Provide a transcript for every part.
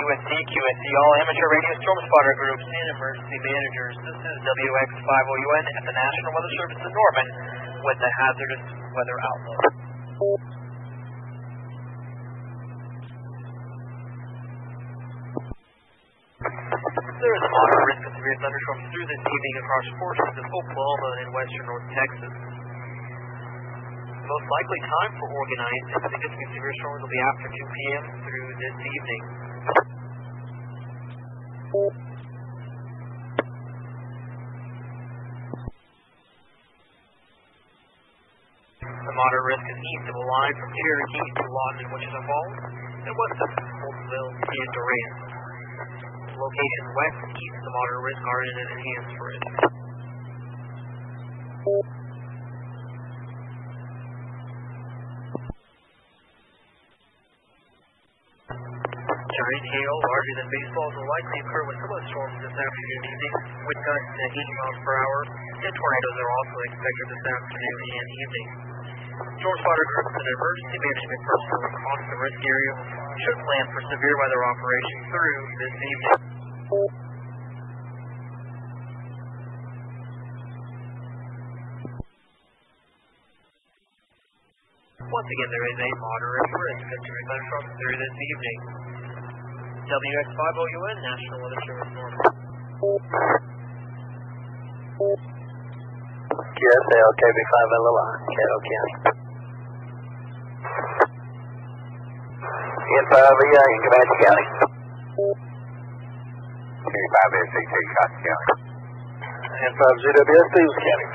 QST, QST All Amateur Radio Storm Spotter Groups, and Emergency Managers. This is WX5OUN at the National Weather Service in Norman with the hazardous weather outlook. There is a moderate risk of severe thunderstorms through this evening across portions of Oklahoma and western North Texas. Most likely time for organized and significant severe storms will be after 2 p.m. through this evening. The moderate risk is east of the line from Cherokee to Lawton and Wichita Falls, and west of Holdenville and Durant. Locations west and east of the moderate risk are in an enhanced risk. Giant hail, larger than baseballs, will likely occur with some of the storms this afternoon and evening, with gusts at 80 miles per hour, and tornadoes are also expected this afternoon and evening. Storm spotter groups and emergency management personnel across the risk area should plan for severe weather operations through this evening. Once again, there is a moderate risk of severe thunderstorms through this evening. WX5OUN National Weather Service Norman. QSL KB5LLI, Caddo County. N5VA in Comanche County. K5SCC, Cotton County. N5ZWS, Stephens County.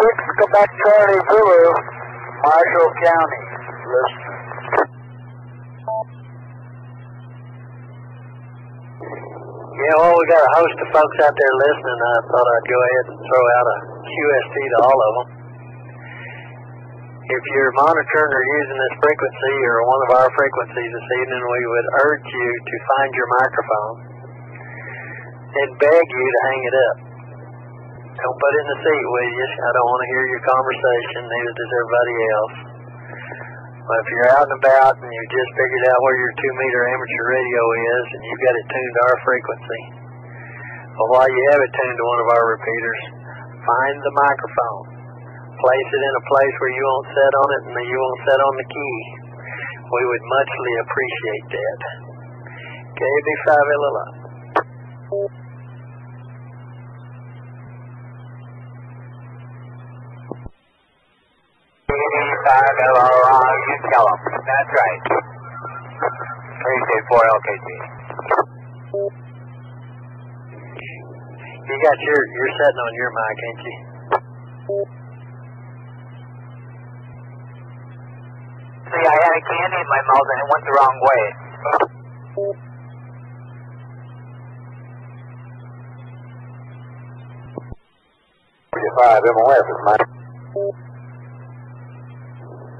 Six Quebec Charlie Zulu, Marshall County. Listen. Yeah, well, we got a host of folks out there listening. I thought I'd go ahead and throw out a QST to all of them. If you're monitoring or using this frequency or one of our frequencies this evening, we would urge you to find your microphone and beg you to hang it up. Don't put in the seat with you. I don't want to hear your conversation, neither does everybody else. But if you're out and about and you just figured out where your two meter amateur radio is and you've got it tuned to our frequency, well, while you have it tuned to one of our repeaters, find the microphone. Place it in a place where you won't set on it and you won't set on the key. We would muchly appreciate that. KB5LLI. KB5LLI, you tell them. That's right. 3K4 LKG. You got your, you're setting on your mic, ain't you? See, I had a candy in my mouth and it went the wrong way. W5 MOF is mine.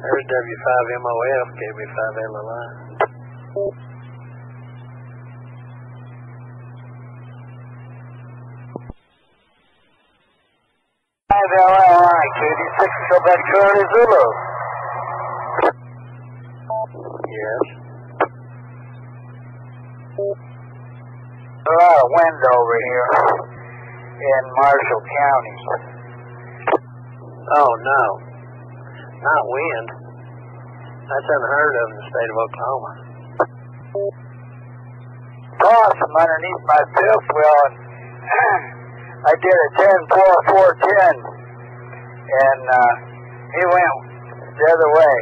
There's W5MOF, KB5LLI. Five LLI, KD6 Quebec Charlie Zulu. Yes. A lot of wind over here in Marshall County. Oh no. Not wind. That's unheard of in the state of Oklahoma. Saw some underneath my fifth wheel and I did a 10 4 4 10 and uh, he went the other way.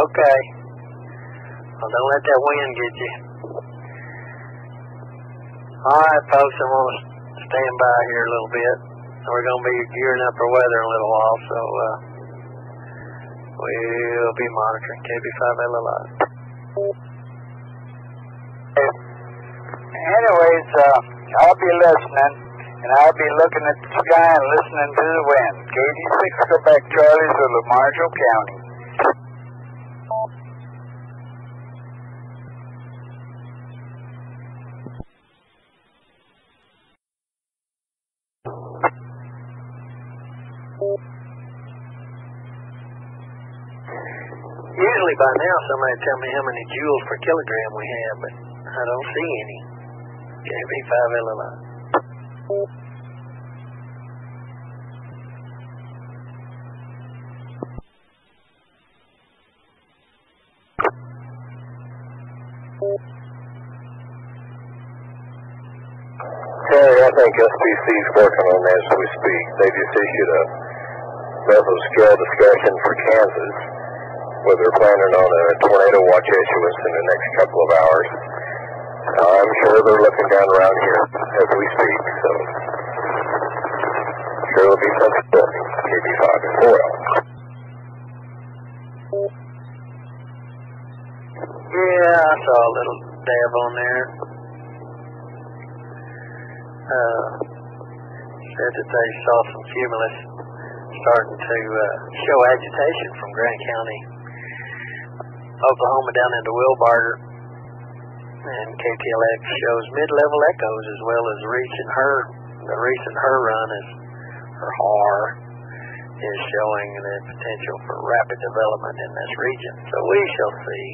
Okay. Well, don't let that wind get you. All right, folks, I'm going to stand by here a little bit. We're going to be gearing up for weather in a little while, so uh, we'll be monitoring KB5LLI. Anyways, uh, I'll be listening and I'll be looking at the sky and listening to the wind. KD6 Quebec Charlie Zulu, Marshall County. By now somebody tell me how many joules per kilogram we have, but I don't see any. KB5LLI. Terry, I think SPC's working on that as we speak. They just issued a level scale discussion for Kansas, where they're planning on a tornado watch issuance in the next couple of hours. I'm sure they're looking down around here as we speak, so sure there'll be something working. KB5 and 4L. Yeah, I saw a little dab on there. Uh, said that they saw some cumulus starting to uh, show agitation from Grant County, Oklahoma down into Wilbarger. And KTLX shows mid-level echoes as well as reaching her, the recent her run is, her HAR is showing the potential for rapid development in this region. So we shall see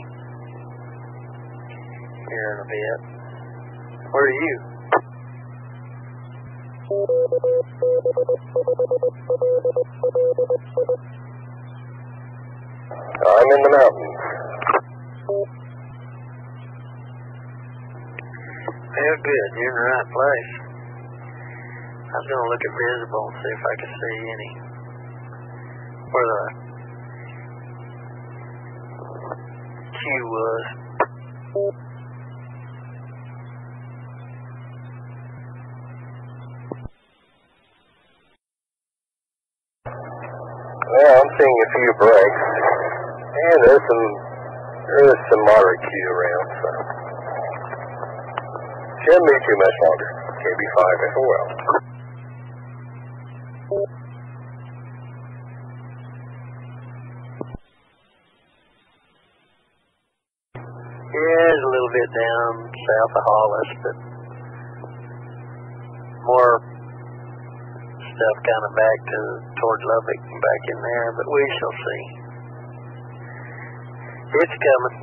here in a bit. Where are you? I'm in the mountains. Well, good. You're in the right place. I was going to look at visible and see if I could see any where the Q was. Well, I'm seeing a few breaks, and there's some there's some moderate Q around, so shouldn't be too much longer. KB5 FOL. Yeah, it's a little bit down south of Hollis, but stuff kind of back to towards Lubbock and back in there, but we shall see. It's coming.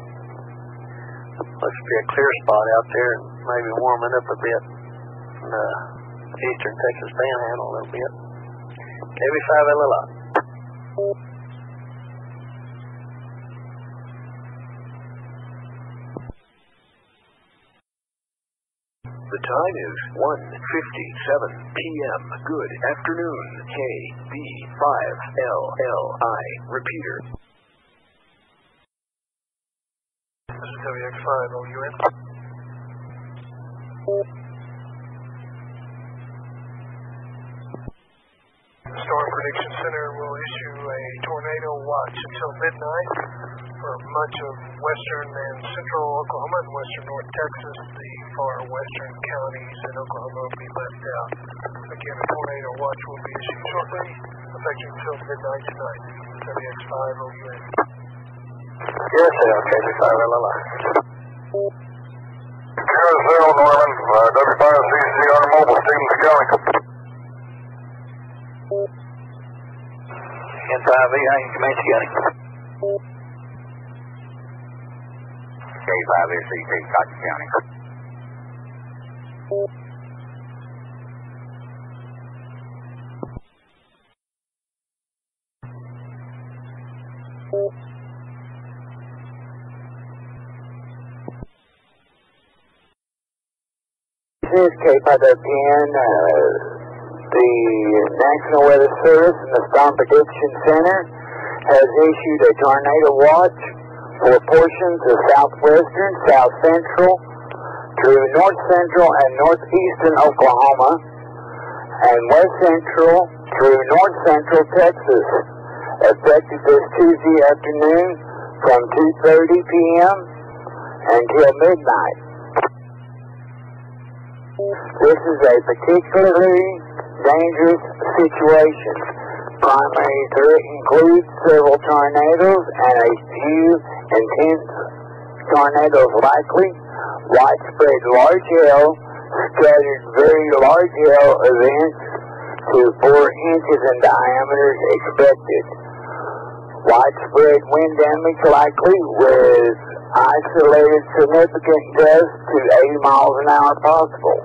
Looks to be a clear spot out there and maybe warming up a bit in the eastern Texas panhandle a little bit. KB5LLI. The time is 1.57 p.m. Good afternoon, KB5LLI. Repeater. This is WX5, OUN. The Storm Prediction Center will issue a tornado watch until midnight for much of western and central Oklahoma and western North Texas. The far western counties in Oklahoma will be left out. Again, a tornado watch will be issued shortly, effective until midnight tonight. WX5 OUN. Yes, sir. KB5LLI. Carousel, Norman. Uh, W5CC on mobile, Stephens County. N5E, Comanche County. K5SCP, Cotton County. This is K510, uh, the National Weather Service and the Storm Prediction Center has issued a tornado watch for portions of southwestern, south central, through north central and northeastern Oklahoma, and west central through north central Texas, effective this Tuesday afternoon from 2.30 p.m. until midnight. This is a particularly dangerous situation. Primary threat includes several tornadoes and a few intense tornadoes likely, widespread large hail, scattered very large hail events to 4 inches in diameter expected. Widespread wind damage likely with isolated significant gusts to 80 miles an hour possible.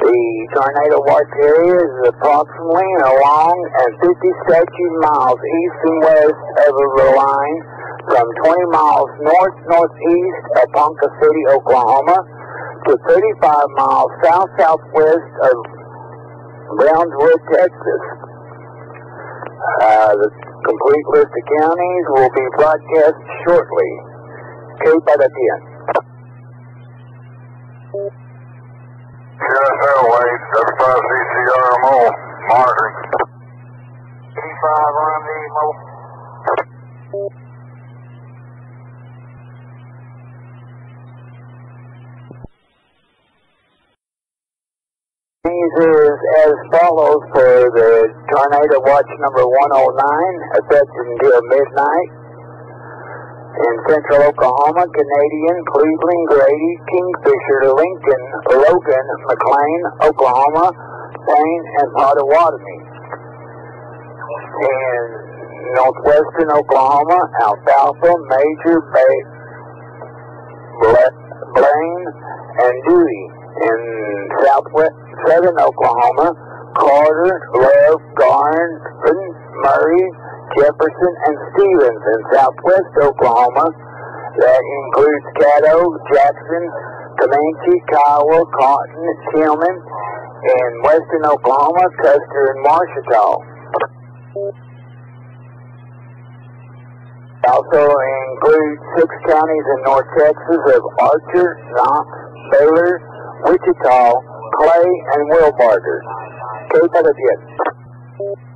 The tornado watch area is approximately along and 50 statute miles east and west of the line from 20 miles north-northeast of Ponca City, Oklahoma to 35 miles south-southwest of Brownwood, Texas. Uh, the complete list of counties will be broadcast shortly. Okay, para ti. QSL Wade, 35 CCRMO, monitoring. 85 RMD, mobile. These is as follows for the tornado watch number 109, effective until midnight. In central Oklahoma, Canadian, Cleveland, Grady, Kingfisher, Lincoln, Logan, McClain, Oklahoma, Payne, and Pottawatomie. In northwestern Oklahoma, Alfalfa, Major, Bay, Blaine, and Dewey. In southwest southern Oklahoma, Carter, Love, Garvin, Murray, Jefferson, and Stephens. In southwest Oklahoma, that includes Caddo, Jackson, Comanche, Kiowa, Cotton, Tillman. In western Oklahoma, Custer and Marshall. Also includes six counties in North Texas of Archer, Knox, Baylor, Wichita, Clay, and Wilbarger. Okay,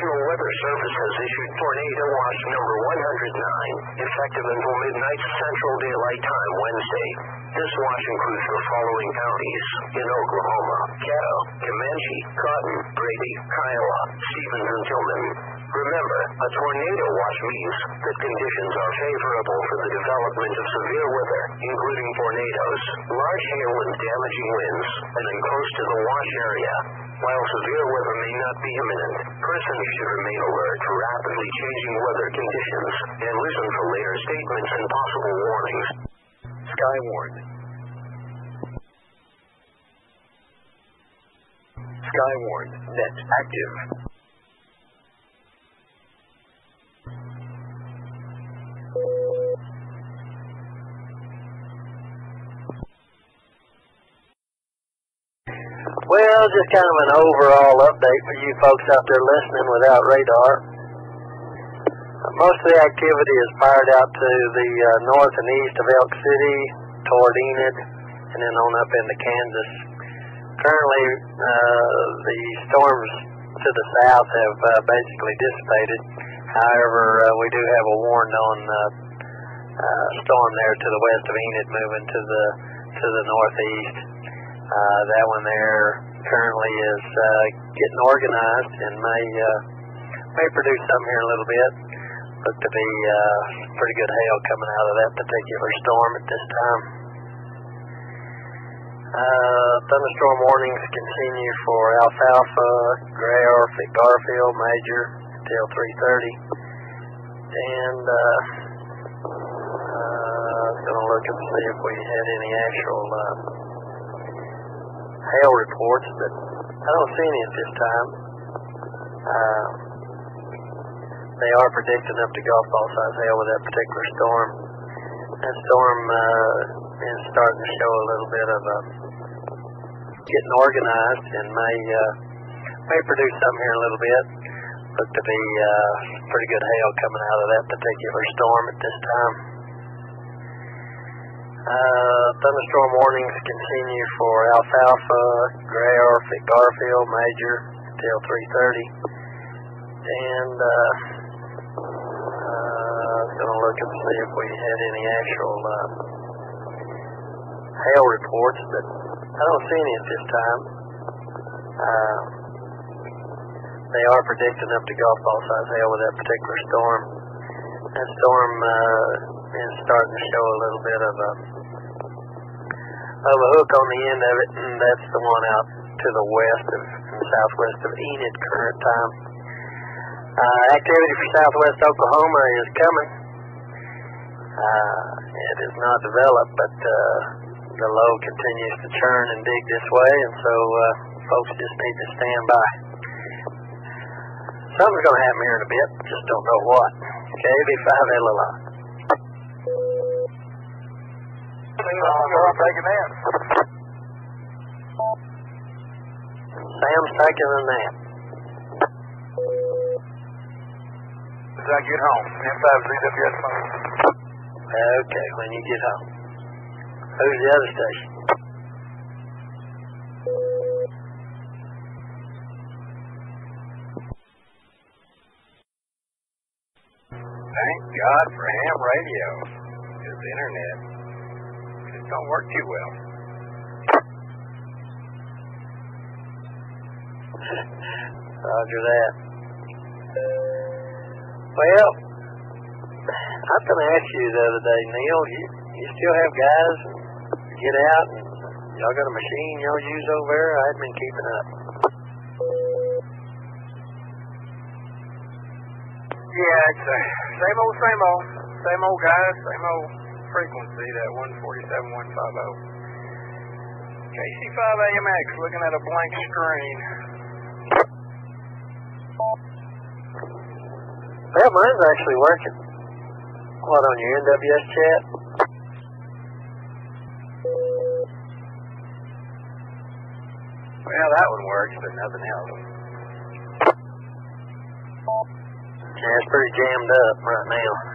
National Weather Service has issued Tornado Watch number 109, effective until midnight Central Daylight Time Wednesday. This watch includes the following counties in Oklahoma: Caddo, Comanche, Cotton, Grady, Kiowa, Stephens, and Tillman. Remember, a tornado watch means that conditions are favorable for the development of severe weather, including tornadoes, large hail and damaging winds, and then close to the watch area. While severe weather may not be imminent, persons should remain alert to rapidly changing weather conditions and listen for later statements and possible warnings. Skywarn. Skywarn. Net active. Just kind of an overall update for you folks out there listening without radar. Most of the activity is fired out to the uh, north and east of Elk City, toward Enid, and then on up into Kansas. Currently, uh, the storms to the south have uh, basically dissipated. However, uh, we do have a warned on uh, uh, storm there to the west of Enid moving to the to the northeast. Uh, that one there currently is uh, getting organized and may uh, may produce something here in a little bit. Look to be uh, pretty good hail coming out of that particular storm at this time. Uh, thunderstorm warnings continue for Alfalfa, Grayarf at Garfield, Major until 3:30, and uh, uh, gonna look and see if we had any actual. Uh, hail reports, but I don't see any at this time. Uh, they are predicting up to golf ball size hail with that particular storm. That storm uh, is starting to show a little bit of a getting organized and may uh, may produce something here in a little bit. Look to be uh, pretty good hail coming out of that particular storm at this time. Uh, thunderstorm warnings continue for Alfalfa, Grayarf at Garfield, Major until 3:30, and uh, uh, gonna look and see if we had any actual uh, hail reports, but I don't see any at this time. Uh, they are predicting up to golf ball size hail with that particular storm. That storm uh, is starting to show a little bit of a of a hook on the end of it, and that's the one out to the west of southwest of Enid current time. Uh, activity for southwest Oklahoma is coming. Uh, it is not developed, but uh, the low continues to churn and dig this way, and so uh, folks just need to stand by. Something's going to happen here in a bit, just don't know what. KB5LLI. I'm taking that. Sam's taking a nap. As I get home, N5ZWS phone. Okay, when you get home. Who's the other station? Thank God for ham radio. Because internet just don't work too well. Roger that. Well, I was going to ask you the other day, Neil, you, you still have guys get out and y'all got a machine y'all use over there? I hadn't been keeping up. Yeah, it's the same old, same old. Same old guys, same old frequency, that 147, 150. KC5 AMX looking at a blank screen. Yeah, mine's actually working. What, on your NWS chat? Well, that one works, but nothing else. Yeah, it's pretty jammed up right now.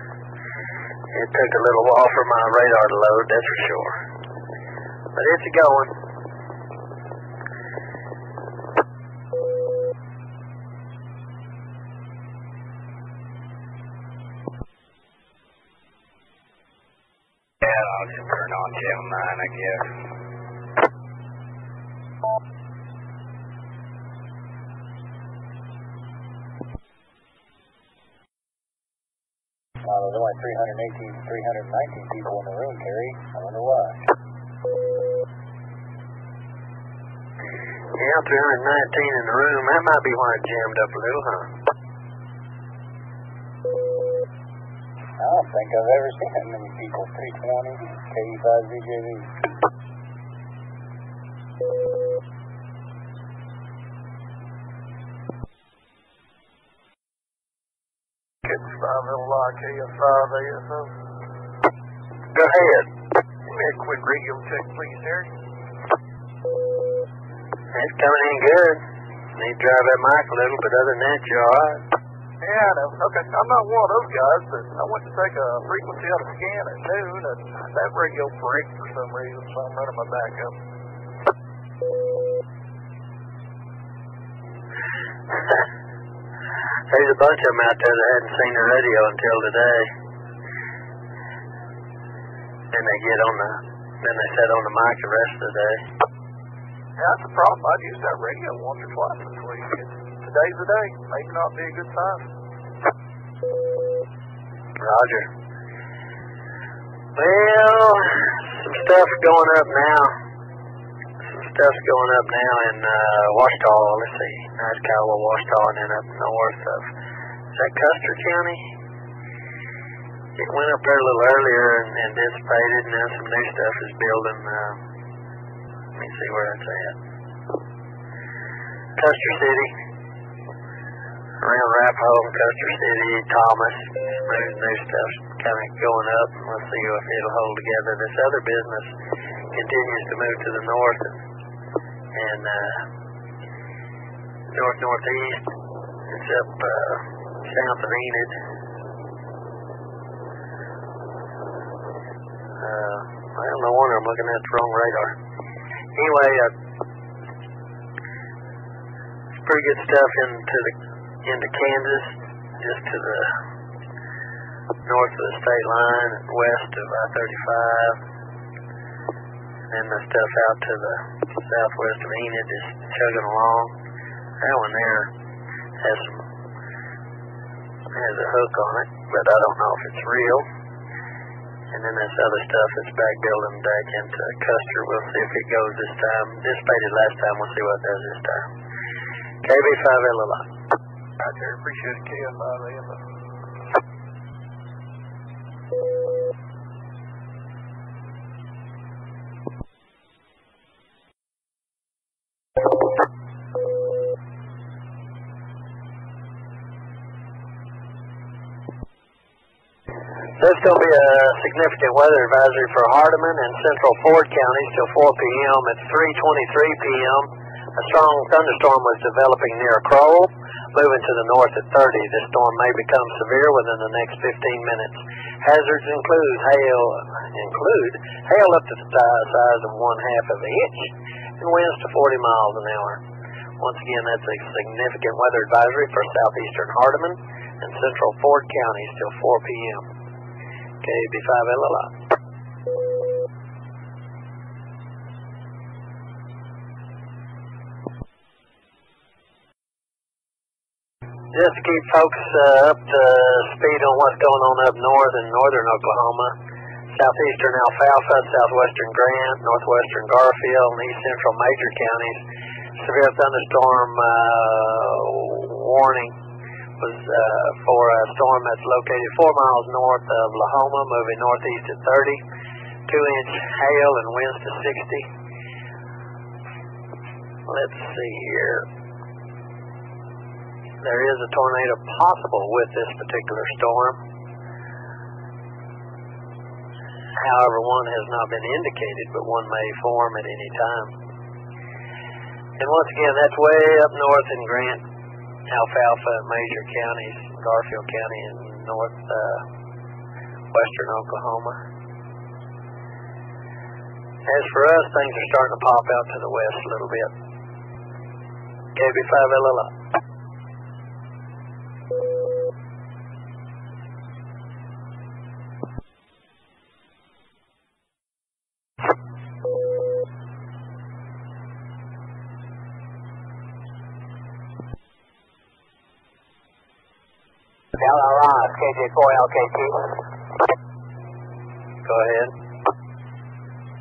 It took a little while for my radar to load, that's for sure. But it's going. Yeah, I'll just turn on channel 9, I guess. 318, 319 people in the room, Terry. I wonder why. Yeah, 319 in the room. That might be why it jammed up a little, huh? I don't think I've ever seen that many people. 320, KE5ZJV. Kids 5 LI, KF5 ASO. Go ahead. Give me a quick radio check, please, Terry. It's coming in good. Need to drive that mic a little, but other than that, you're alright. Yeah, I know. Okay, I'm not one of those guys, but I went to take a frequency out of scan at noon, and that radio breaks for some reason, so I'm running my backup. There's a bunch of them out there that hadn't seen the radio until today. And they get on the, then they sit on the mic the rest of the day. Yeah, that's the problem. I'd use that radio once or twice this week. Today's the day. Maybe not be a good sign. Roger. Well, some stuff going up now. Some stuff's going up now in uh, Washita. Let's see, Kiowa, Washita, and then up north of is that Custer County? It went up there a little earlier and, and dissipated, and now some new stuff is building. Uh, let me see where it's at. Custer City around Arapaho, Custer City, Thomas, new, new stuff kind of going up. Let's see if it'll hold together. This other business continues to move to the north and, and uh, north northeast. It's up uh, south of Enid. Uh, well, no wonder I'm looking at the wrong radar. Anyway, uh, it's pretty good stuff into the into Kansas, just to the north of the state line west of I-35. And then the stuff out to the southwest of Enid is chugging along. That one there has some has a hook on it, but I don't know if it's real. And then this other stuff is back building back into Custer. We'll see if it goes this time. Dissipated last time. We'll see what it does this time. KB5LLI. Roger, appreciate it, KF5AMX. There's going to be a significant weather advisory for Hardeman and Central Foard counties till 4 p.m. At 3:23 p.m., a strong thunderstorm was developing near Crowell, moving to the north at 30. This storm may become severe within the next 15 minutes. Hazards include hail, include hail up to the size of one half of an inch, and winds to 40 miles an hour. Once again, that's a significant weather advisory for southeastern Hardeman and central Foard counties till 4 p.m. KB5LLI. Just to keep folks uh, up to speed on what's going on up north in northern Oklahoma, southeastern Alfalfa, southwestern Grant, northwestern Garfield, and east central major counties, severe thunderstorm uh, warning was uh, for a storm that's located four miles north of Lahoma, moving northeast at 30. Two inch hail and winds to 60. Let's see here. There is a tornado possible with this particular storm. However, one has not been indicated, but one may form at any time. And once again, that's way up north in Grant, alfalfa in major counties, Garfield County in north uh, western Oklahoma. As for us, things are starting to pop out to the west a little bit. KB5LL 4LKT. Go ahead.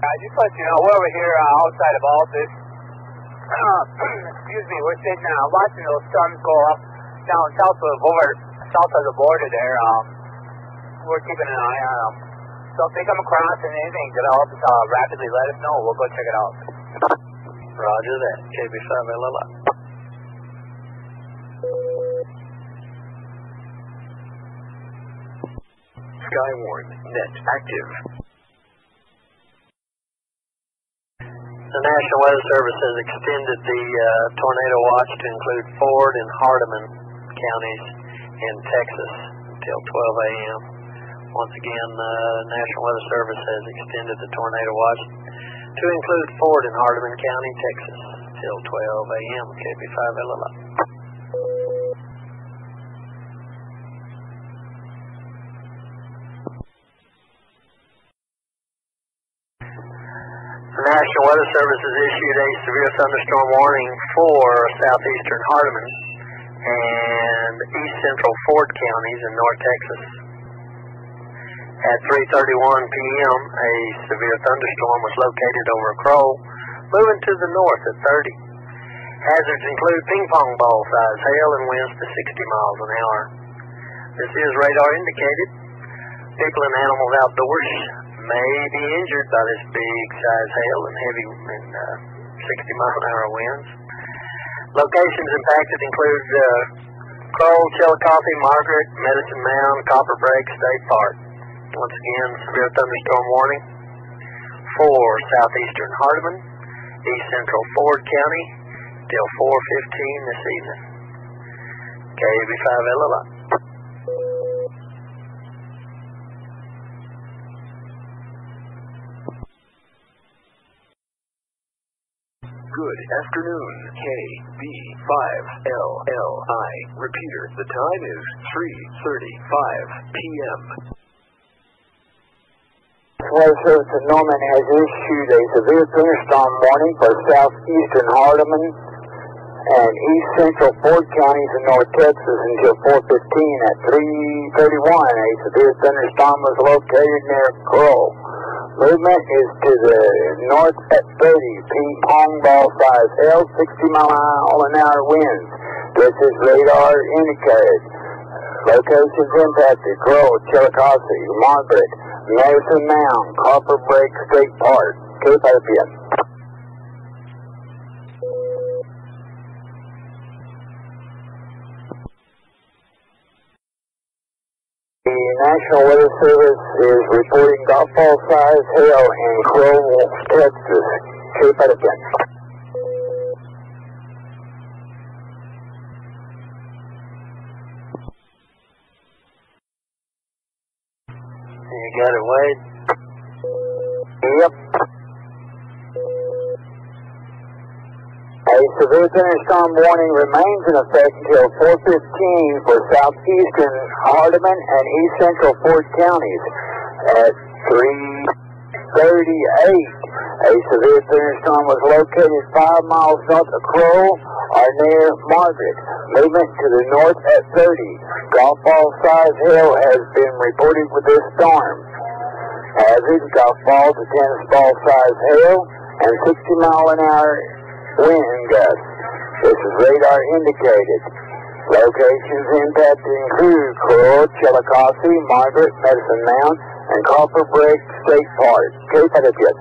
I just let you know, we're over here uh, outside of Altus. Excuse me, we're sitting uh, watching those storms go up down south of the border, south of the border there. Um, we're keeping an eye on them. So if they come across and anything develops uh, rapidly, let us know. We'll go check it out. Roger that. KB5 LLI. Skywarn, net active. The National Weather Service has extended the uh, tornado watch to include Foard and Hardeman counties in Texas until 12 a.m. Once again, the National Weather Service has extended the tornado watch to include Foard and Hardeman County, Texas, till 12 a.m. KB5LLI. The Weather Service has issued a severe thunderstorm warning for southeastern Hardeman and east central Foard counties in North Texas. At 3:31 p.m., a severe thunderstorm was located over Crowell, moving to the north at 30. Hazards include ping pong ball size hail and winds to 60 miles an hour. This is radar indicated. People and animals outdoors may be injured by this big size hail and heavy and uh, 60 mile an hour winds. Locations impacted include uh, Crowell, Chillicothe, Margaret, Medicine Mound, Copper Break State Park. Once again, severe thunderstorm warning for southeastern Hardeman, east central Foard County, till 4:15 this evening. KB5LLI. Good afternoon, KB5LLI. Repeater, the time is 3.35 p.m. Weather in Norman has issued a severe thunderstorm warning for southeastern Hardeman and east central Foard counties in North Texas until 4:15 at 3:31. A severe thunderstorm was located near Crow. Movement is to the north at 30, ping pong ball size, L 60 mile an hour winds. This is radar indicated. Locations impacted, Crow, Chillicothe, Margaret, Medicine Mound, Copper Break State Park, Cape. The National Weather Service is reporting golf ball size hail in Crowell, Texas, Cape Alpine. You got it, Wade? Yep. Severe thunderstorm warning remains in effect until 4:15 for southeastern Hardeman and east central Foard counties. At 3:38, a severe thunderstorm was located five miles north of Crow or near Margaret. Movement to the north at 30. Golf ball size hail has been reported with this storm. Average golf ball to tennis ball size hail and 60 mile an hour wind gusts. This is radar indicated. Locations impacted include Crow, Chillicothe, Margaret, Medicine Mound, and Copper Break State Park. Cape Etiquette.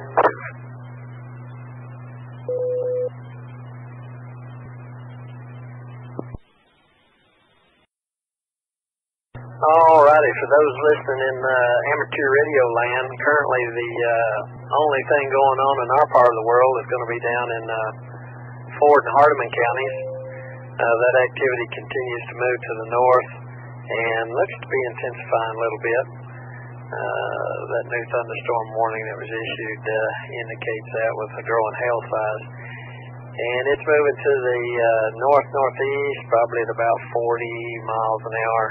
Alrighty, for those listening in uh, amateur radio land, currently the uh, only thing going on in our part of the world is going to be down in uh, Foard and Hardeman counties. Uh, that activity continues to move to the north and looks to be intensifying a little bit. Uh, that new thunderstorm warning that was issued uh, indicates that with a growing hail size. And it's moving to the uh, north northeast, probably at about 40 miles an hour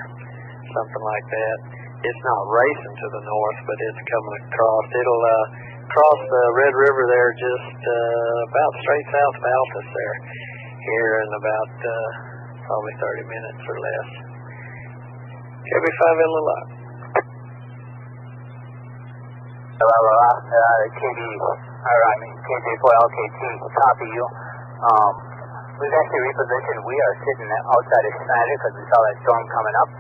something like that. It's not racing to the north, but it's coming across. It'll uh, cross the Red River there just uh, about straight south of Altus there here in about uh, probably 30 minutes or less. KB5 LLI. Hello, uh, KD, or I mean KJ4LKT, copy you. Um, we've actually repositioned. We are sitting outside of Snyder because we saw that storm coming up.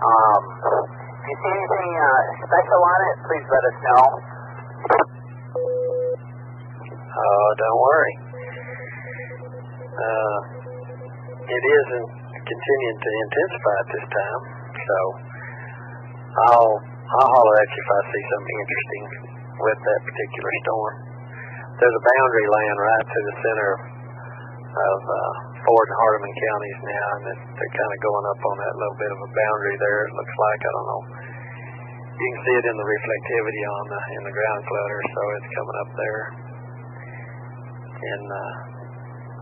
Um, if you see anything uh, special on it, please let us know. Oh, don't worry. Uh, it isn't continuing to intensify at this time, so I'll I'll holler at you if I see something interesting with that particular storm. There's a boundary line right to the center of uh, Foard and Hardeman counties now, and they're kind of going up on that little bit of a boundary there. It looks like I don't know. You can see it in the reflectivity on the in the ground clutter, so it's coming up there in uh,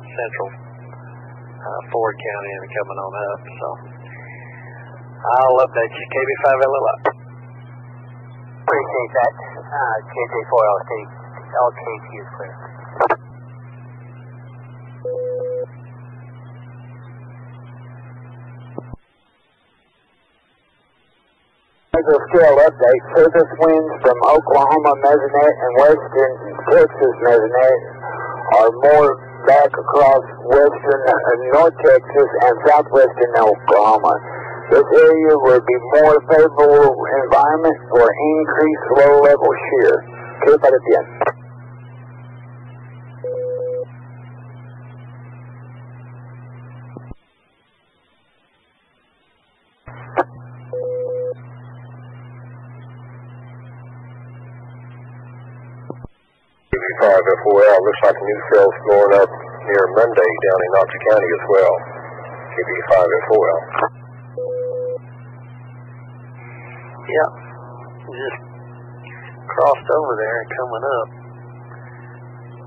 central uh, Foard County and coming on up. So I'll update you. KB5LLI. Appreciate that. Uh, KJ4LKT LKT is clear. Major scale update. Surface winds from Oklahoma Mesonet and western Texas Mesonet are more back across western uh, North Texas and southwestern Oklahoma. This area will be more favorable environment for increased low-level shear. Cape Alpine. KB5FOL, looks like a new cell's going up near Munday down in Knox County as well. KB5FOL. Yeah, just crossed over there and coming up.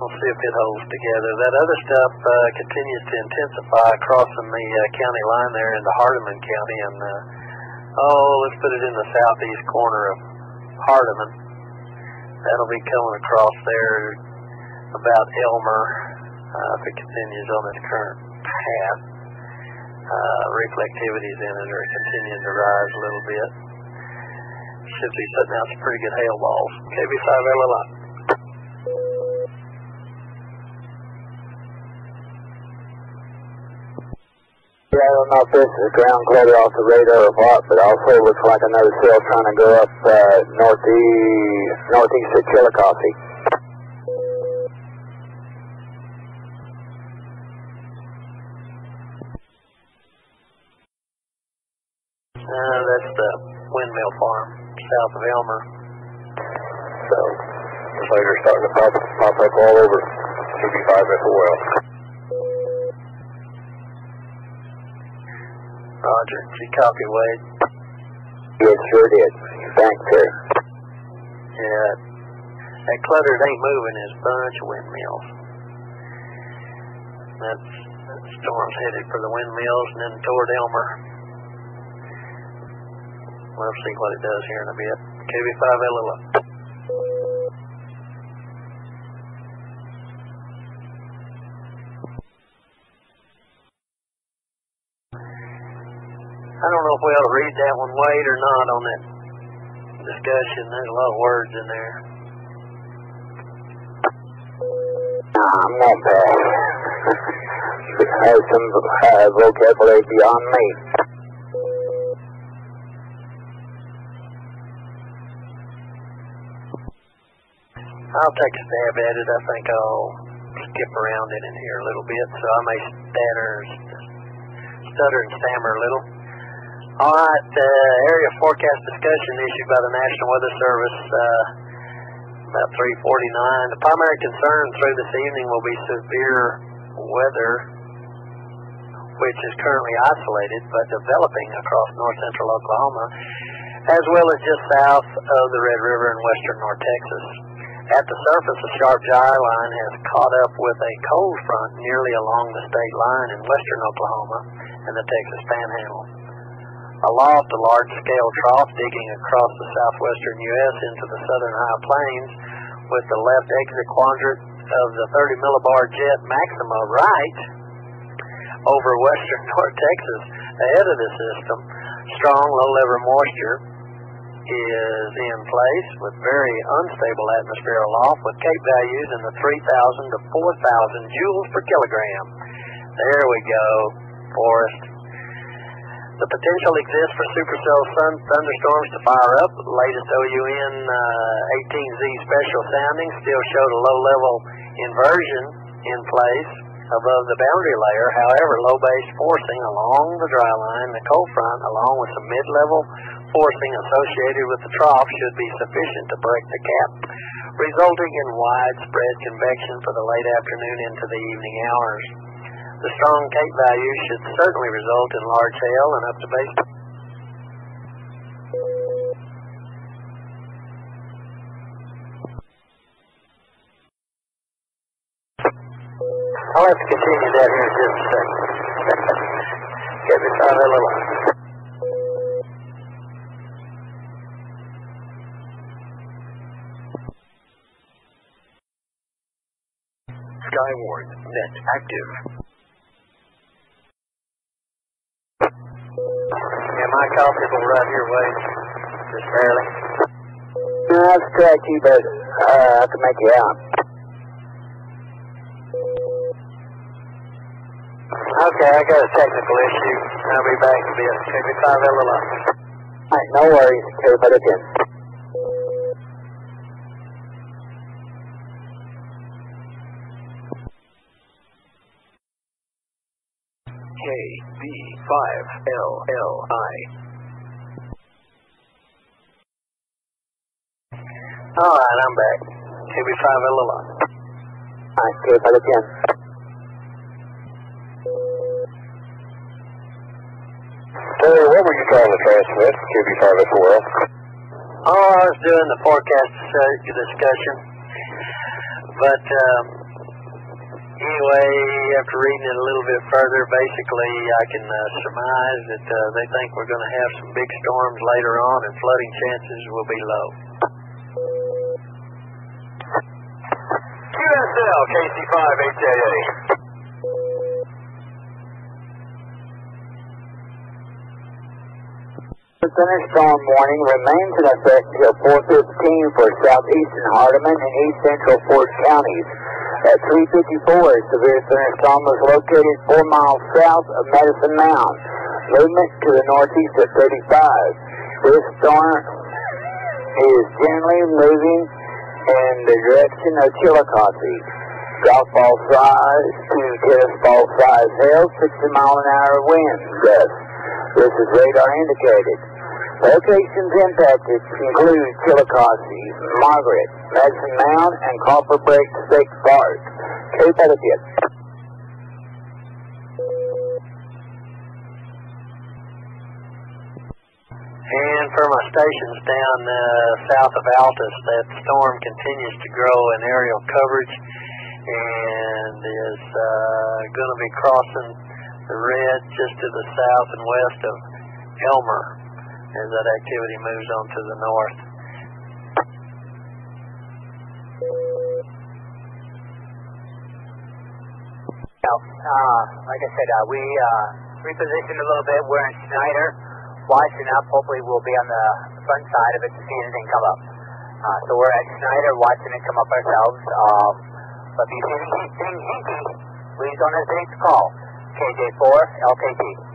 We'll see if it holds together. That other stuff uh, continues to intensify crossing the uh, county line there into Hardeman County, and uh, oh, let's put it in the southeast corner of Hardeman. That'll be coming across there about Elmer uh, if it continues on its current path. Uh, reflectivities in it are continuing to rise a little bit. Should be putting out some pretty good hail balls. KB5LLI. Yeah, I don't know if this is ground clutter off the radar or what, but also looks like another cell trying to go up uh, northeast, northeast of Chillicothe. Uh, that's the windmill farm south of Elmer. So, the later starting to pop, pop up all over KB5FOL. Roger. Did you copy Wade? It sure did. Thanks, sir. Yeah. That clutter ain't moving is a bunch of windmills. That's that storm's headed for the windmills and then toward Elmer. We'll see what it does here in a bit. KB5LLI. I don't know if we ought to read that one, Wade, or not on that discussion. There's a lot of words in there. I'm not bad. Has some uh, vocabulary beyond me. I'll take a stab at it. I think I'll skip around it in it here a little bit, so I may stutter, stutter and stammer a little. All right, uh, area forecast discussion issued by the National Weather Service uh, about 3:49. The primary concern through this evening will be severe weather, which is currently isolated but developing across north central Oklahoma, as well as just south of the Red River in western North Texas. At the surface, a sharp dry line has caught up with a cold front nearly along the state line in western Oklahoma and the Texas Panhandle. Aloft, a large-scale trough digging across the southwestern U.S. into the southern high plains with the left exit quadrant of the 30 millibar jet Maxima right over western North Texas ahead of the system. Strong low-level moisture is in place with very unstable atmosphere aloft with Cape values in the 3,000 to 4,000 joules per kilogram. There we go, Forrest. The potential exists for supercell sun thunderstorms to fire up. The latest OUN uh, 18Z special sounding still showed a low-level inversion in place above the boundary layer. However, low base forcing along the dry line, the cold front, along with some mid-level forcing associated with the trough should be sufficient to break the cap, resulting in widespread convection for the late afternoon into the evening hours. The strong Cape value should certainly result in large hail and up to base. I'll have to continue that here in just a second. Get this out of the line. Skywarn, net active. Yeah, my coffee's right here, Wade. Just barely. No, that's scratchy, but uh, I can make you out. Okay, I got a technical issue. I'll be back in a bit. KB5 LLI. All right, no worries. Okay, but again. KB5LLI. All right, I'm back. KB5 LLI. All right, okay, but again. Taylor, what were you trying to transmit? KB5FOL. Oh, I was doing the forecast discussion. But um, anyway, after reading it a little bit further, basically I can uh, surmise that uh, they think we're going to have some big storms later on and flooding chances will be low. KC4L, KC5HAA. The thunderstorm warning remains in effect until 415 for southeastern Hardeman and east central Foard counties. At 354, a severe thunderstorm was located 4 miles south of Medicine Mound. Movement to the northeast at 35. This storm is generally moving in the direction of Chillicothe. Golf ball size to tennis ball size hail, 60 mile an hour winds. Gust. This is radar indicated. Locations impacted include Chillicothe, Margaret, Medicine Mound, and Copper Break State Park. Cape Etiquette. And for my stations down uh, south of Altus, that storm continues to grow in aerial coverage and is uh, going to be crossing the red just to the south and west of Elmer as that activity moves on to the north. Uh, like I said, uh, we uh, repositioned a little bit. We're in Snyder, watching up. Hopefully, we'll be on the front side of it to see anything come up. Uh, so we're at Snyder, watching it come up ourselves. Um, but if you see anything hinky, please don't hesitate to call. KJ4 LKT.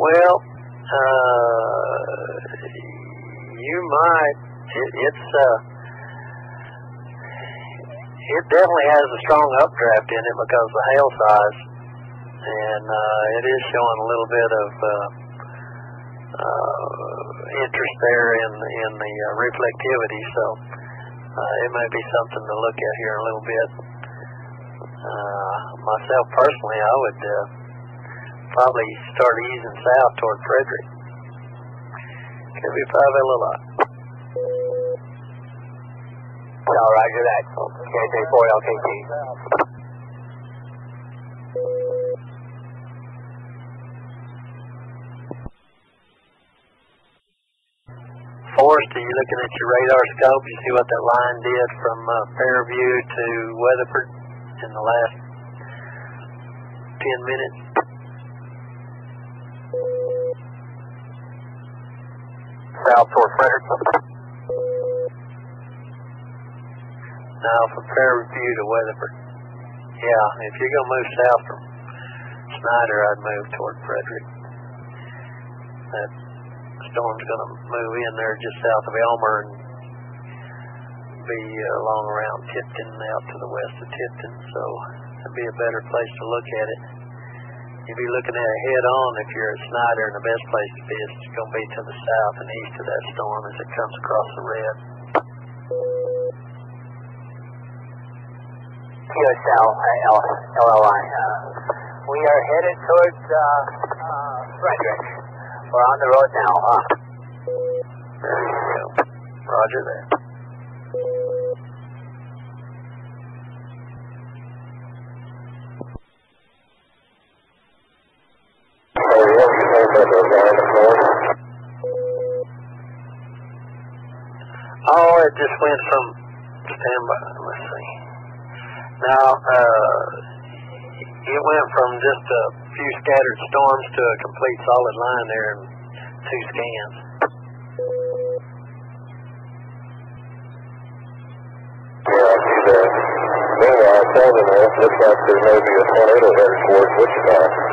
Well, uh, you might. It, it's uh, it definitely has a strong updraft in it because of the hail size, and uh, it is showing a little bit of uh, uh, interest there in in the uh, reflectivity. So uh, it may be something to look at here a little bit. Uh, myself personally, I would uh, probably start easing south toward Frederick. Could be five LLI. So roger that. KJ4 LKT. Forrest, are you looking at your radar scope? You see what that line did from uh, Fairview to Weatherford in the last 10 minutes? South toward Frederick. Now from Fairview to Weatherford. Yeah, if you're going to move south from Snyder, I'd move toward Frederick. That storm's going to move in there just south of Elmer and be along around Tipton out to the west of Tipton, so it'd be a better place to look at it. You'd be looking at it head on if you're at Snyder, and the best place to be is going to be to the south and east of that storm as it comes across the red. Uh, LLI. Uh, we are headed towards uh, uh, Frederick. We're on the road now. Uh, There you go. Roger that. So what do you think about those lines of north? It just went from standby. Let's see. Now, uh, it went from just a few scattered storms to a complete solid line there in two scans. Yeah, I see that. Meanwhile, southern north looks like there may be a tornado headed towards Wichita.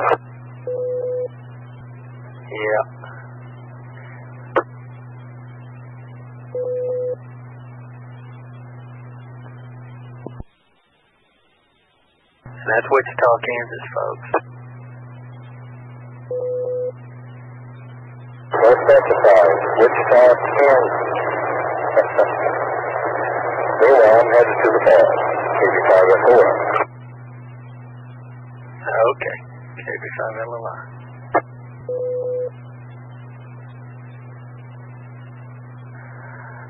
That's Wichita, Kansas, folks. No specified. Wichita, Kansas. Meanwhile, I'm headed to the fall. KV5 at 4. Okay. KB5 LLI.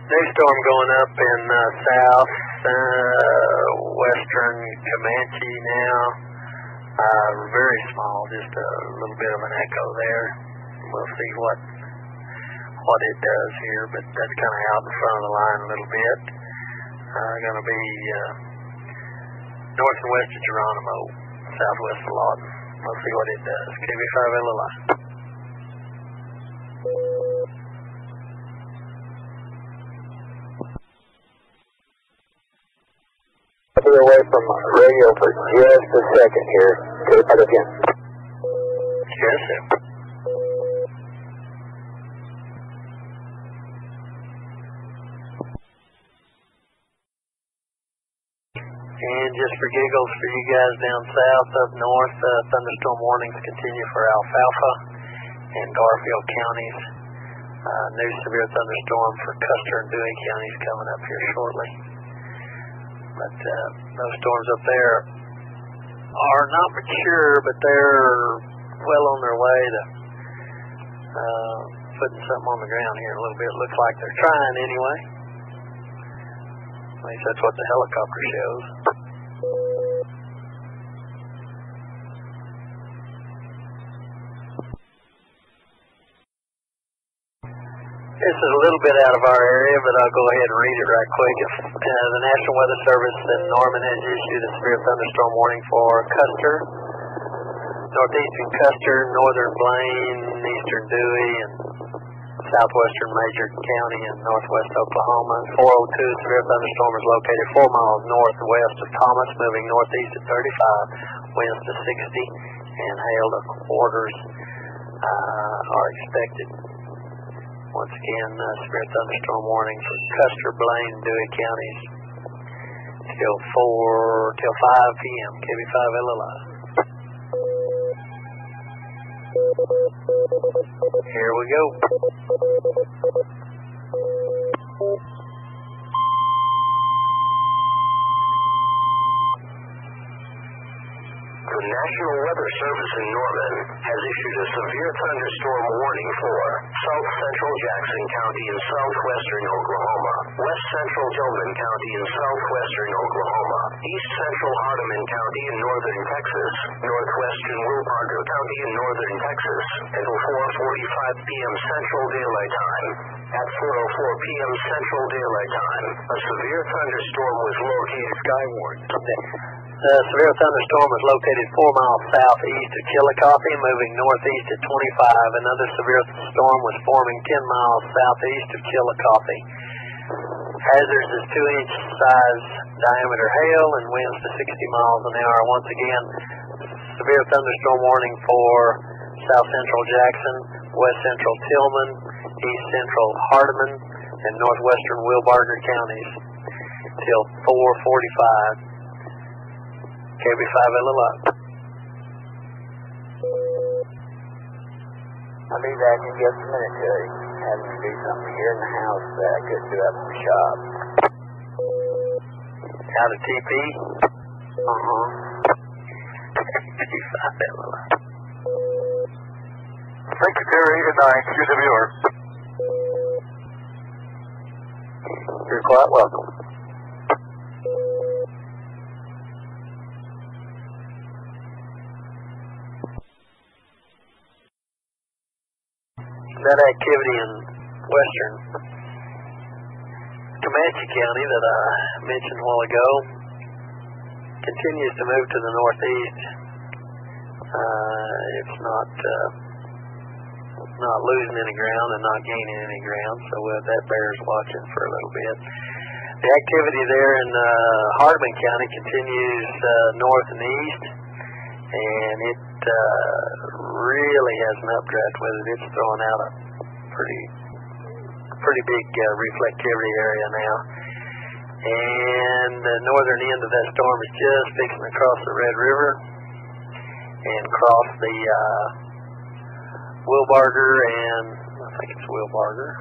New storm going up in uh, south uh, western Comanche now. Uh, very small, just a little bit of an echo there. We'll see what what it does here, but that's kind of out in front of the line a little bit. Uh, going to be uh, north and west of Geronimo, southwest of Lawton. We'll see what it does. KB5 LLI. Stay away from radio for just a second here. Okay, part again. Yes, sir. And just for giggles for you guys down south, up north, uh, thunderstorm warnings continue for Alfalfa and Garfield counties. Uh, new severe thunderstorm for Custer and Dewey counties coming up here shortly. But uh, those storms up there are not mature, but they're well on their way to uh, putting something on the ground here a little bit. Looks like they're trying anyway. At least that's what the helicopter shows. This is a little bit out of our area, but I'll go ahead and read it right quick. Uh, the National Weather Service in Norman has issued a severe thunderstorm warning for Custer, northeastern Custer, northern Blaine, eastern Dewey, and southwestern Major County in northwest Oklahoma. 402 severe thunderstorm is located 4 miles northwest of Thomas, moving northeast at 35, winds to 60, and hail to quarters uh, are expected. Once again, uh, severe thunderstorm warning for Custer, Blaine, Dewey counties till 4 till 5 p.m. KB5 LLI. Here we go. The National Weather Service in Norman has issued a severe thunderstorm warning for south central Jackson County in southwestern Oklahoma, west central Tillman County in southwestern Oklahoma, east central Hardeman County in northern Texas, northwestern Will County in northern Texas, until 4.45 p.m. Central Daylight Time. At 4.04 p.m. Central Daylight Time, a severe thunderstorm was located skyward. The severe thunderstorm is located 4 miles southeast of Chillicothe, moving northeast at 25. Another severe storm was forming 10 miles southeast of Chillicothe. Hazards is 2 inch size diameter hail and winds to 60 miles an hour. Once again, severe thunderstorm warning for south central Jackson, west central Tillman, east central Hardeman, and northwestern Wilbarger counties till 445. KB5 LLI. I'll be back in just a minute, Terry. Having to do something here in the house that I couldn't do up in the shop. Out of TP. Uh-huh. KB5 LLI. Thank you, Terry. Good night. QWR. You're quite welcome. That activity in western Comanche County that I mentioned a while ago continues to move to the northeast. Uh, it's not uh, not losing any ground and not gaining any ground, so uh, that bears watching for a little bit. The activity there in uh, Hardeman County continues uh, north and east, and it uh, really has an updraft with it. It's throwing out a pretty pretty big uh, reflectivity area now. And the northern end of that storm is just fixing to cross the Red River and cross the uh, Wilbarger and I think it's Wilbarger.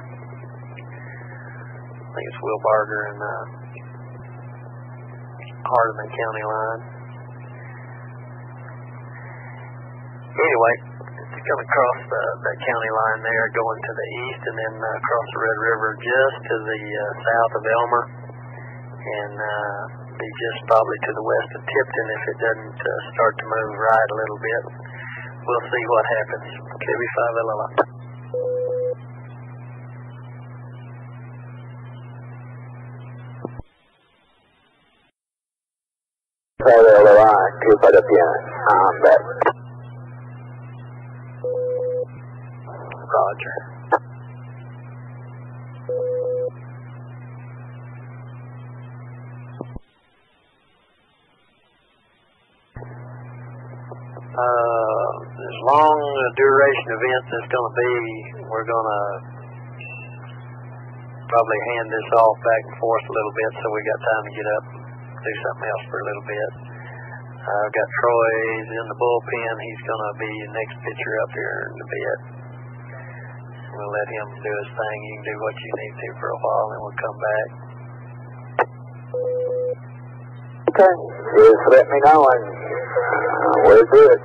I think it's Wilbarger and uh, Hardeman County line. anyway, it's come across the, that county line there, going to the east, and then uh, across the Red River just to the uh, south of Elmer, and uh, be just probably to the west of Tipton if it doesn't uh, start to move right a little bit. We'll see what happens. KB5 Elala. Father, Lord, keep us up here Roger. Uh, as long a duration event is going to be, we're going to probably hand this off back and forth a little bit so we got time to get up do something else for a little bit. I've got Troy's in the bullpen. He's going to be next pitcher up here in a bit. We'll let him do his thing. You can do what you need to for a while, and we'll come back. Okay, just let me know and we'll do it.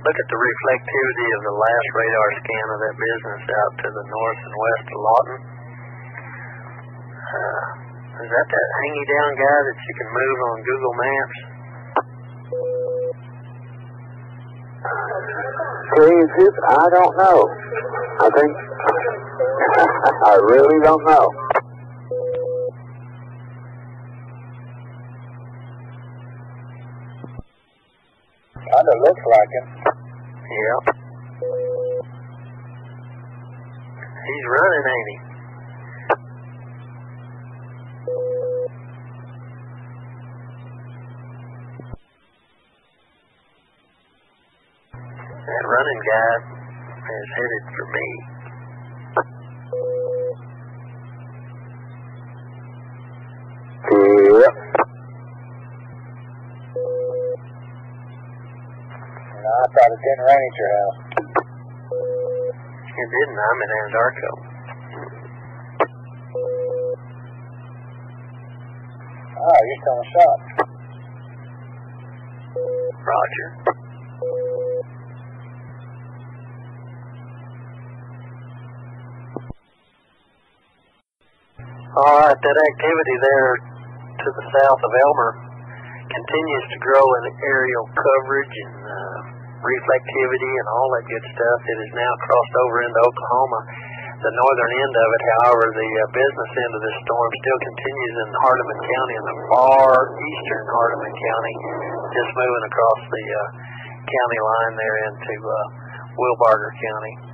Look at the reflectivity of the last radar scan of that business out to the north and west of Lawton. Uh, is that that hangy down guy that you can move on Google Maps? Tell you I don't know. I think, I really don't know. Kinda looks like him. Yep. He's running, ain't he? That running guy is headed for me. Yep. No, I thought it didn't rain at your house. It didn't. I'm in Anadarko. Oh, you're selling shots. Roger. All right, that activity there to the south of Elmer continues to grow in aerial coverage and uh, reflectivity and all that good stuff. It has now crossed over into Oklahoma. The northern end of it, however, the uh, business end of this storm still continues in Hardeman County, in the far eastern Hardeman County, just moving across the uh, county line there into uh, Wilbarger County.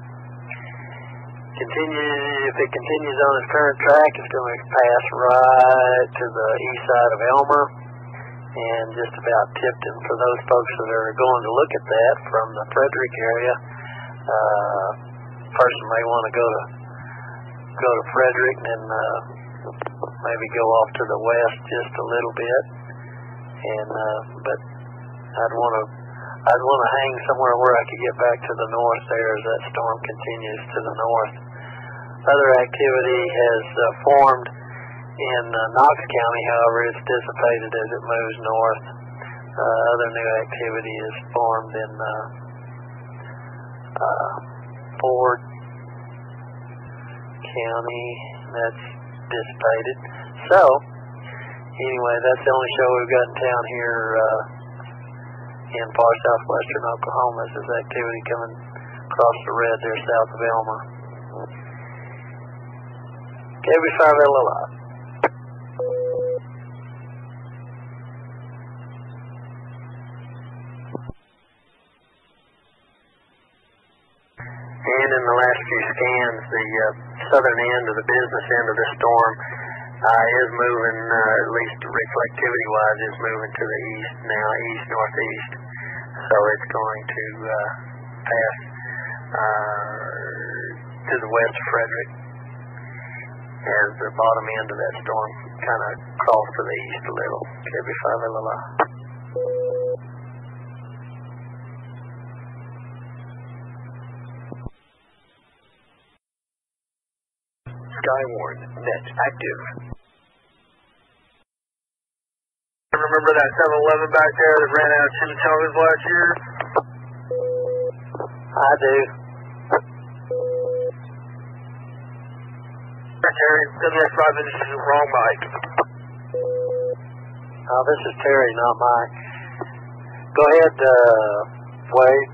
Continue if it continues on its current track, it's going to pass right to the east side of Elmer and just about Tipton. For those folks that are going to look at that from the Frederick area, uh, person may want to go to go to Frederick and uh, maybe go off to the west just a little bit. And uh, but I'd want to I'd want to hang somewhere where I could get back to the north there as that storm continues to the north. Other activity has uh, formed in uh, Knox County, however, it's dissipated as it moves north. Uh, other new activity is formed in uh, uh, Foard County. That's dissipated. So, anyway, that's the only show we've got in town here uh, in far southwestern Oklahoma. Is this activity coming across the red there south of Elmer. KB5LLI. And in the last few scans, the uh, southern end of the business end of the storm uh, is moving, uh, at least reflectivity-wise, is moving to the east now, east-northeast. So it's going to uh, pass uh, to the west of Frederick as the bottom end of that storm kind of crawls to the east a little. KB5LLI. Skywarn, net active. Remember that 7-Eleven back there that ran out of chimichangas last year? I do. Terry, WX5 Industries is wrong mic. Oh, this is Terry, not Mike. Go ahead, uh, Wade.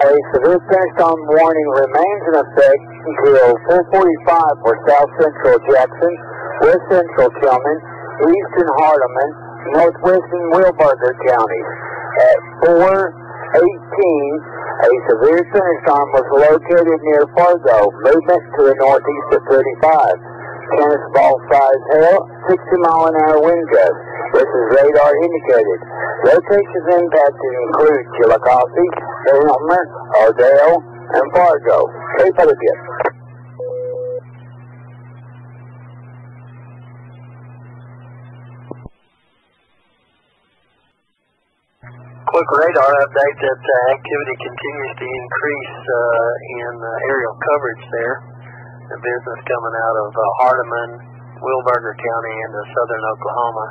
Hey, severe thunderstorm warning remains in effect until 445 for south central Jackson, west central Tillman, eastern Hardeman, northwestern Wilbarger counties. At 418, a severe thunderstorm was located near Fargo, movement to the northeast at 35. Tennis ball size hail, 60 mile an hour wind gust. This is radar indicated. Locations impacted include Chillicothe, Elmer, Odell, and Fargo. Cape Elizabeth. Quick radar update that uh, activity continues to increase uh, in uh, aerial coverage there. The business coming out of uh, Hardeman, Wilbarger County into southern Oklahoma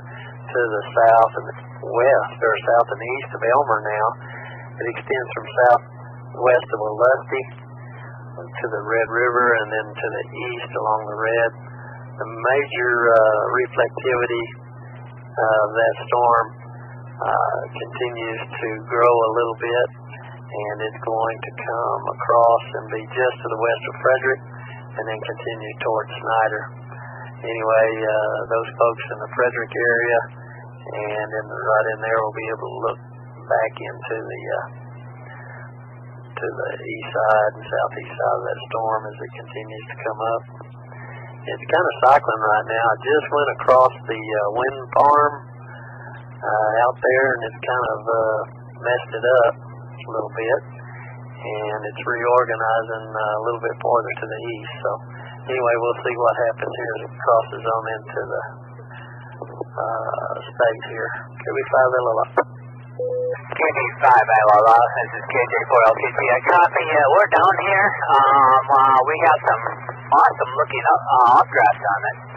to the south and west, or south and east of Elmer now. It extends from southwest of Olustee to the Red River and then to the east along the Red. The major uh, reflectivity of that storm uh, continues to grow a little bit, and it's going to come across and be just to the west of Frederick, and then continue toward Snyder. Anyway, uh, those folks in the Frederick area and in the, right in there will be able to look back into the uh, to the east side and southeast side of that storm as it continues to come up. It's kind of cycling right now. I just went across the uh, wind farm uh, out there, and it's kind of uh, messed it up a little bit, and it's reorganizing uh, a little bit farther to the east. So anyway, we'll see what happens here as it crosses on into the uh, states here. KB5 LLA. KJ5 LLA, this is KJ4LTT. I copy. Uh, we're down here. Um, uh, we have some awesome looking up, uh, updrafts on it.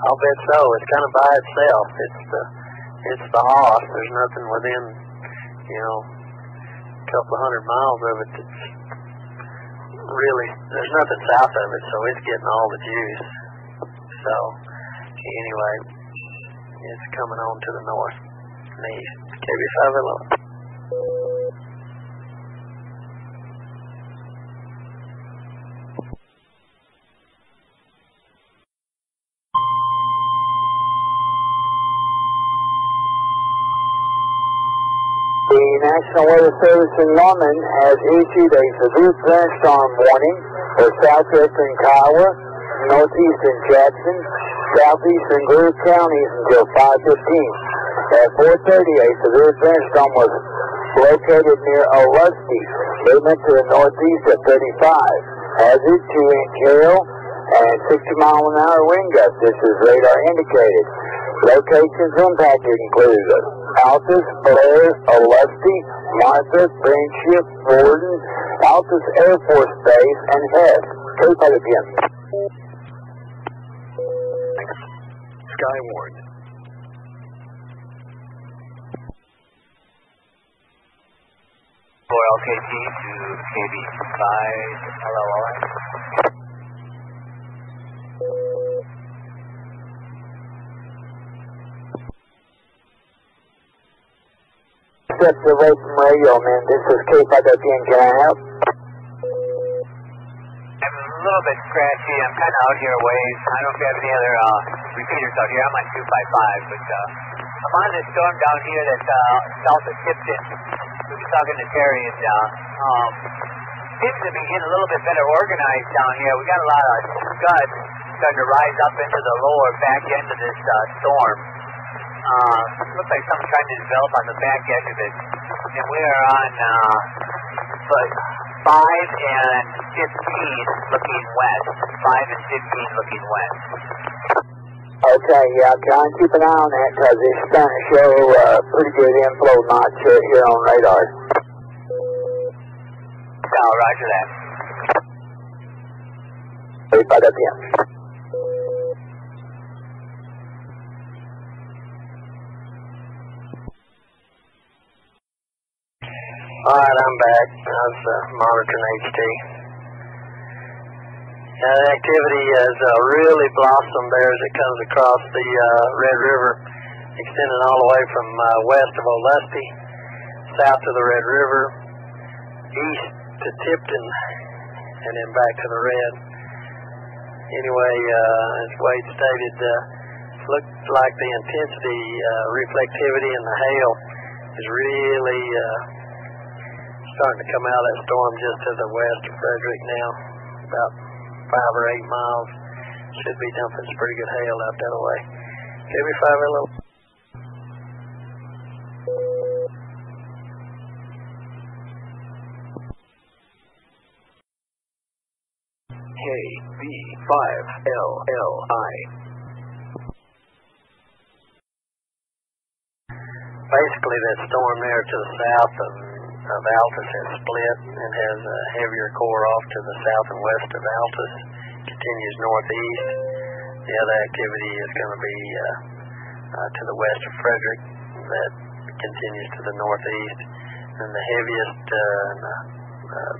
I'll bet so. It's kind of by itself. It's the it's the Hoss. There's nothing within, you know, a couple hundred miles of it that's really there's nothing south of it, so it's getting all the juice. So anyway, it's coming on to the north and east. KB5 LO. The National Weather Service in Norman has issued a severe thunderstorm warning for southwestern Kiowa, northeastern Jackson, southeastern Greer counties until 5:15. At 4:30, a severe thunderstorm was located near Olustee. Movement to the northeast at 35. Hazard 2-inch hail and 60 mile an hour wind gust. This is radar indicated. Locations impacted include Altus, Blair, Olustee, Martha, Friendship, Borden, Altus Air Force Base, and Head. Hess. that, again. Skywarn. For LKT to KB5 LLA. Steps away from radio, man. This is again. Can I help? I'm a little bit scratchy. I'm kind of out here a ways. I don't know if you have any other uh, repeaters out here. I'm on 255, but uh, I'm on this storm down here that's uh, south of Tipton. We were talking to Terry, and uh, um, seems to be getting a little bit better organized down here. We got a lot of scuds starting to rise up into the lower back end of this uh, storm. Uh, looks like something trying to develop on the back edge of it. And we are on uh, but 5 and 15 looking west. 5 and 15 looking west. Okay, yeah, and keep an eye on that because it's starting to show uh, pretty good inflow notch here, here on radar. Now, roger that. Cape again. All right, I'm back. Was uh, monitoring HT. Uh, the activity has uh, really blossomed there as it comes across the uh, Red River, extending all the way from uh, west of Olustee south to the Red River, east to Tipton, and then back to the Red. Anyway, uh, as Wade stated, uh, looked like the intensity, uh, reflectivity, and the hail is really uh, starting to come out of that storm just to the west of Frederick now, about five or eight miles. Should be dumping some pretty good hail out that way. KB5 LO. KB5LLI. Basically, that storm there to the south of, of Altus has split and has a heavier core off to the south and west of Altus. Continues northeast. The other activity is going to be uh, uh, to the west of Frederick. That continues to the northeast. And the heaviest uh, uh,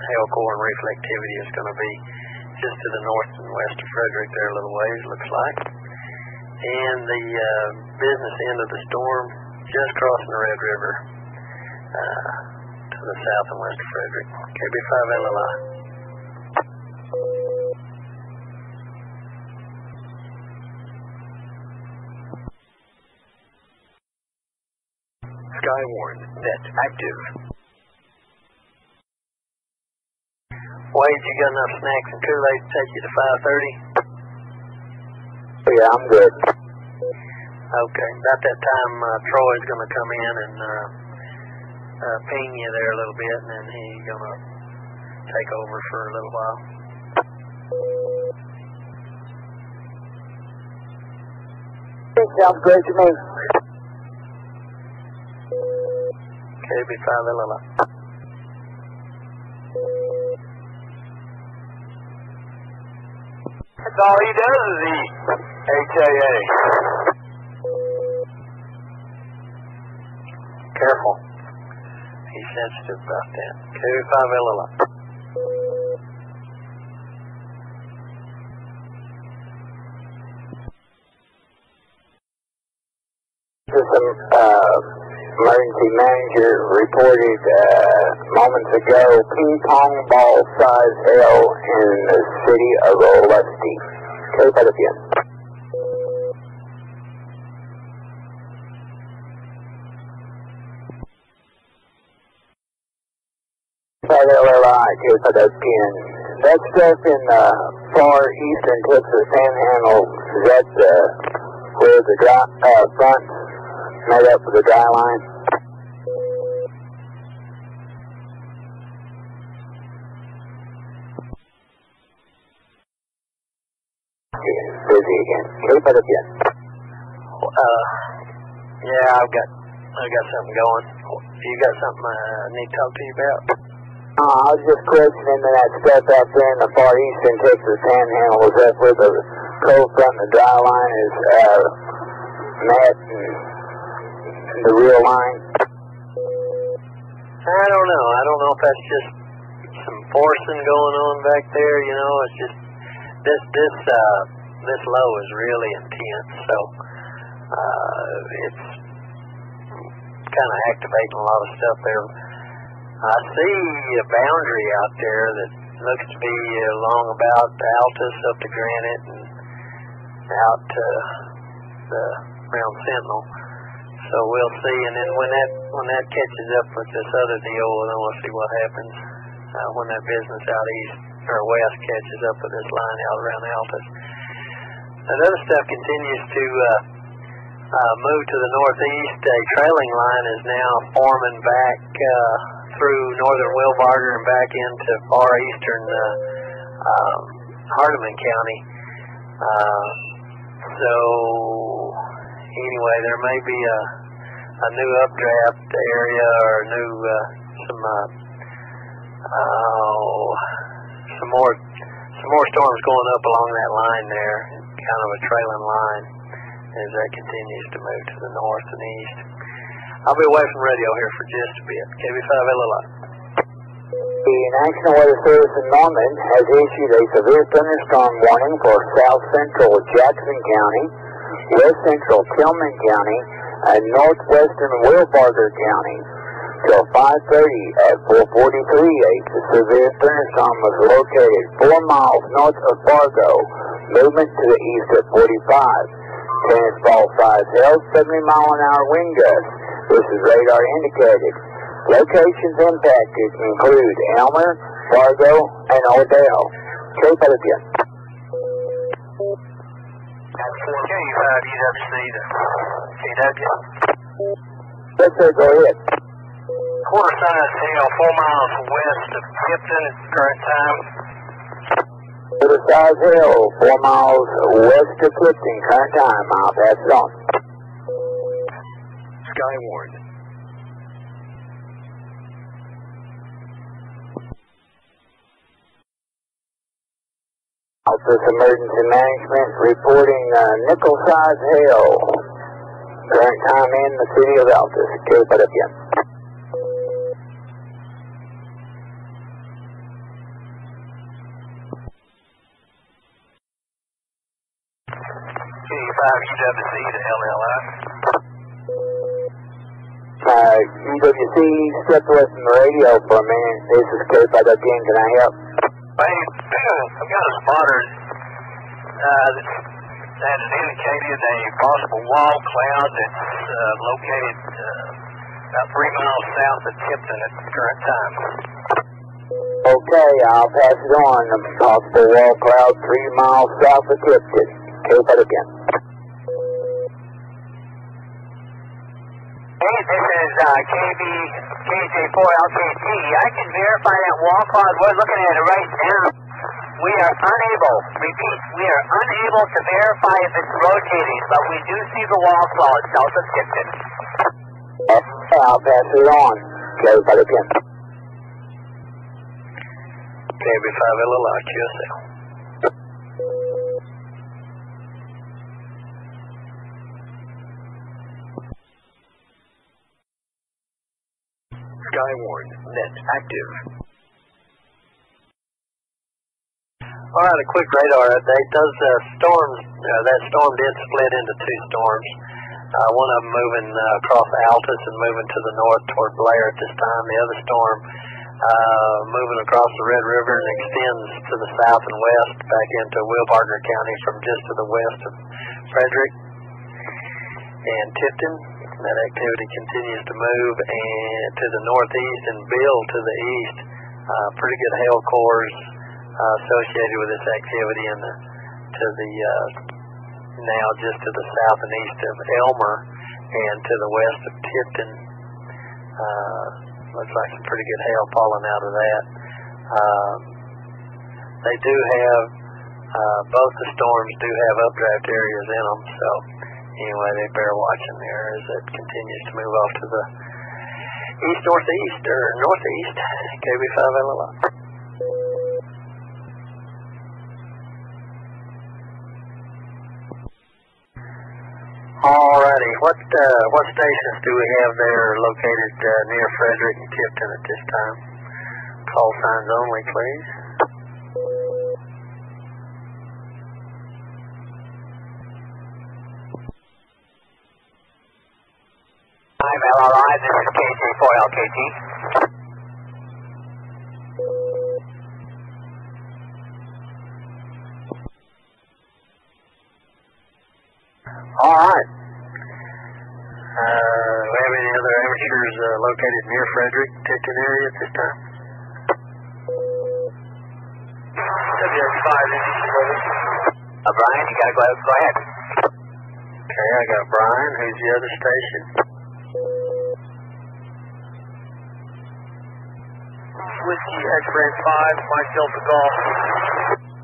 hail core and reflectivity is going to be just to the north and west of Frederick there a little ways, looks like. And the uh, business end of the storm just crossing the Red River uh, to the south and west of Frederick. KB5LLI. Skywarn net active. Wade, you got enough snacks and Kool-Aid to take you to 530? Yeah, I'm good. Okay. About that time, uh, Troy's going to come in and uh, uh, ping you there a little bit, and then he's going to take over for a little while. Sounds great to me. KB5LLI. That's all he does is eat. AKA. Careful. Sensitive about that. KB5LLI. Uh, emergency manager reported uh, moments ago ping pong ball size hail in the city of Olustee. Okay, Philadelphia. LLI, okay, Philadelphia. That stuff in the far eastern tips of the Panhandle, is that uh, where the dry, uh, front made up for the dry line? Busy again. Keep it again. Uh, yeah, I've got, I've got something going. You got something uh, I need to talk to you about? Uh, I was just questioning that stuff out there in the far eastern Texas Panhandle. Was that where the cold front and the dry line is uh, met and the real line? I don't know. I don't know if that's just some forcing going on back there. You know, it's just this this uh, this low is really intense, so uh, it's kind of activating a lot of stuff there. I see a boundary out there that looks to be along about Altus up to Granite and out to the Round Sentinel. So we'll see, and then when that when that catches up with this other deal, then we'll see what happens uh, when that business out east or west catches up with this line out around Altus. That other stuff continues to uh, uh, move to the northeast. A trailing line is now forming back uh, through northern Wilbarger and back into far eastern uh, um, Hardeman County. Uh, so anyway, there may be a a new updraft area or a new uh, some uh, oh some more some more storms going up along that line there, kind of a trailing line as that continues to move to the north and east. I'll be away from radio here for just a bit. KB5LLI. The National Weather Service in Norman has issued a severe thunderstorm warning for south central Jackson County, west central Tillman County, and northwestern Wilbarger County. till 5.30 at 443 a severe thunderstorm was located 4 miles north of Fargo. Movement to the east at 45. Tennis ball size held 70 mile an hour wind gusts. This is radar indicated. Locations impacted include Elmer, Fargo, and Odell. Olivia. K5 UWC to KW. Yes, sir, go ahead. Quarter size hail, four miles west of Tipton current time. The size hill, 4 miles west of Clifton, current time. I'll pass it on. Skywarn. Office Emergency Management reporting uh, nickel size hail. Current time in the city of Altus. Cape Olivia. K5 UWC to LLI. BWC, step away from the radio for a minute. This is K5WN. Can I help? Hey, I've got a spotter uh, that has indicated a possible wall cloud that's uh, located uh, about three miles south of Tipton at the current time. Okay, I'll pass it on. A possible wall cloud three miles south of Tipton. K5WN. Hey, this is uh, KB KJ4LKT. I can verify that wall cloud. We're looking at it right now. We are unable, repeat, we are unable to verify if it's rotating, but we do see the wall cloud south of Tipton. Okay, I'll pass it on. Cape Olivia. KB5 LLI QSL. Skywarn, net active. All right, a quick radar update. Those uh, storms, uh, that storm did split into two storms. Uh, one of them moving uh, across Altus and moving to the north toward Blair at this time. The other storm uh, moving across the Red River and extends to the south and west back into Wilbarger County from just to the west of Frederick and Tipton. That activity continues to move and to the northeast and Bill to the east. Uh, pretty good hail cores uh, associated with this activity in to the uh, now just to the south and east of Elmer and to the west of Tipton. Uh, looks like some pretty good hail falling out of that. Um, they do have uh, both the storms do have updraft areas in them, so anyway, they bear watching there as it continues to move off to the east northeast or northeast. KB5 LLI. Alrighty, what uh, what stations do we have there located uh, near Frederick and Tipton at this time? Call signs only, please. I'm LRI, this is KJ4LKT. All right. Uh, we have any other amateurs uh, located near Frederick, Tipton area at this time? WX5 Uh, Brian, you gotta go, go ahead. Okay, I got Brian. Who's the other station? Whiskey X-Ray 5, Mike Delta Golf.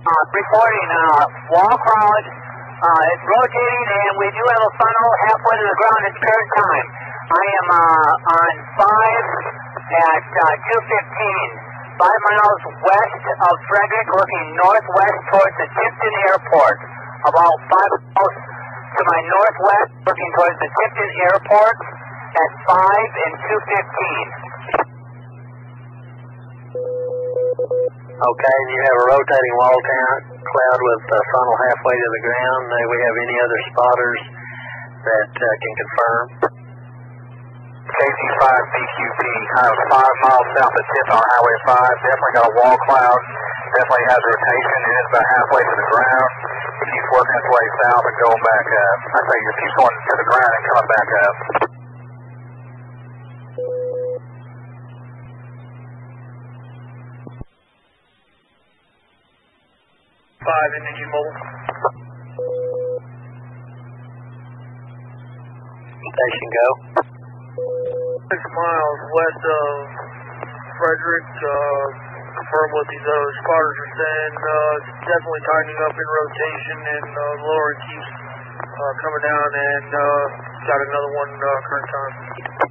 Uh, reporting, uh, wall cloud, uh, it's rotating and we do have a funnel halfway to the ground at current time. I am, uh, on 5 at, uh, 215, 5 miles west of Frederick, looking northwest towards the Tipton Airport. About 5 miles to my northwest, looking towards the Tipton Airport at 5 and 215. Okay, and you have a rotating wall cloud with a funnel halfway to the ground. Do we have any other spotters that uh, can confirm? K5 KG5BQP, kind five miles south of tip on Highway 5. Definitely got a wall cloud. Definitely has rotation it's about halfway to the ground. It keeps working its way south and going back up. I say it keeps going to the ground and coming back up. Five in engine mobile. Station go. Six miles west of Frederick. Uh, confirm what these other spotters are saying. Uh, it's definitely tightening up in rotation and uh, lower keeps uh, coming down and uh, got another one uh, current time.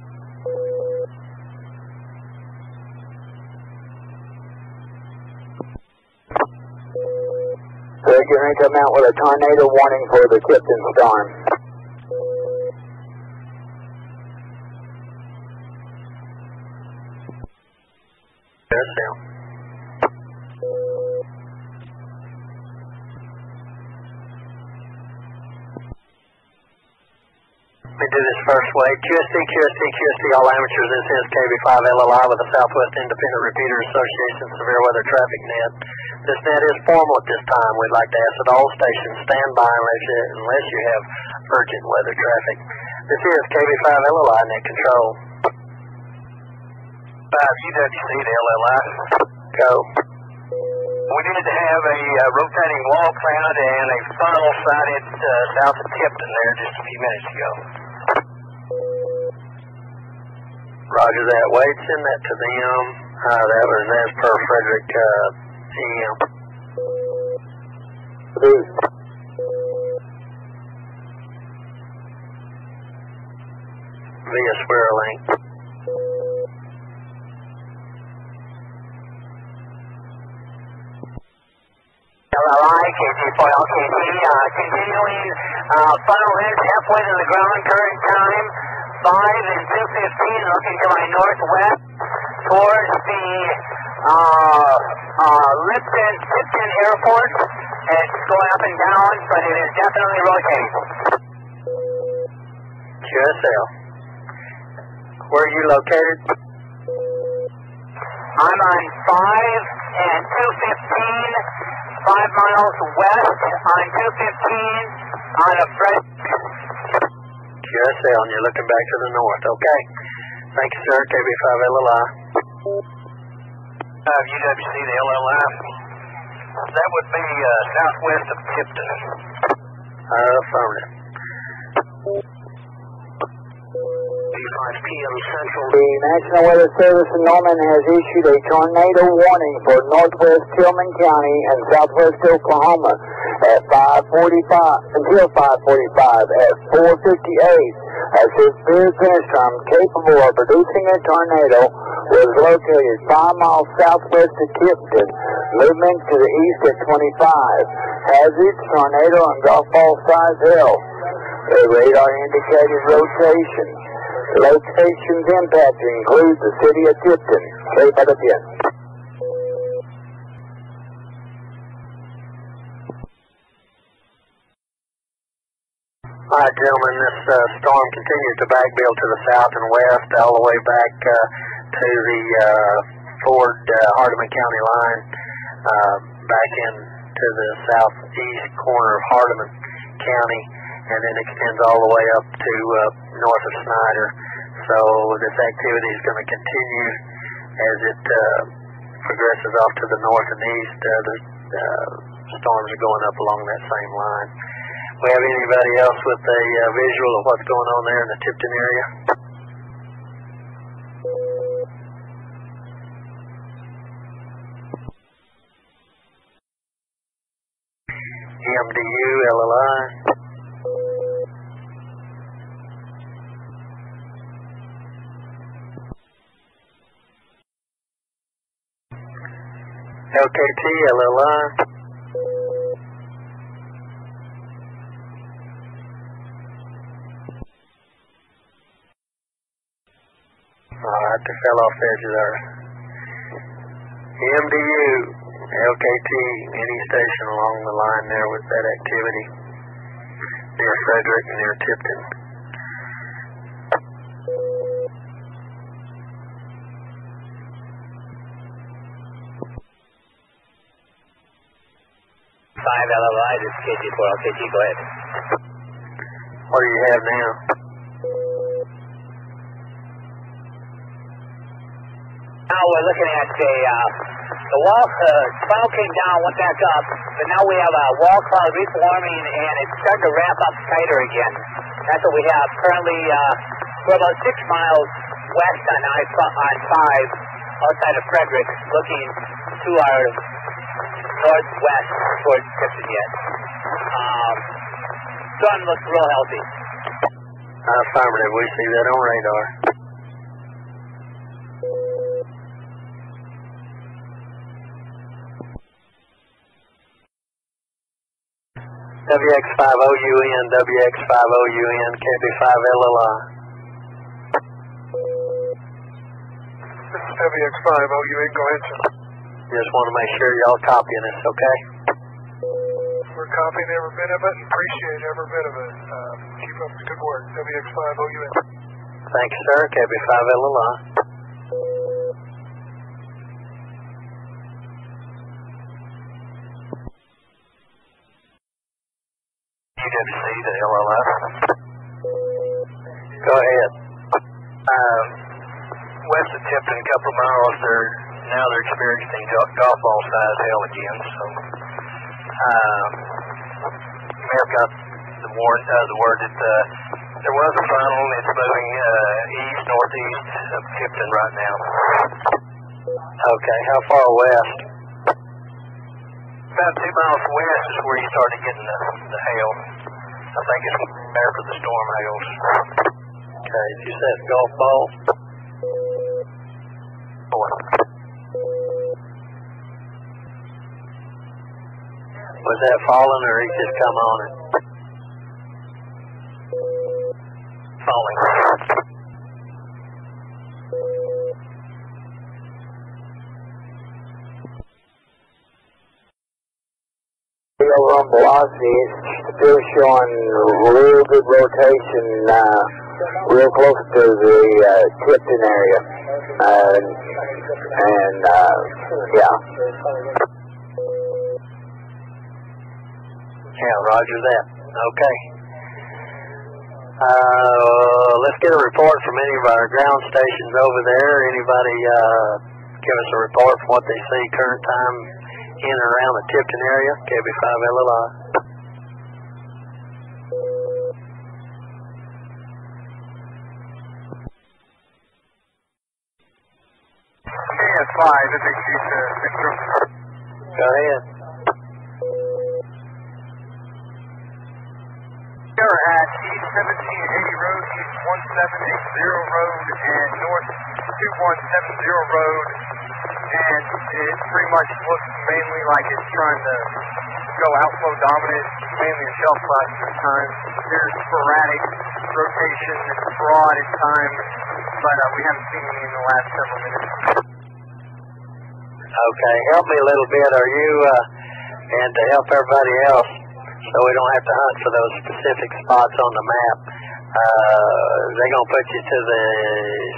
To come out with a tornado warning for the Tipton storm. Yes, Sam. Do this first way. QSC, QSC, QSC, all amateurs. This is KB5LLI with the Southwest Independent Repeater Association Severe Weather Traffic Net. This net is formal at this time. We'd like to ask that all stations stand by unless you, unless you have urgent weather traffic. This is KB5LLI Net Control. 5 UWC to LLI. Go. We to have a uh, rotating wall cloud and a funnel sighted uh, south of Tipton there just a few minutes ago. Roger that. Wade, send that to them. Uh, that was as per Frederick uh, EM. Bruce. Via Square Link. LLI, KG4LKT, uh, continuing, uh, funnel is halfway to the ground current time, 5 and 215, looking to my northwest, towards the, uh, uh, Tipton, Tipton Airport. It's going up and down, but it is definitely rotating. QSL. Where are you located? I'm on 5 and 215, 5 miles west on 215 on a fresh QSL, and you're looking back to the north. Okay. Thank you, sir. KB5LLI. 5 UWC to LLI. That would be uh, southwest of Tipton. Uh, affirmative. 5 p.m. Central. The National Weather Service in Norman has issued a tornado warning for northwest Tillman County and southwest Oklahoma at 545 until 545 at 458. A severe thunderstorm capable of producing a tornado was located 5 miles southwest of Tipton, moving to the east at 25. Hazards, tornado, and golf ball size L. The radar indicated rotation. Locations impacted include the city of Tipton. K by the All right, gentlemen, this uh, storm continues to backbuild to the south and west, all the way back uh, to the uh, Foard uh, Hardeman County line, uh, back into the southeast corner of Hardeman County, and then extends all the way up to uh, north of Snyder. So this activity is going to continue as it uh, progresses off to the north and east. Uh, the uh, storms are going up along that same line. We have anybody else with a uh, visual of what's going on there in the Tipton area? EMDU, LLI. LKT, LLI. All right, the fell off edge of there. MDU, LKT, any station along the line there with that activity near Frederick and near Tipton. Five LLI, this is KG4LKT, go ahead. What do you have now? Now we're looking at the, uh, the wall, uh, funnel came down, went back up, but now we have a wall cloud reforming and it's starting to ramp up tighter again. That's what we have currently, uh, we're about six miles west on I on five outside of Frederick, looking to our northwest towards yet. Um, sun looks real healthy. Affirmative. We see that on radar. WX5OUN, WX5OUN, KB5LLI. This is WX5OUN. Go ahead, sir. Just want to make sure y'all copying this, okay? We're copying every bit of it and appreciate every bit of it. Uh, keep up the good work. WX5OUN. Thank you, sir. KB5LLI. UWC to LLF. Go ahead. Um, west of Tipton, a couple of miles, they're now they're experiencing golf ball size hail again. So, um, you may have got the warn, uh, the word that uh, there was a funnel. and It's moving uh, east northeast of Tipton right now. Okay, how far west? About two miles west is where you started getting the, the hail. I think it's after the storm hails. Okay, you said golf ball? Was that falling or he just come on it? Falling. Over on velocity, it's still showing real good rotation, uh, real close to the uh, Tipton area. Uh, and, uh, yeah. Yeah, roger that. Okay. Uh, let's get a report from any of our ground stations over there. Anybody, uh, give us a report from what they see current time in and around the Tipton area, KB5LLI. KS5, this is Chief uh, Central. Go ahead. They're at East 1780 Road, East 1780 Road, and North 2170 Road. And it pretty much looks mainly like it's trying to go outflow dominant, mainly in shelf classes at times. There's sporadic rotation, it's broad at times, but uh, we haven't seen any in the last several minutes. Okay, help me a little bit. Are you, uh, and to help everybody else, so we don't have to hunt for those specific spots on the map, uh, they gonna put you to the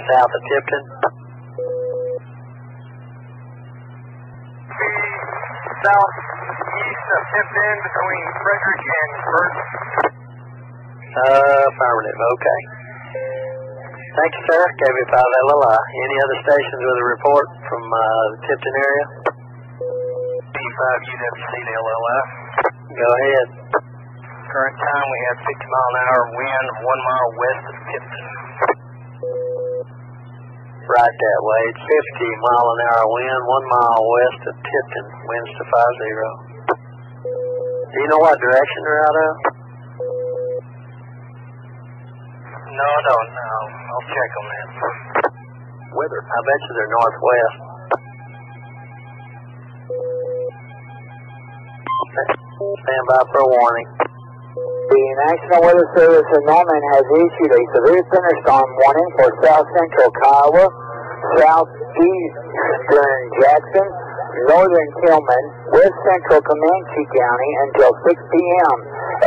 south of Tipton? The southeast of Tipton between Frederick and Burton. Uh, affirmative, okay. Thank you, sir. KB5LLI. Any other stations with a report uh, Tipton area? B5 UWC to LLF. Go ahead. Current time we have 50 mile an hour wind, one mile west of Tipton. Right that way. It's 50 mile an hour wind, one mile west of Tipton. Winds to 50. Do you know what direction they're out of? No, I don't know. I'll check on that. Weather. I bet you they're northwest. Stand by for a warning. The National Weather Service in Norman has issued a severe thunderstorm warning for south central Kiowa, southeastern Jackson, northern Tillman, west central Comanche County until 6 p.m.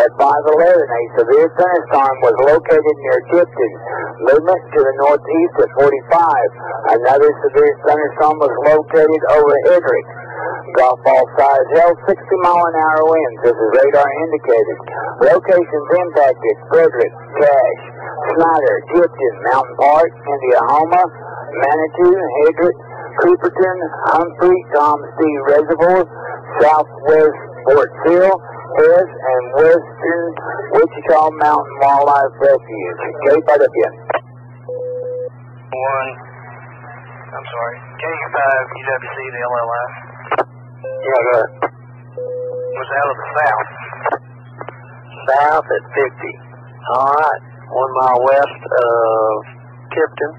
At 511, a severe thunderstorm was located near Tipton. Movement to the northeast at 45. Another severe thunderstorm was located over Hedrick. Golf ball size held 60 mile an hour winds. This is radar indicated. Locations impacted Frederick, Cache, Snyder, Tipton, Mountain Park, Indiahoma, Manitou, Hedrick, Cooperton, Humphrey, Tom Steed Reservoir, Southwest Fort Sill, Hess, and Western Wichita Mountain Wildlife Refuge. Again. One. I'm sorry. KU5, UWC, the LLI. Yeah, go ahead. Was out of the south. South at 50. All right. One mile west of Tipton.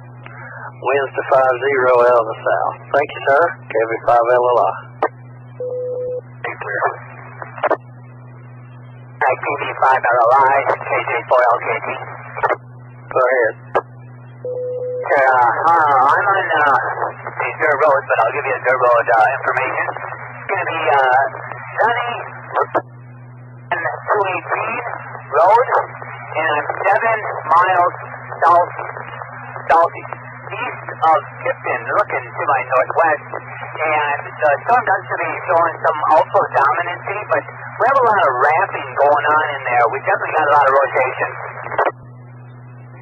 Winds to 50 out of the south. Thank you, sir. KV5 LLI. Clear. KV5 LLI, KJ4LKT. Go ahead. Uh, uh, I'm on uh, the dirt road, but I'll give you the dirt road uh, information. To be uh, sunny and 218 road, and I'm seven miles south, southeast of Tipton, looking to my northwest. And the storm does to be showing some also dominancy, but we have a lot of ramping going on in there. We definitely got a lot of rotation.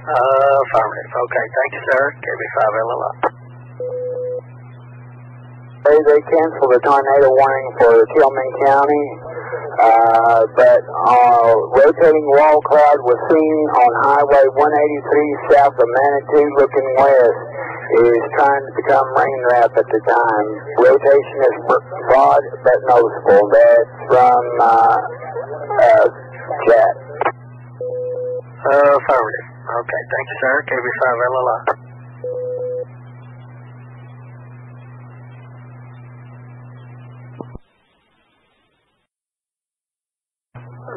Uh, affirmative. Okay. Thank you, sir. KV5 LLI. They, they canceled the tornado warning for Tillman County, uh, but uh, rotating wall cloud was seen on Highway 183 south of Manitou looking west. It is trying to become rain wrap at the time. Rotation is broad but noticeable. That's from uh, uh, chat. Uh, affirmative. Okay. Thank you, sir. KV5 LLI.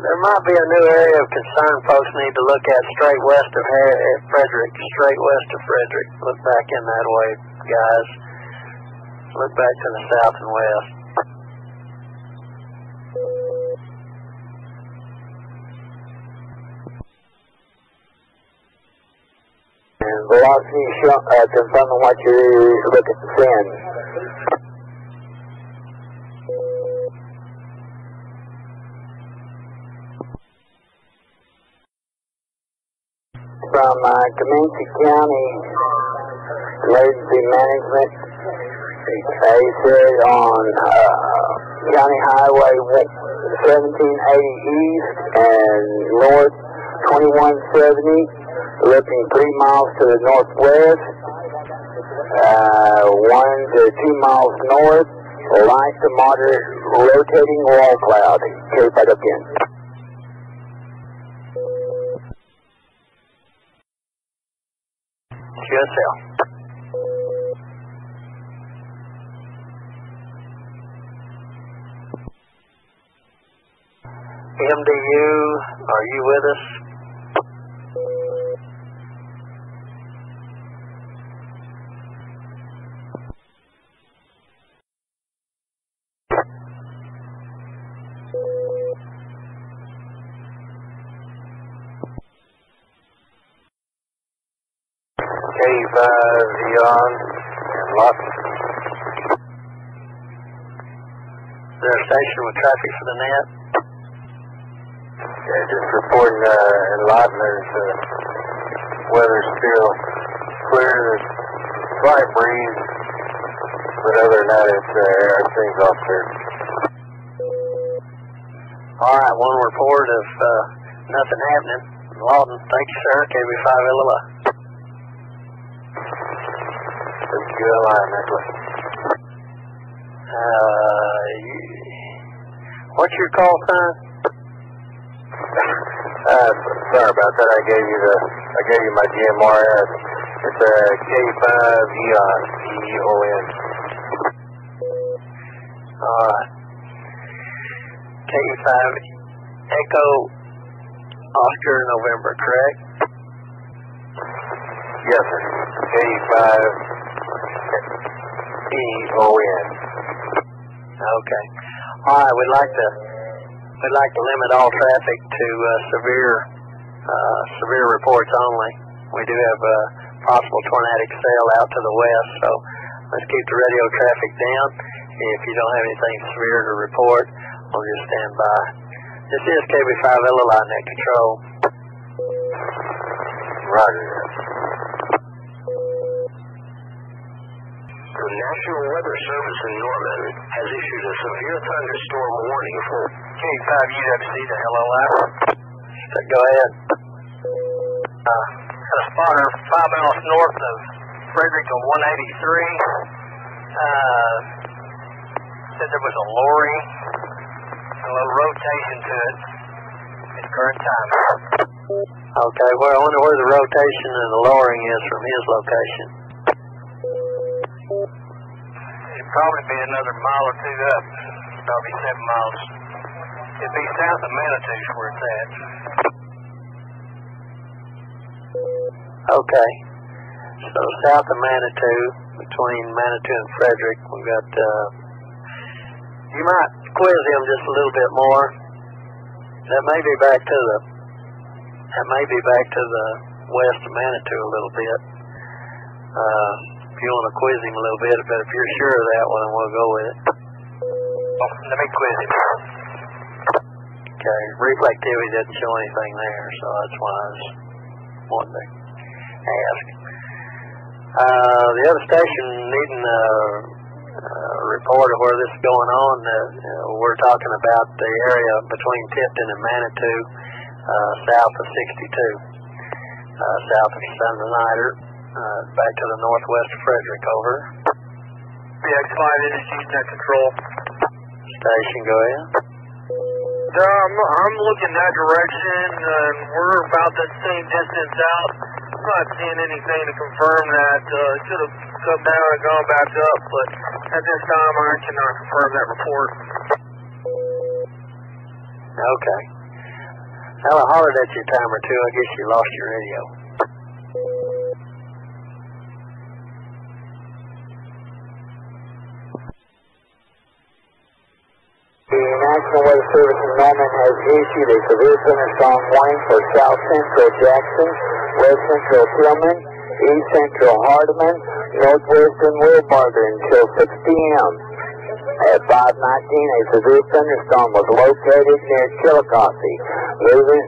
There might be a new area of concern folks need to look at straight west of uh, Frederick, straight west of Frederick. Look back in that way, guys. Look back to the south and west. And velocity uh, confirming what you're looking to send. From uh, Comanche County Emergency Management, they said on uh, County Highway 1780 East and North 2170 looking three miles to the northwest, uh, one to two miles north, light to moderate rotating wall cloud. Cape right up in. QSL. MDU, are you with us? K5 Eon and Lawton. Is there a station with traffic for the net? Yeah, just reporting uh, there's uh, weather's still clear, there's slight breeze, but other than that it's uh, everything's off there. All right, one report of uh, nothing happening. Lawton, thank you, sir. KB5 LLI. That's a good. Uh, you, what's your call sign? uh, sorry about that. I gave you the, I gave you my GMRS. It's a K5 Eon, E-O-N. Alright. K5 Echo Oscar November, correct? Yes, sir. K5 E-O-N. Okay. All right, we'd like to we'd like to limit all traffic to uh, severe uh, severe reports only. We do have a possible tornadic sail out to the west, so let's keep the radio traffic down. If you don't have anything severe to report, we'll just stand by. This is KB5LLI Net Control. Roger. The National Weather Service in Norman has issued a severe thunderstorm warning for K5 UWC to LLF. Go ahead. Uh, a spotter five miles north of Frederick on 183. Uh, said there was a lorry, a little rotation to it at current time. Okay, well, I wonder where the rotation and the lowering is from his location. It'd probably be another mile or two up, probably seven miles. It'd be south of Manitou's where it's at. Okay. So south of Manitou, between Manitou and Frederick, we've got, uh, you might quiz him just a little bit more. That may be back to the, that may be back to the west of Manitou a little bit. Uh, if you want to quiz him a little bit, but if you're sure of that one, we'll go with it. Oh, let me quiz him. Okay, reflectivity doesn't show anything there, so that's why I was wanting to ask. Uh, the other station needing a, a report of where this is going on. Uh, uh, we're talking about the area between Tipton and Manitou, uh, south of 62, uh, south of Snyder, uh, back to the northwest of Frederick. Over. BX5 Energy Net Control. Station, go ahead. Um, I'm looking that direction, and we're about the same distance out. I'm not seeing anything to confirm that. Uh, it should have come down and gone back up, but at this time I cannot confirm that report. Okay. Well, I hollered at you a time or two. I guess you lost your radio. The National Weather Service in Norman has issued a severe thunderstorm warning for south central Jackson, west central Tillman, east central Hardeman, northwestern Wilbarger until 6 p.m. At 519, a severe thunderstorm was located near Chillicothe, moving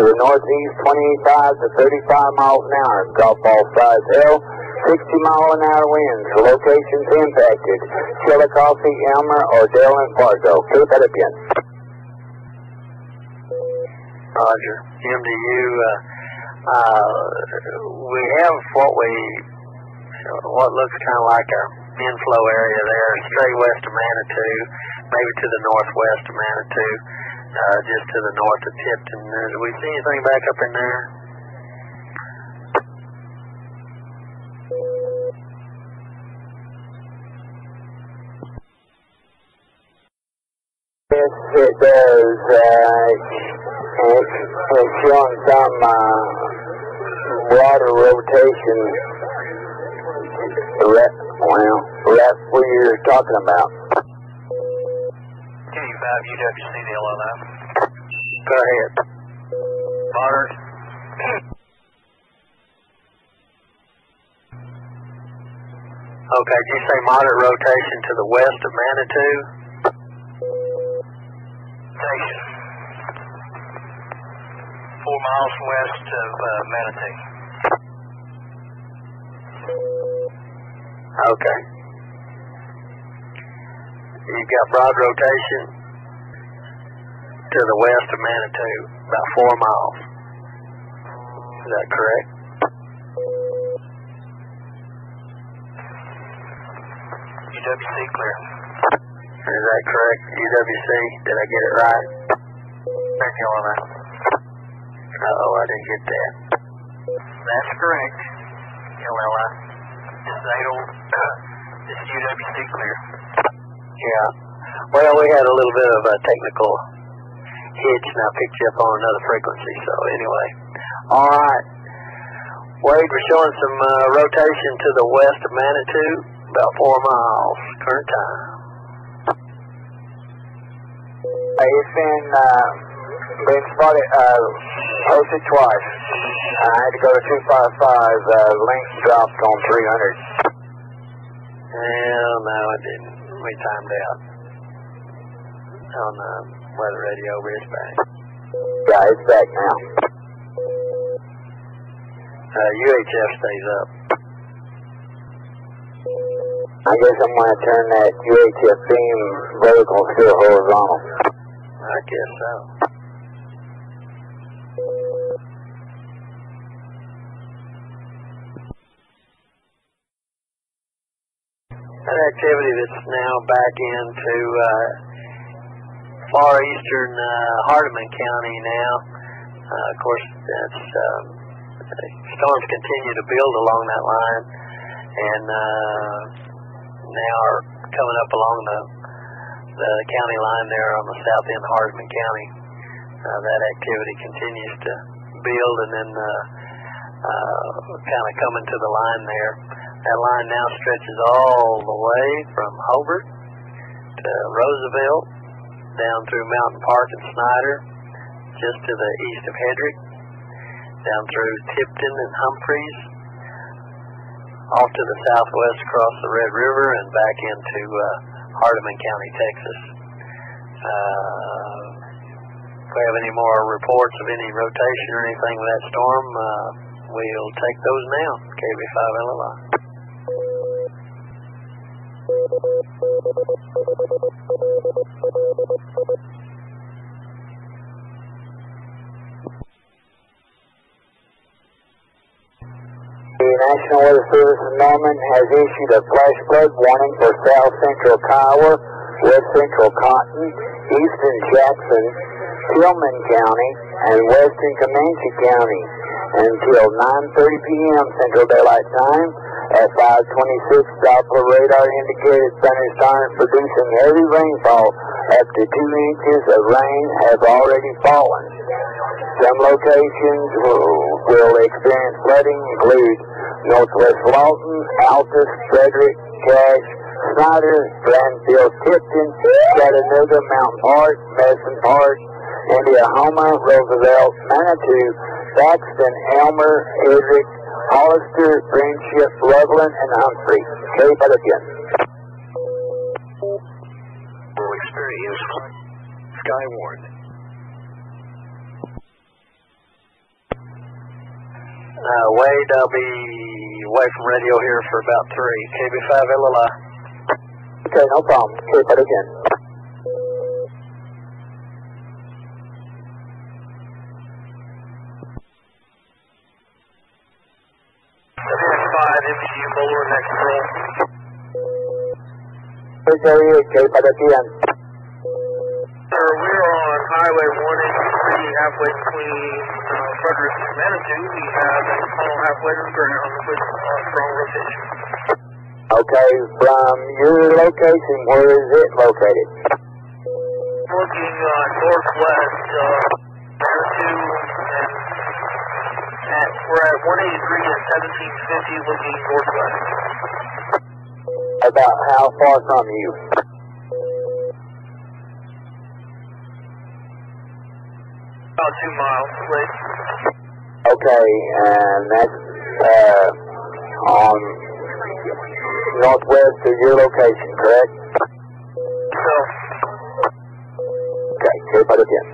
to the northeast 25 to 35 miles an hour. Golf ball size L, 60 mile an hour winds. Locations impacted. Chillicothe, Elmer, Odell, and Fargo. Keep it again. Roger. MDU, uh, uh, we have what we, what looks kind of like our inflow area there, straight west of Manitou, maybe to the northwest of Manitou, uh, just to the north of Tipton. Do we see anything back up in there? Yes, it does. Uh, it's, it's showing some uh, water rotation. Right, well, right where you're talking about. K5 UWC to LLF. Go ahead. Moderate. Okay, did you say moderate rotation to the west of Manitou? Station. Four miles west of uh, Manitou. Okay. You've got broad rotation to the west of Manitou, about four miles. Is that correct? UWC clear. Is that correct? UWC? Did I get it right? Thank you on that. Oh, I didn't get that. That's correct. LLI. Is Adel. this is UWC clear. Yeah. Well, we had a little bit of a technical hitch, and I picked you up on another frequency. So anyway, all right. Wade, we're showing some uh, rotation to the west of Manitou, about four miles current time. Uh, it's been uh, been spotted, uh, posted twice. I had to go to 255. Uh, length dropped on 300. Well, no, it didn't. me timed out on the weather radio over here, back. Yeah, it's back now. Uh, UHF stays up. I guess I'm going to turn that UHF beam vertical to horizontal. I guess so. That activity that's now back into uh, far eastern uh, Hardeman County now. Uh, of course, that's um, storms continue to build along that line, and uh, now are coming up along the the county line there on the south end of Hardeman County. Uh, that activity continues to build, and then uh, uh, kind of coming to the line there. That line now stretches all the way from Hobart to Roosevelt, down through Mountain Park and Snyder, just to the east of Hedrick, down through Tipton and Humphreys, off to the southwest across the Red River, and back into uh, Hardeman County, Texas. Uh, if we have any more reports of any rotation or anything with that storm, uh, we'll take those now. KB5LLI. The National Weather Service in Norman has issued a flash flood warning for south central Kiowa, west central Cotton, eastern Jackson, Tillman County, and western Comanche County until 9.30 p.m. Central Daylight Time. At 526, Doppler radar indicated thunderstorms producing heavy rainfall up to 2 inches of rain have already fallen. Some locations will, will experience flooding include Northwest Lawton, Altus, Frederick, Cache, Snyder, Grandfield, Tipton, Chattanooga, Mountain Park, Medicine Park, Indiahoma, Roosevelt, Manitou, Paxton, Elmer, Hedrick, Hollister, Friendship, Loveland, and Humphrey. Okay, but again. Will experience Skywarn. Uh, Wade, I'll be away from radio here for about 3. KB5LLI. Okay, no problem. Okay, but again. WS5, MGU, Bowler, next roll. Okay, okay, but again. Sir, we're on Highway 183, halfway between uh, Frederick and Manitou. We have a funnel halfway to the ground with uh, strong rotation. Okay, from your location, where is it located? Looking uh, northwest, uh, Manitou, and at, we're at 183 and 1750, looking northwest. About how far from you? About two miles away. Okay, and that's uh, on northwest of your location, correct? So, Okay, okay, but again.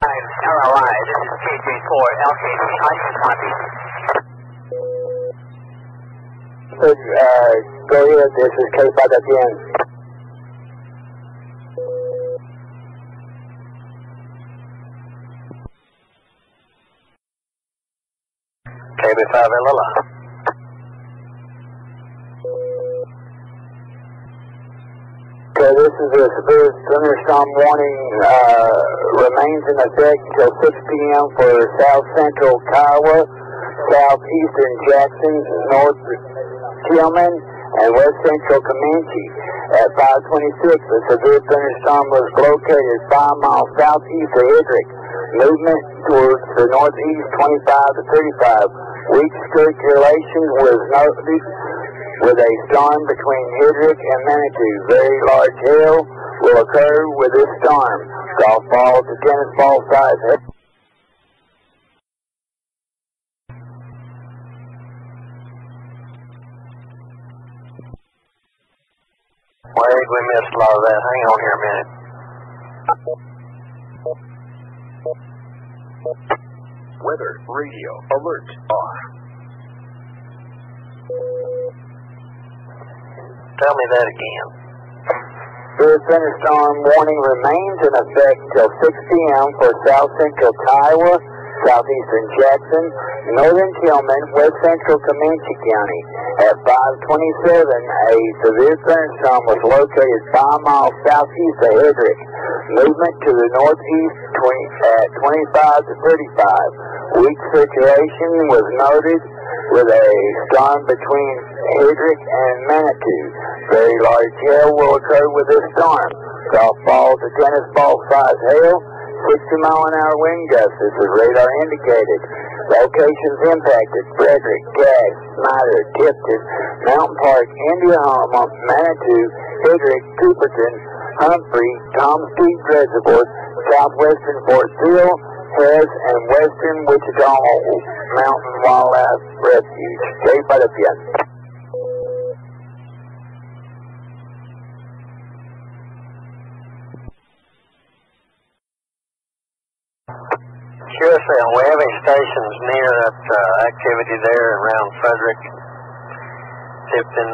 LLI, this is KJ4, LKC, do you copy? Uh, go ahead, this is K5 again. KB5LLI. Okay, this is a severe thunderstorm warning, uh, remains in effect until 6 p.m. for south central Kiowa, southeastern Jackson, north Tillman, and west central Comanche. At 526, a severe thunderstorm was located 5 miles southeast of Hedrick. Movement towards the northeast 25 to 35. Weak circulation was noted with a storm between Hedrick and Manitou. Very large hail will occur with this storm. Golf ball to tennis ball size we missed a lot of that. Hang on here a minute. Weather radio alert off. Tell me that again. Severe thunderstorm warning remains in effect till 6 p.m. for south central Kiowa, southeastern Jackson, northern Tillman, west central Comanche County. At 527, a severe thunderstorm was located 5 miles southeast of Hedrick. Movement to the northeast 20, at 25 to 35. Weak circulation was noted with a storm between Hedrick and Manitou. Very large hail will occur with this storm. Softball to tennis ball size hail, 60 mile an hour wind gusts as the radar indicated. Locations impacted, Frederick, Cache, Snyder, Tipton, Mountain Park, Indiahoma, Manitou, Hedrick, Cooperton, Humphrey, Tom Steed Reservoir, southwestern Fort Sill, Hess, and western Wichita Mountain Wildlife Refuge. Jay QSL, we have any stations near that uh, activity there around Frederick, Tipton,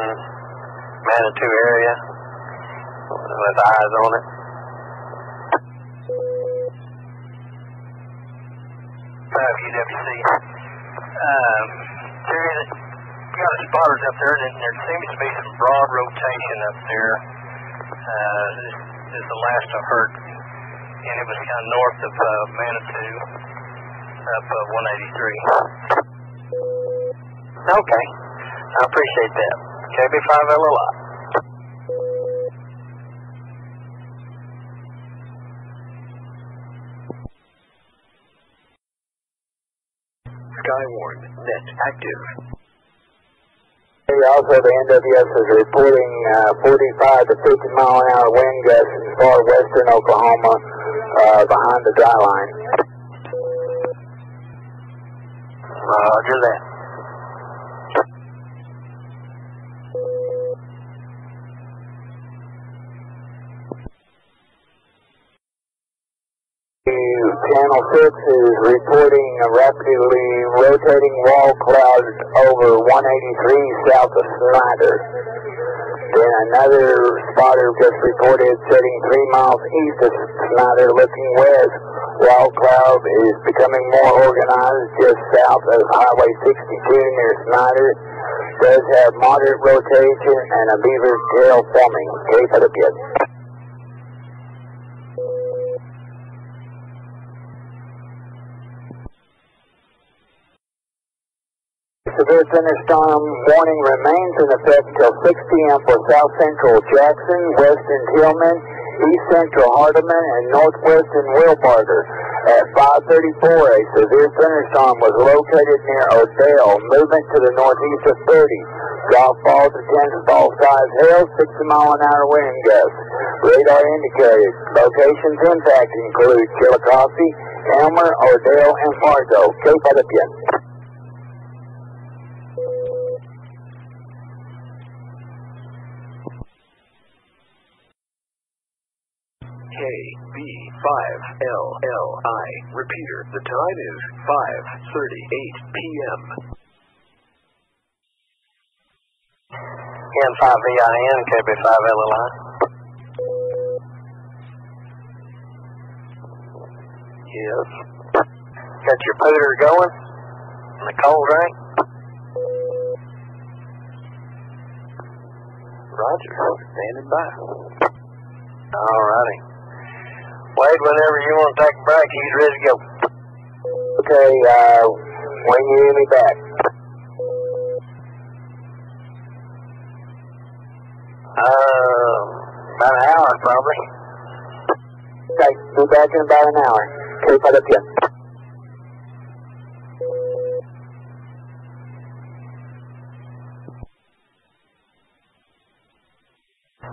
Manitou area with eyes on it? Five UWC. Um, there is, got a spotters up there, and there seems to be some broad rotation up there. Uh, this is the last I heard, and it was kind of north of uh, Manitou, up uh, 183. Okay, I appreciate that. KB5LLI. Skywarn net active. Also, the NWS is reporting uh, 45 to 50 mile an hour wind gusts in far western Oklahoma uh, behind the dry line. Roger that. Channel 6 is reporting a rapidly rotating wall cloud over 183 south of Snyder. Then another spotter just reported setting 3 miles east of Snyder looking west. Wall cloud is becoming more organized just south of Highway 62 near Snyder. Does have moderate rotation and a beaver tail forming. Okay, for the pit. Severe thunderstorm warning remains in effect until 6 p.m. for south central Jackson, western Tillman, east central Hardeman, and northwestern Wilbarger. At 534, a severe thunderstorm was located near Odell, movement to the northeast of 30. Golf ball to tennis ball size hail, 60 mile an hour wind gusts. Radar indicated. Locations impact include Chillicothe, Elmer, Odell, and Fargo. Cape Otapien. KB5LLI. Repeater, the time is 5.38 p.m. N5VIN, KB5LLI. Yes. Got your pooter going? And the cold drink? Roger, standing by. Alrighty. Wade, whenever you want to take a break, he's ready to go. Okay, uh, when you hear me back. Uh, about an hour probably. Okay, be back in about an hour. Okay, para pia.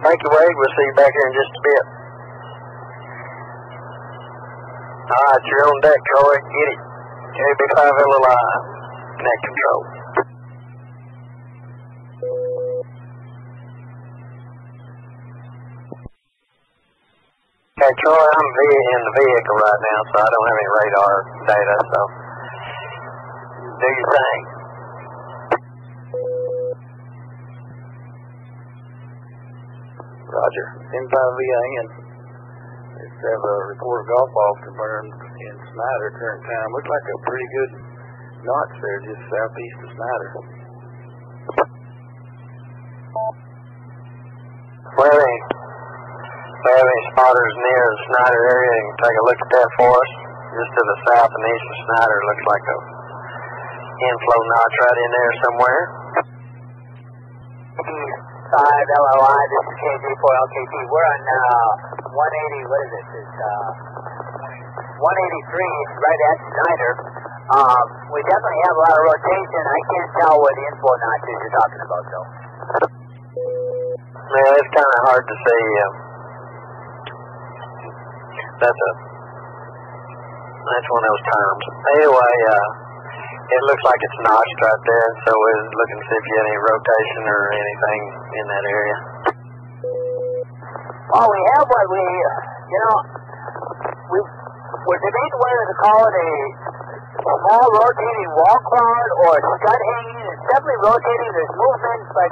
Thank you, Wade. We'll see you back here in just a bit. All right, you're on deck, Troy. Get it. KB5LLI. Net control. Okay, Troy, I'm in the vehicle right now, so I don't have any radar data, so do your thing. Roger. N5VAN. Let's have a report of golf balls to burn in Snyder current time. Looks like a pretty good notch there just southeast of Snyder. Well, any, we have any spotters near the Snyder area, you can take a look at that for us. Just to the south and east of Snyder, looks like a inflow notch right in there somewhere. Five LOI, this is KJ4LKT. We're on uh, 180, what is it? It's uh, 183, right at Snyder. Um, we definitely have a lot of rotation. I can't tell where the inflow notches you're talking about, though. Yeah, it's kind of hard to see. Um, that's a that's one of those terms. Anyway, uh, it looks like it's notched right there, so we're looking to see if you had any rotation or anything in that area. Well, we have what we, uh, you know, we we're debating whether to call it a small rotating wall cloud or scud hanging. It's definitely rotating. There's movement, but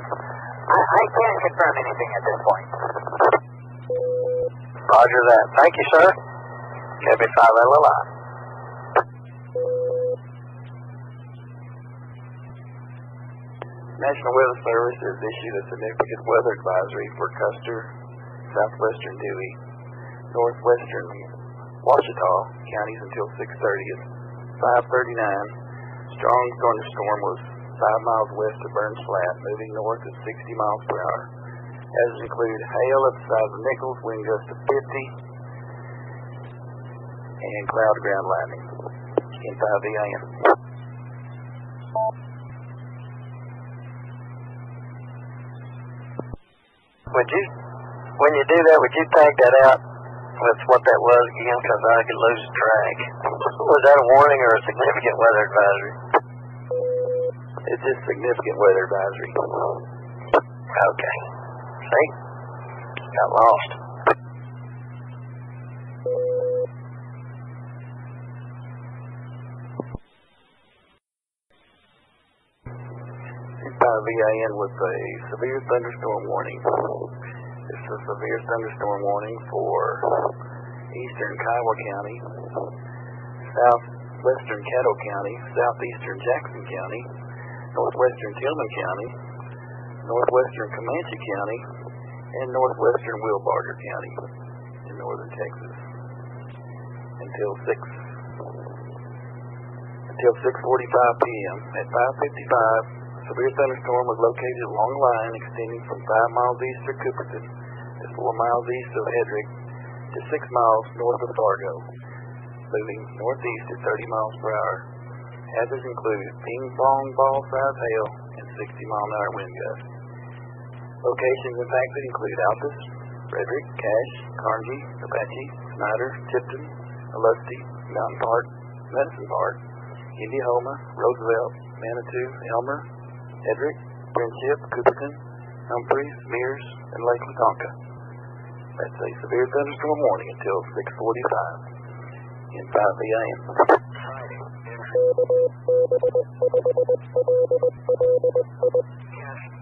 I, I can't confirm anything at this point. Roger that. Thank you, sir. Heavy 5 LLI. National Weather Service has issued a significant weather advisory for Custer, southwestern Dewey, northwestern Washita counties until 6:30. 5:39. Strong thunderstorm was five miles west of Burns Flat, moving north at 60 miles per hour. As include hail at the size of nickels, wind gusts of 50, and cloud ground lightning. In 5 a.m. Would you, when you do that, would you tag that out with what that was again? Because I could lose track. Was that a warning or a significant weather advisory? It's just significant weather advisory. Okay. See? Got lost. VAN with a severe thunderstorm warning. Is a severe thunderstorm warning for eastern Kiowa County, southwestern Caddo County, southeastern Jackson County, northwestern Tillman County, northwestern Comanche County, and northwestern Wilbarger County in northern Texas until 6 until 6:45 p.m. At 5:55, severe thunderstorm was located along a line extending from 5 miles east of Cooperton 4 miles east of Hedrick to 6 miles north of Fargo, moving northeast at 30 miles per hour. Hazards include ping pong ball size hail and 60 mile an hour wind gusts. Locations impacted include Altus, Frederick, Cache, Carnegie, Apache, Snyder, Tipton, Olustee, Mountain Park, Medicine Park, Indiahoma, Roosevelt, Manitou, Elmer, Hedrick, Friendship, Cooperton, Humphreys, Meers, and Lake Lawtonka. That's a severe thunderstorm warning until 645 in 5 a.m.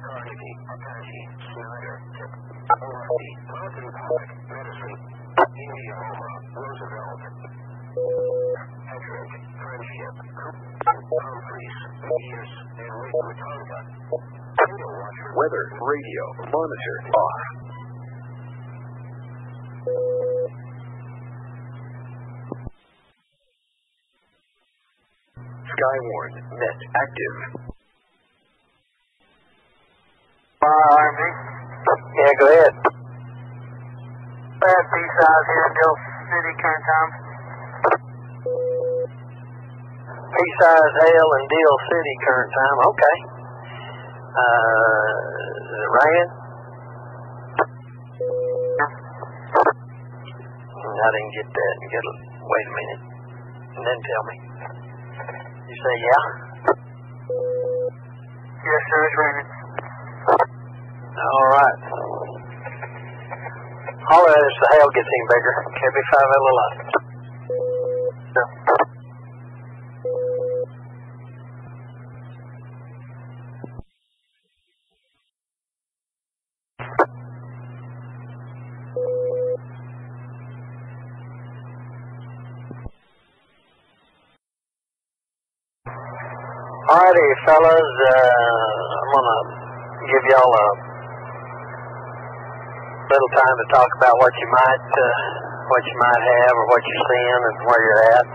Carnegie, Apache, Snyder, Olustee, Skywarn net active. RMB? Yeah, go ahead. Bad peace out here in City, current time. Pea-size hail in Deal City current time. Okay. Uh, is it raining? I didn't get that. You gotta wait a minute and then tell me. You say yeah? Yes, sir, it's raining. All right. Holler at us the hail gets any bigger. KB5 LLI. No. Alrighty, fellas, uh, I'm gonna give y'all a little time to talk about what you might, uh, what you might have or what you're seeing and where you're at.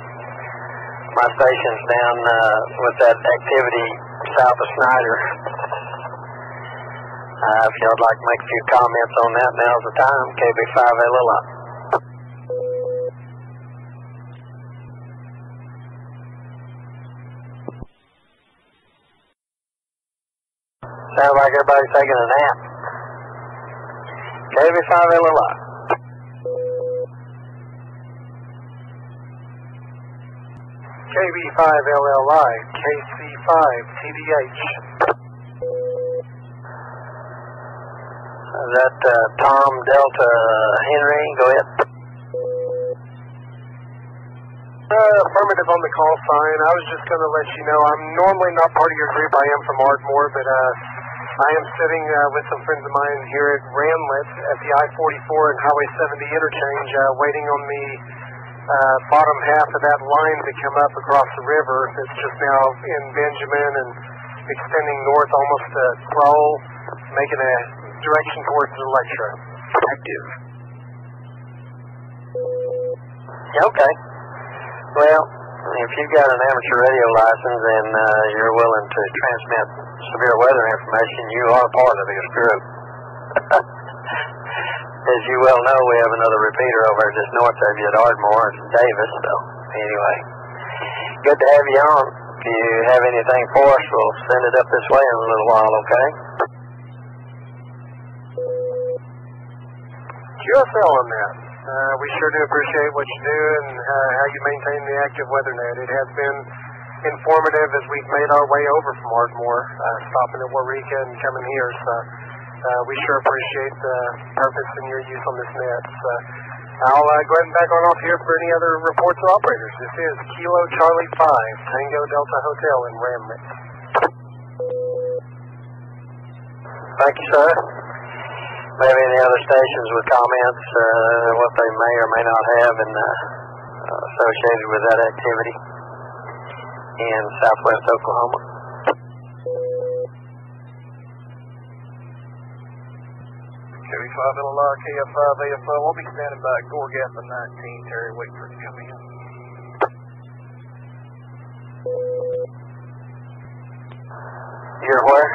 My station's down, uh, with that activity south of Snyder. Uh, if y'all'd like to make a few comments on that, now's the time. KB5LLI. Sounds like everybody's taking a nap. KB5LLI. KB5LLI, KC5TDH. Is that uh, Tom Delta Henry? Go ahead. Uh, affirmative on the call sign. I was just going to let you know I'm normally not part of your group. I am from Ardmore, but uh, I am sitting uh, with some friends of mine here at Randlett at the I-44 and Highway 70 interchange, uh, waiting on the uh, bottom half of that line to come up across the river. It's just now in Benjamin and extending north almost to Crowell, making a direction towards the Electra. Active. Okay. Well, if you've got an amateur radio license and uh, you're willing to transmit severe weather information, you are part of this group. As you well know, we have another repeater over just north of you at Ardmore, it's Davis. So anyway, good to have you on. If you have anything for us, we'll send it up this way in a little while, okay? On that. Uh, we sure do appreciate what you do and uh, how you maintain the active weather net. It has been informative as we've made our way over from Ardmore, uh, stopping at Waurika and coming here. So uh, we sure appreciate the purpose and your use on this net. So I'll uh, go ahead and back on off here for any other reports or operators. This is Kilo Charlie 5, Tango Delta Hotel in Randlett. Thank you, sir. Maybe any other stations with comments, uh, what they may or may not have in, uh, associated with that activity in southwest Oklahoma. Cherry 5 LLR, KF5 AFO. We'll be standing by at Gore Gap at 19, Terry, waiting for it to come in. You're where?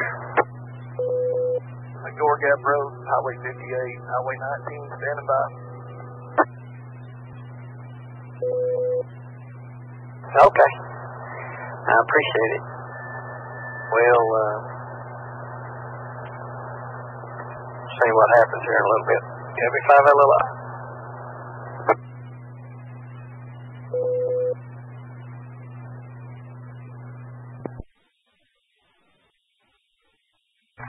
At Gore Gap Road, Highway 58, Highway 19, standing by. Okay. I appreciate it. We'll, uh, see what happens here in a little bit. Every five LLI.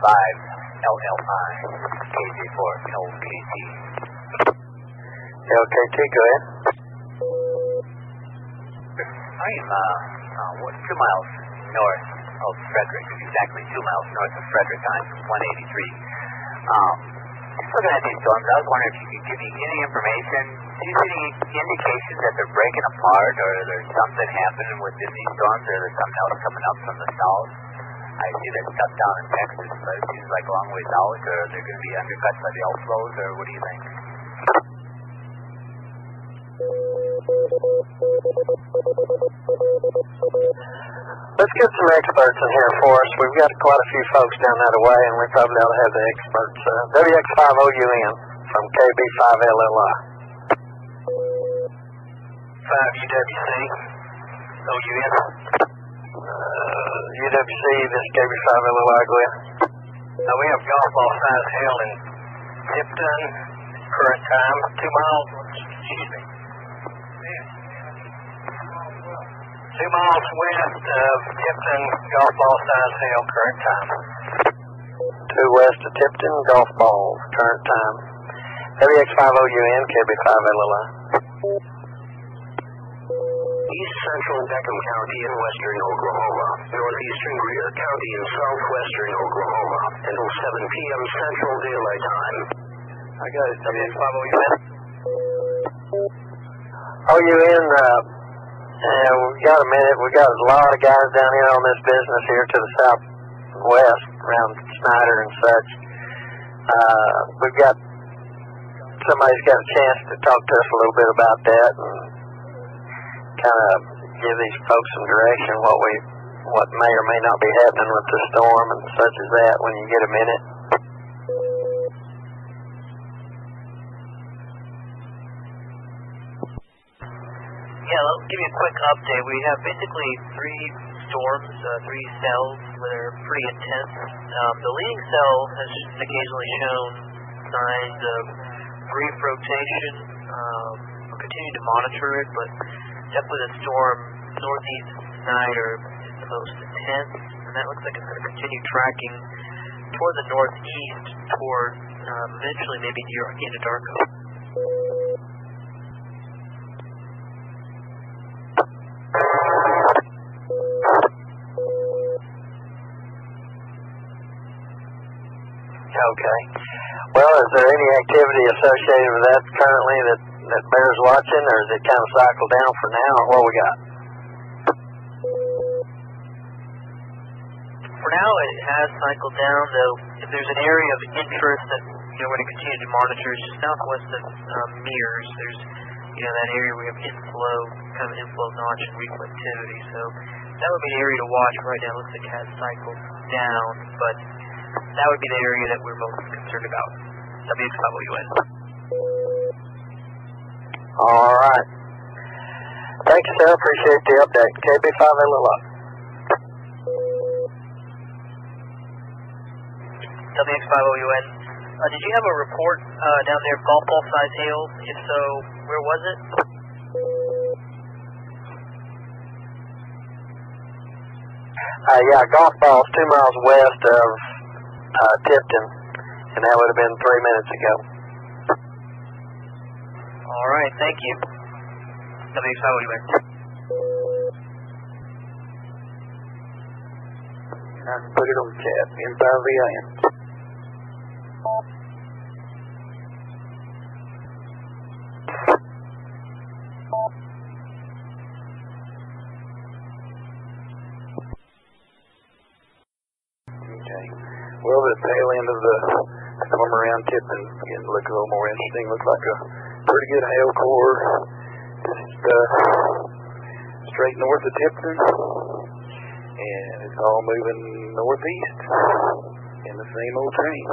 Five LLI, KJ4 LKT. LKT, go ahead. I am uh, what, two miles north of Frederick, exactly two miles north of Frederick on 183. Um, just looking at these storms, I was wondering if you could give me any information. Do you see any indications that they're breaking apart, or there's something happening within these storms, or there's something else coming up from the south? I see that stuff down in Texas, but it seems like a long ways out, or they're going to be undercut by the outflows, or what do you think? Let's get some experts in here for us. We've got quite a few folks down that way, and we probably ought to have the experts. Uh, WX5OUN from KB5LLI. 5UWC, OUN. Uh, UWC, this KB5LLI, go ahead. Uh, we have golf ball size hail in Tipton, current time, two miles, excuse me. Two miles west of Tipton, golf ball size hail, current time. Two west of Tipton, golf balls, current time. WX5OUN, KB5LLI. East Central Beckham County in western Oklahoma, northeastern Greer County in southwestern Oklahoma, until 7 p.m. Central Daylight Time. I got it. WX5OUN. OUN, uh, uh, we got a minute. We got a lot of guys down here on this business here to the southwest, around Snyder and such. Uh, we've got somebody's got a chance to talk to us a little bit about that and kind of give these folks some direction what we what may or may not be happening with the storm and such as that when you get a minute. Yeah, I'll give you a quick update. We have basically three storms, uh, three cells that are pretty intense. Um, the leading cell has occasionally shown signs of brief rotation. Um, we'll continue to monitor it, but definitely the storm northeast Snyder is the most intense, and that looks like it's going to continue tracking toward the northeast, toward um, eventually maybe near Anadarko. Okay. Well, is there any activity associated with that currently that, that bears watching, or is it kind of cycled down for now, or what we got? For now, it has cycled down, though if there's an area of interest that you know, we're going to continue to monitor, it's just southwest of um, Meers. There's, you know, that area we have inflow, kind of inflow notch and reflectivity. So that would be an area to watch right now. It looks like it has cycled down, but that would be the area that we're most concerned about. WX5OUN. All right. Thank you, sir. Appreciate the update. KB5LLI. WX5OUN. Uh, did you have a report uh, down there of golf ball size hail? If so, where was it? Uh, yeah, golf balls two miles west of uh, Tipton, and that would have been three minutes ago. All right, thank you. WX5OUN. I can put it on the chat. N5VIN. Okay. Well, the tail end of the Tipton to look a little more interesting. Looks like a pretty good hail core just uh, straight north of Tipton. And it's all moving northeast in the same old train.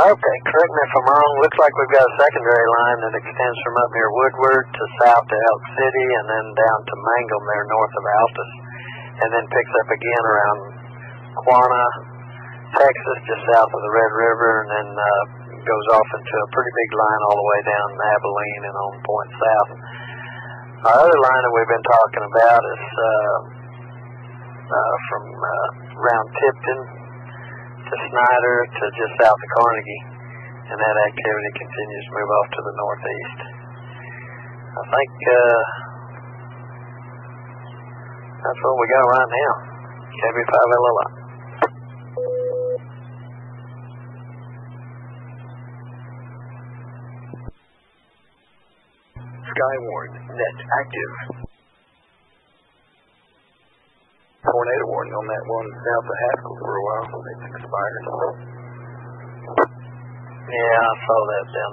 Okay, correct me if I'm wrong. Looks like we've got a secondary line that extends from up near Woodward to south to Elk City and then down to Mangum there north of Altus. And then picks up again around Quanah, Texas, just south of the Red River, and then uh, goes off into a pretty big line all the way down Abilene and on Point South. Our other line that we've been talking about is uh, uh, from uh, around Tipton to Snyder to just south of Carnegie, and that activity continues to move off to the northeast. I think uh, that's what we got right now. KB5LLI. Skywarn, net active. Tornado warning on that one south of Haskell for a while. It's expired. Yeah, I saw that down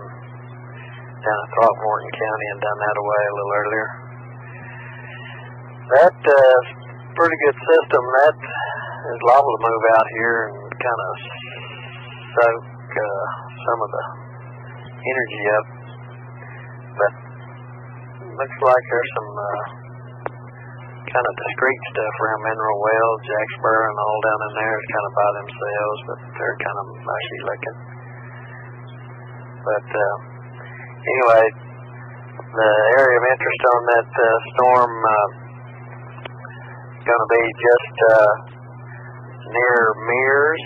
down in Throckmorton County and down that way a little earlier. That uh, pretty good system. That is liable to move out here and kind of soak uh, some of the energy up. But looks like there's some uh, kind of discreet stuff around Mineral Well, Jacksboro, and all down in there is kind of by themselves, but they're kind of mushy looking. But uh, anyway, the area of interest on that uh, storm uh, going to be just uh, near Meers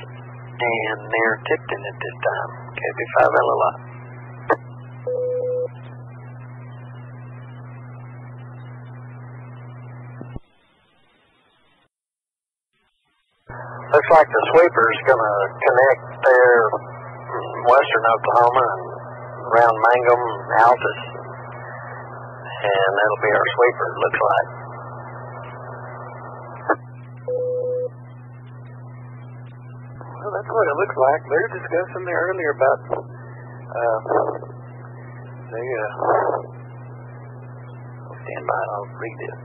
and near Tipton at this time. KB5 LLI. Looks like the sweeper's going to connect there western Oklahoma and around Mangum, Altus, and that'll be our sweeper, it looks like. Well, that's what it looks like. They're discussing there earlier about uh, they uh, stand by. I'll read this.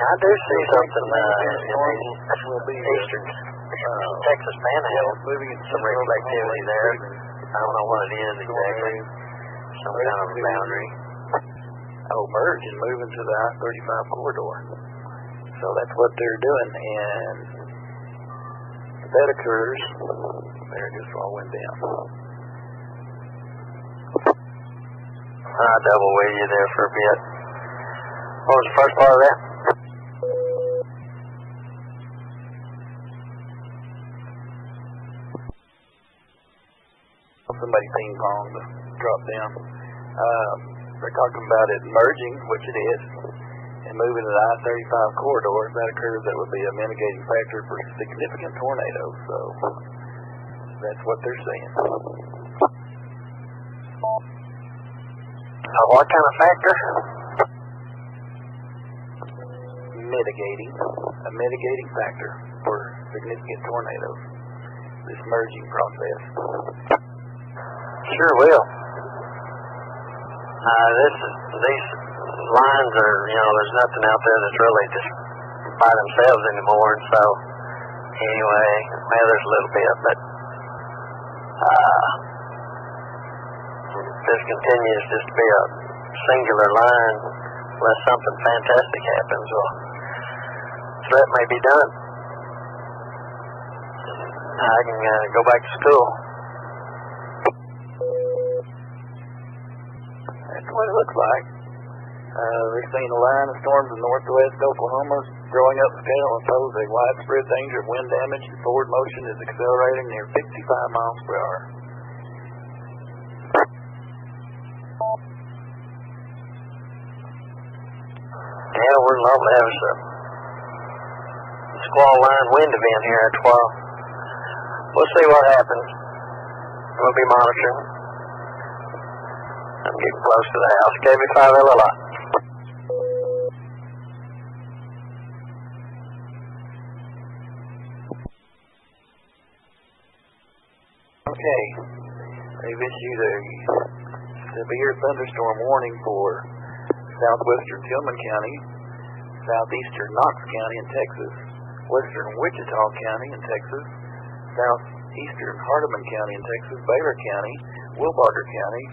I do see something uh, in the eastern uh, Texas Panhandle. moving Some reflectivity there. I don't know what it is exactly. Some kind of boundary. Oh, merge and move into the I-35 corridor. So that's what they're doing, and if that occurs, there it just all went down. I double with you there for a bit. What was the first part of that? Somebody ping pong to drop down. Um, they're talking about it merging, which it is, and moving to the I-35 corridor. If that occurs, that would be a mitigating factor for significant tornadoes. So that's what they're saying. Uh, what kind of factor? Mitigating, a mitigating factor for significant tornadoes. This merging process. Sure will. Uh, this is, these lines are, you know, there's nothing out there that's really just by themselves anymore, and so anyway, well, there's a little bit, but uh, this continues just to be a singular line unless something fantastic happens. Well, threat may be done. I can uh, go back to school. That's what it looks like. Uh, they're seeing a line of storms in northwest Oklahoma growing up scale and pose a widespread danger of wind damage and forward motion is accelerating near 55 miles per hour. Yeah, we're lovely to have a squall line wind event here at 12. We'll see what happens. We'll be monitoring. I'm close to the house. KB5 LLI. Okay. They've issued a severe thunderstorm warning for southwestern Tillman County, southeastern Knox County in Texas, western Wichita County in Texas, southeastern Hardeman County in Texas, Baylor County, Wilbarger County,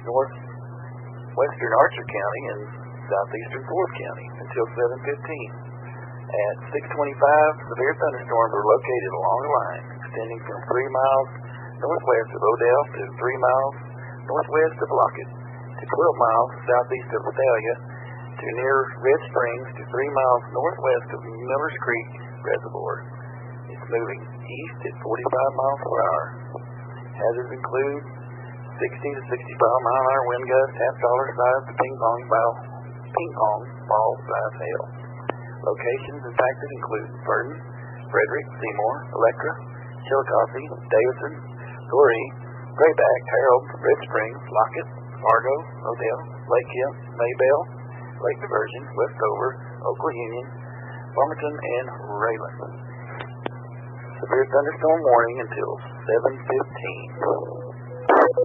northwestern Archer County, and southeastern Foard County until 7:15. At 6:25, severe thunderstorms are located along the line, extending from three miles northwest of Odell to 3 miles northwest of Lockett to 12 miles southeast of Vidalia to near Red Springs to 3 miles northwest of Millers Creek Reservoir. It's moving east at 45 miles per hour. Hazards include 60 to 65 mile an hour wind gusts, half dollar size to ping pong ball, ping pong ball size hail. Locations factors include Burton, Frederick, Seymour, Electra, Chillicothe, Davidson, Goree, Grayback, Harrold, Red Springs, Lockett, Fargo, Odell, Lake Hill, Mabelle, Lake Diversion, Westover, Oakland Union, Farmington, and Rayland. Severe thunderstorm warning until 7:15. Uh,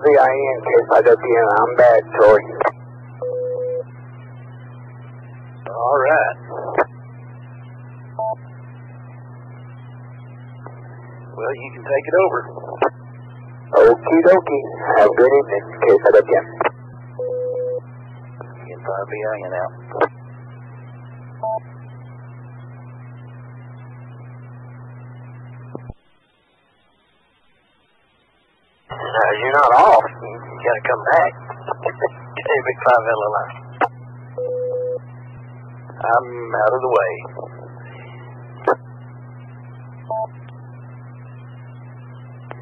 VIN, K5WN, I'm back, Troy. All right. Well, you can take it over. Okie dokie. Have a good evening, K5WN. Again, 5 5B hanging out. Uh, you're not off. You, gotta come back. Big 5 LLI. I'm out of the way.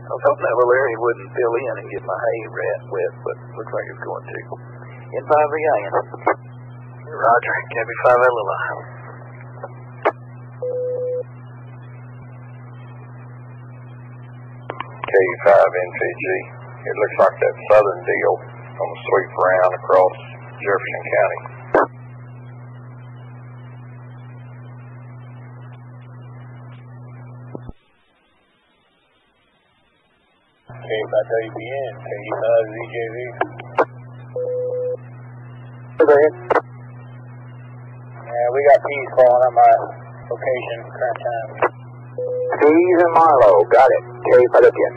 I was hoping that Valeri wouldn't fill in and get my hay rat wet, but looks like it's going to. In 5 Regain. Roger, Cabby 5 Alula. K5 NPG. It looks like that southern deal on the sweep around across Jefferson County. K5WBN, K5ZJV clear. Yeah, we got peas falling on my location current time. Peas and Marlow, got it. Carry Philippian.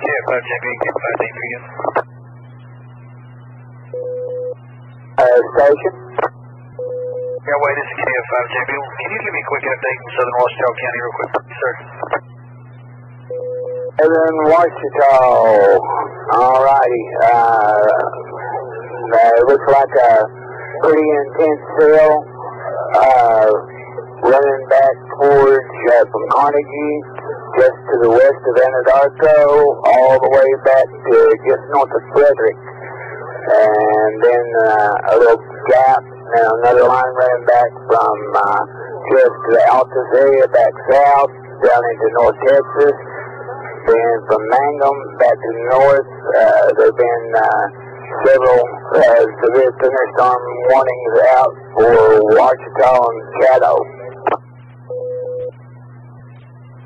Yeah, 5JB, get Uh, station? Yeah, wait, this is KF5 JB. Can you give me a quick update in southern Washita County real quick, sir? Southern Washita. Alrighty. Uh, uh, looks like a pretty intense sale. Uh, running back towards uh, from Carnegie, just to the west of Anadarko, all the way back to just north of Frederick. And then uh, a little gap, and another line running back from uh, just the Altus area back south, down into North Texas. Then from Mangum back to the north, uh, there have been uh, several uh, severe thunderstorm warnings out for Washita and Caddo.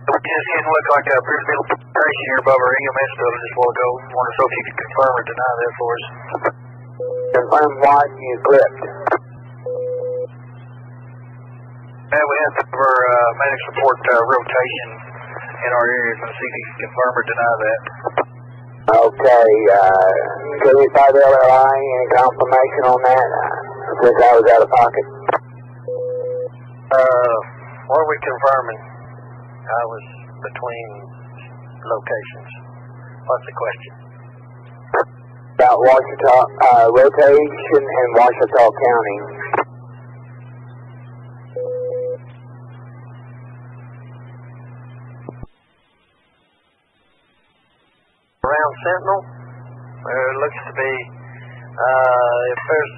We just didn't look like a pretty little penetration here above our EMS building just a while ago. Know if you could confirm or deny that for us. Confirm what you clipped. Yeah, we had some of our uh, medics report uh, rotation in our areas and see if you can confirm or deny that. Okay, uh, K5 LLI, any confirmation on that? Uh, since I was out of pocket. Uh, what are we confirming? I was between locations. What's the question? About Washita, uh, rotation in Washita County. Sentinel, there looks to be, uh, if there's,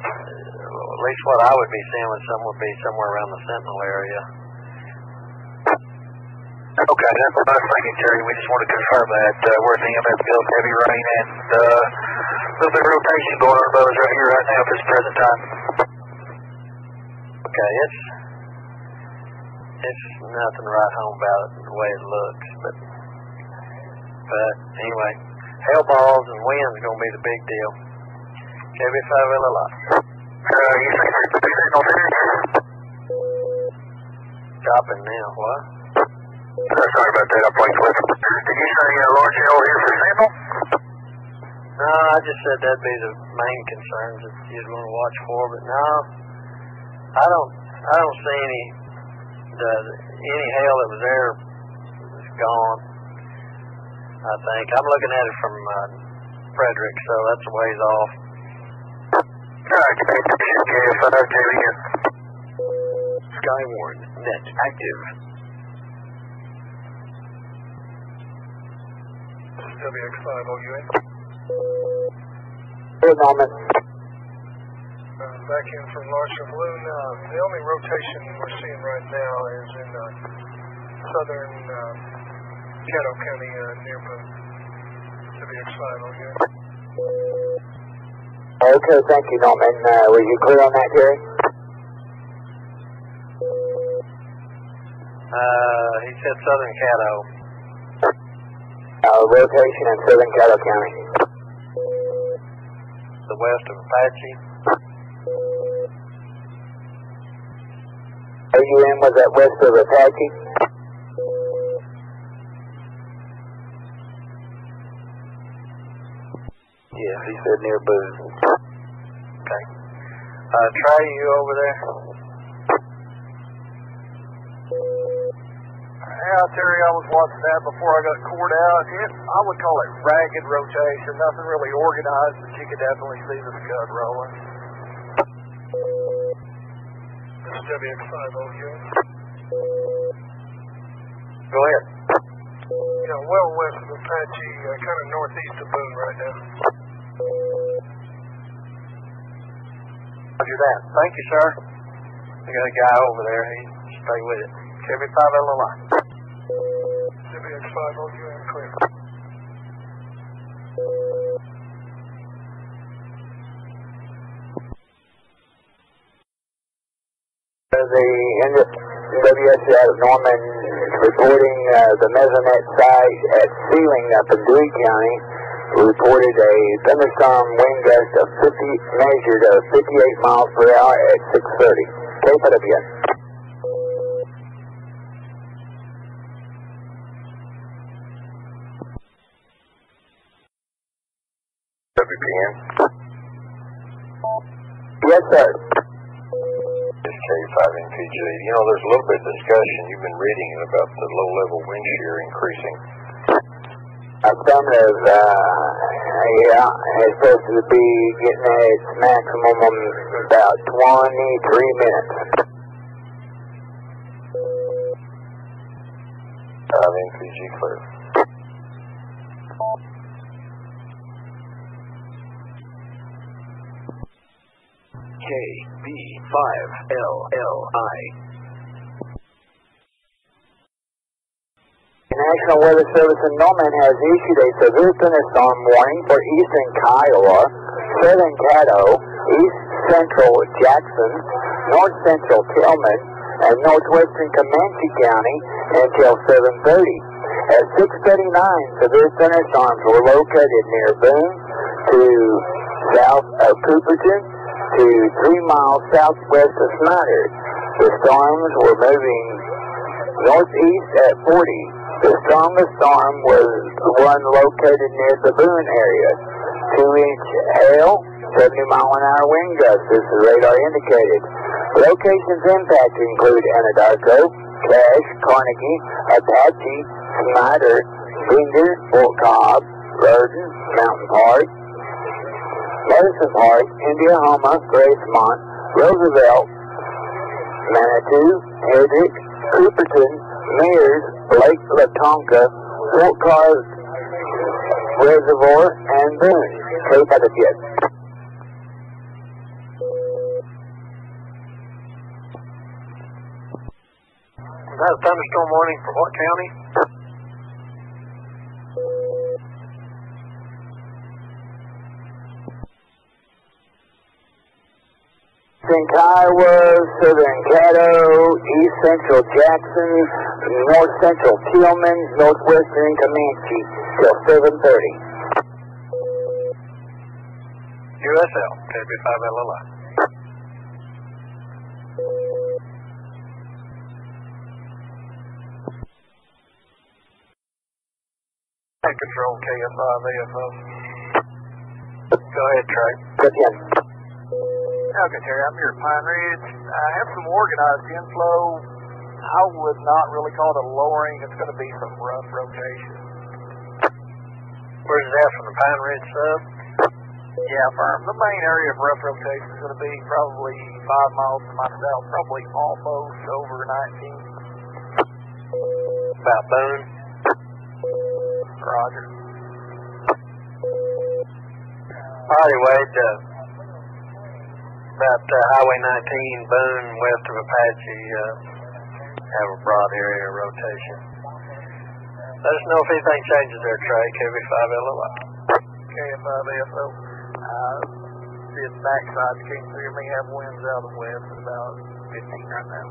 uh, at least what I would be seeing with some would be somewhere around the Sentinel area. Okay, that's what I was thinking, Terry. We just want to confirm that uh, we're at the EMS heavy rain, and uh, a little bit of rotation going on above us right here, right now, at this present time. Okay, it's it's nothing write home about it the way it looks, but but anyway, hail balls and winds are going to be the big deal. KB5 LLI. Uh, you say there's the signal there? Stopping now, what? Uh, sorry about that, I blinked with Did you say a large hail here for signal? No, I just said that'd be the main concerns that you'd want to watch for, but no, I don't, I don't see any, the, any hail that was there is gone. I think I'm looking at it from uh, Frederick, so that's a ways off. Skywarn, net active. WX5OUA. Good moment. Uh, back in from Larson Balloon. Uh, the only rotation we're seeing right now is in uh, southern uh, Caddo County uh, near Boone. WX5 on here. Okay, thank you, Norman. Uh, were you clear on that, Terry? Uh, he said Southern Caddo. Uh, rotation in Southern Caddo County. the west of Apache. AUM was that west of Apache? Yes, he said near Boone. Okay. Uh, Trey, you over there? Yeah, Terry, I was watching that before I got cored out. It, I would call it ragged rotation, nothing really organized, but you could definitely see the scud rolling. This is WX5OU. Go ahead. You know, well west of Apache, uh, kind of northeast of Boone right now. Roger that. Thank you, sir. We got a guy over there. He stay with it. Every five L line. WX5OU and clear. The out of Norman is reporting uh, the Mesonet site at Seiling up in Dewey County reported a thunderstorm wind gust of 50, measured of 58 miles per hour at 6.30. KPW. WPN. Yes, sir. It's K5NPG. You know, there's a little bit of discussion you've been reading about the low-level wind shear increasing. Affirmative, uh, yeah, it's supposed to be getting its maximum in about 23 minutes. 5NPG clear. KB5LLI. The National Weather Service in Norman has issued a severe thunderstorm warning for eastern Kiowa, southern Caddo, east central Jackson, north central Tillman, and northwestern Comanche County until 7.30. At 6.39, severe thunderstorms were located near Boone to south of Cooperton to three miles southwest of Snyder. The storms were moving northeast at 40. The strongest storm was one located near the Boone area. Two inch hail, 70 mile an hour wind gusts, as the radar indicated. Locations impacted include Anadarko, Cache, Carnegie, Apache, Snyder, Binger, Fort Cobb, Verden, Mountain Park, Medicine Park, Indiahoma, Gracemont, Roosevelt, Manitou, Hedrick, Cooperton, Meers, Lake Lawtonka, Fort Cobb Reservoir, and Boone. Cape Etiquette. Was that a thunderstorm warning for what county? Eastern Kiowa, Southern Caddo, East Central Jackson, North Central Tillman, Northwestern Comanche, till 7.30. USL, KB5LLI. Tank control KF5AFO. Go ahead, Trey. Good again. Okay, Terry, I'm here at Pine Ridge. I have some organized inflow. I would not really call it a lowering. It's going to be some rough rotation. Where's that from the Pine Ridge sub? Yeah, firm. The main area of rough rotation is going to be probably five miles to my south, probably almost over 19. About Boone. Roger. Alrighty, Wade. Uh, about uh, Highway 19, Boone, west of Apache, uh, have a broad area rotation. Let us know if anything changes there, Trey. KB5LLI. KF5AFO. Uh, see the backside King Three may have winds out of the west at about 15 right now.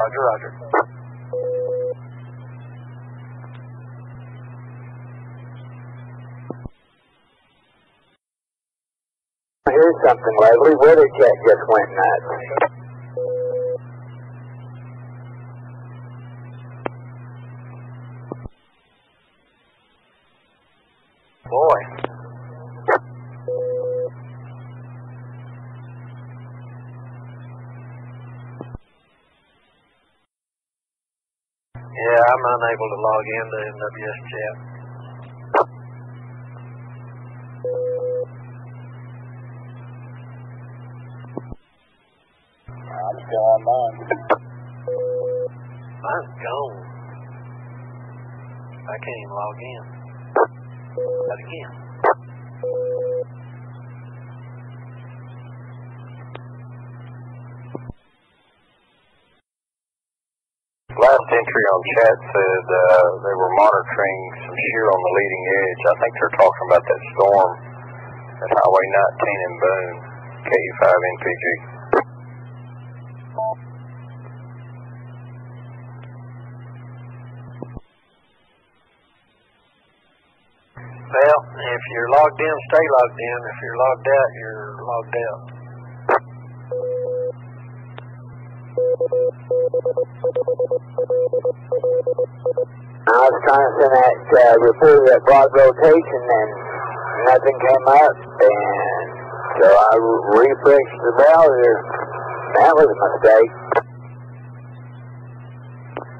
Roger, roger. Here's something, Leslie. Weather check just went nuts. boy. Yeah, I'm unable to log into NWS chat. I'm still on mine. Mine's gone. I can't even log in. Not again. Last entry on chat said uh, they were monitoring some shear on the leading edge. I think they're talking about that storm at Highway 19 in Boone, KU5NPG. Well, if you're logged in, stay logged in. If you're logged out, you're logged out. I was trying to send that uh, report that broad rotation and nothing came up, and so I re- refreshed the browser. That was a mistake.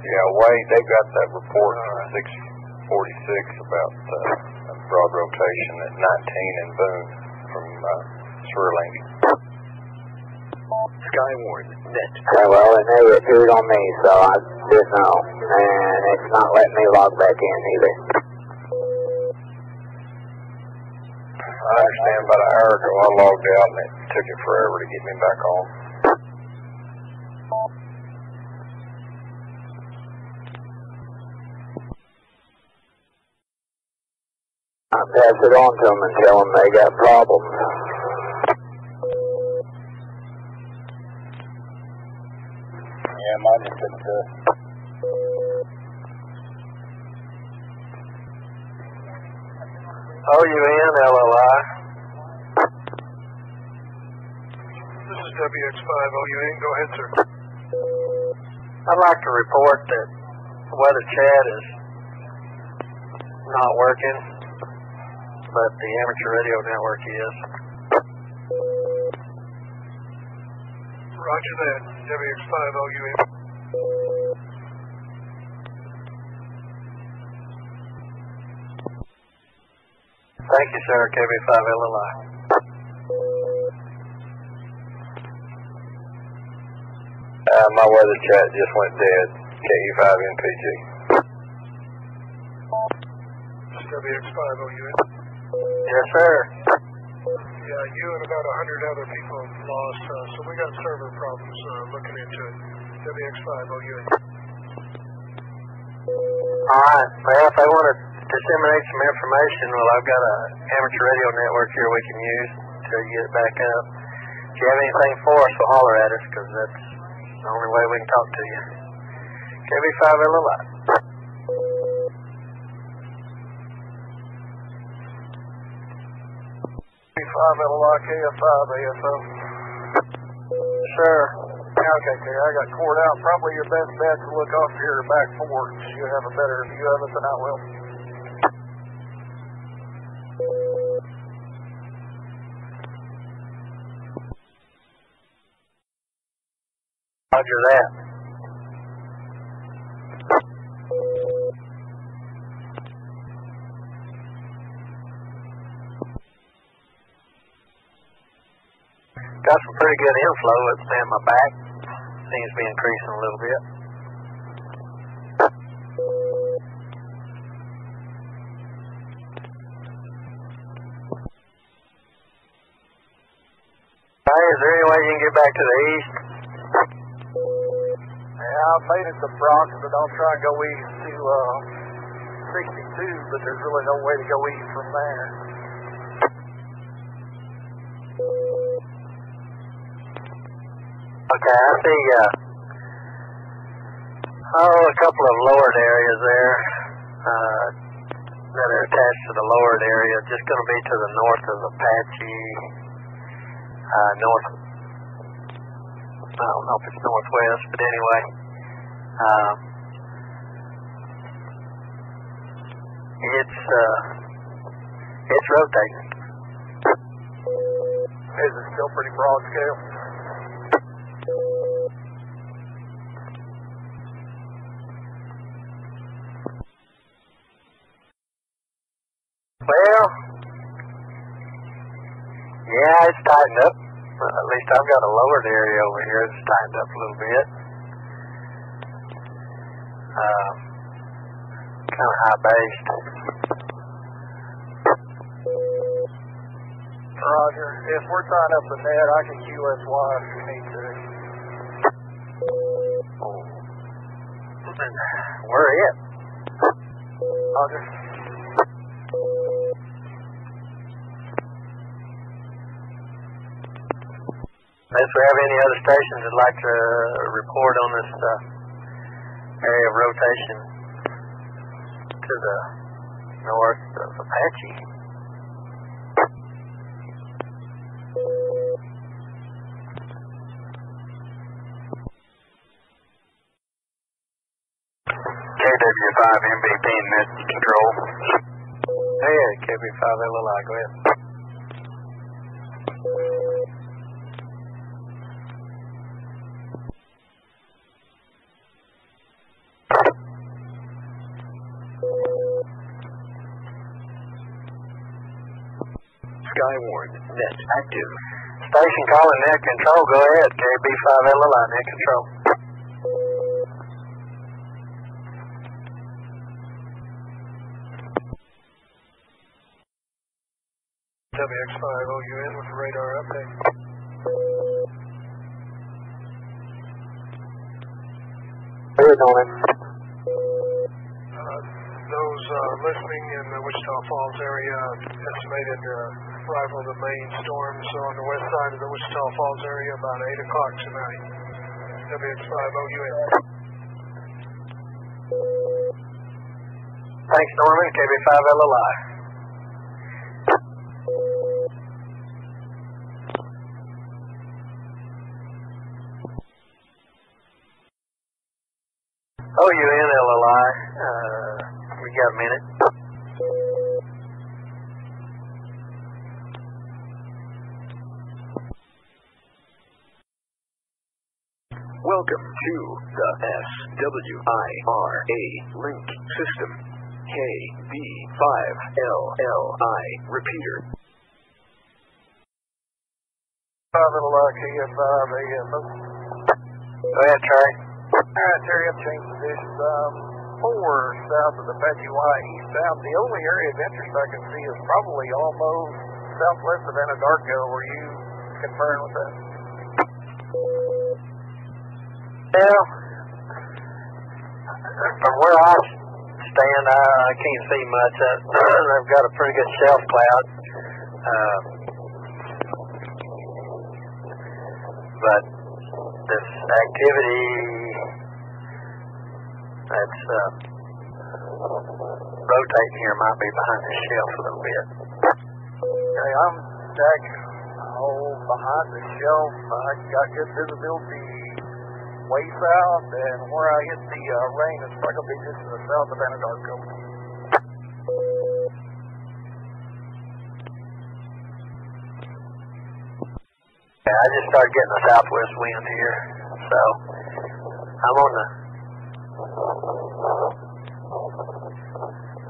Yeah, Wade, they got that report at 646 about uh, a broad rotation at 19 in Boone from uh, SWIRA link. Skywarn net. Okay, well, it never appeared on me, so I didn't know. And it's not letting me log back in either. I understand about an hour ago I logged out and it took it forever to get me back on. I pass it on to them and tell them they got problems. Yeah, mine just didn't do it. OUN LLI. This is WX5OUN. Go ahead, sir. I'd like to report that the weather chat is not working, but the amateur radio network is. Roger that. WX5OUN. Thank you, sir. KB5LLI. Uh, my weather chat just went dead. KU5NPG. WX5OUN. Yes, sir. Yeah, you and about a hundred other people lost, uh, so we got server problems uh, looking into it. WX5OUN. All right. Well, if they want to disseminate some information, well, I've got a amateur radio network here we can use to get it back up. If you have anything for us, well, holler at us, because that's the only way we can talk to you. KB5LLI. K5LI, KF5ASO. Sure. Okay, okay, I got cored out. Probably your best bet to look off your back porch. You have a better view of it than I will. Roger that. Got some pretty good inflow. It's been my back. Seems to be increasing a little bit. Hey, is there any way you can get back to the east? Yeah, I've made it to Bronx, but I'll try and go east to uh, 62, but there's really no way to go east from there. Okay, I see, uh, oh, a couple of lowered areas there, uh, that are attached to the lowered area, just gonna be to the north of Apache, uh, north, I don't know if it's northwest, but anyway, um, it's, uh, It's rotating. Is it still pretty broad scale? Well, it's tightened up. Uh, at least I've got a lowered area over here that's tightened up a little bit. Um, kind of high based. Roger. If we're tying up the net, I can QSY if we need to. We're it. Roger. Unless we have any other stations that'd like to report on this uh, area of rotation to the north of Apache. KW5MBP net control. Hey, KB5LLI, go ahead. Calling net control, go ahead. KB5LLI, net control. WX5OUN with the radar update. Good morning. Uh, those uh, listening in the Wichita Falls area estimated uh, arrival of the main storms on the west side of the Wichita Falls area about 8 o'clock tonight. WX5OUN. Thanks, Norman. KB5LLI. OUNLLI, uh, we got a minute. Welcome to the SWIRA link system. KB5LLI repeater. Five little uh, KF5 AFO. Go ahead, Trey. Alright, Terry, I've changed positions. Um, four south of the Apache Y, eastbound. The only area of interest I can see is probably almost southwest of Anadarko. Were you concerned with that? Well, from where I stand, I, I can't see much. They've got a pretty good shelf cloud. Uh, but this activity that's uh, rotating here might be behind the shelf a little bit. Okay, I'm back oh, behind the shelf. I got good visibility way south, and where I hit the uh, rain is probably just to the south of Anadarko. Yeah, I just started getting a southwest wind here, so I'm on the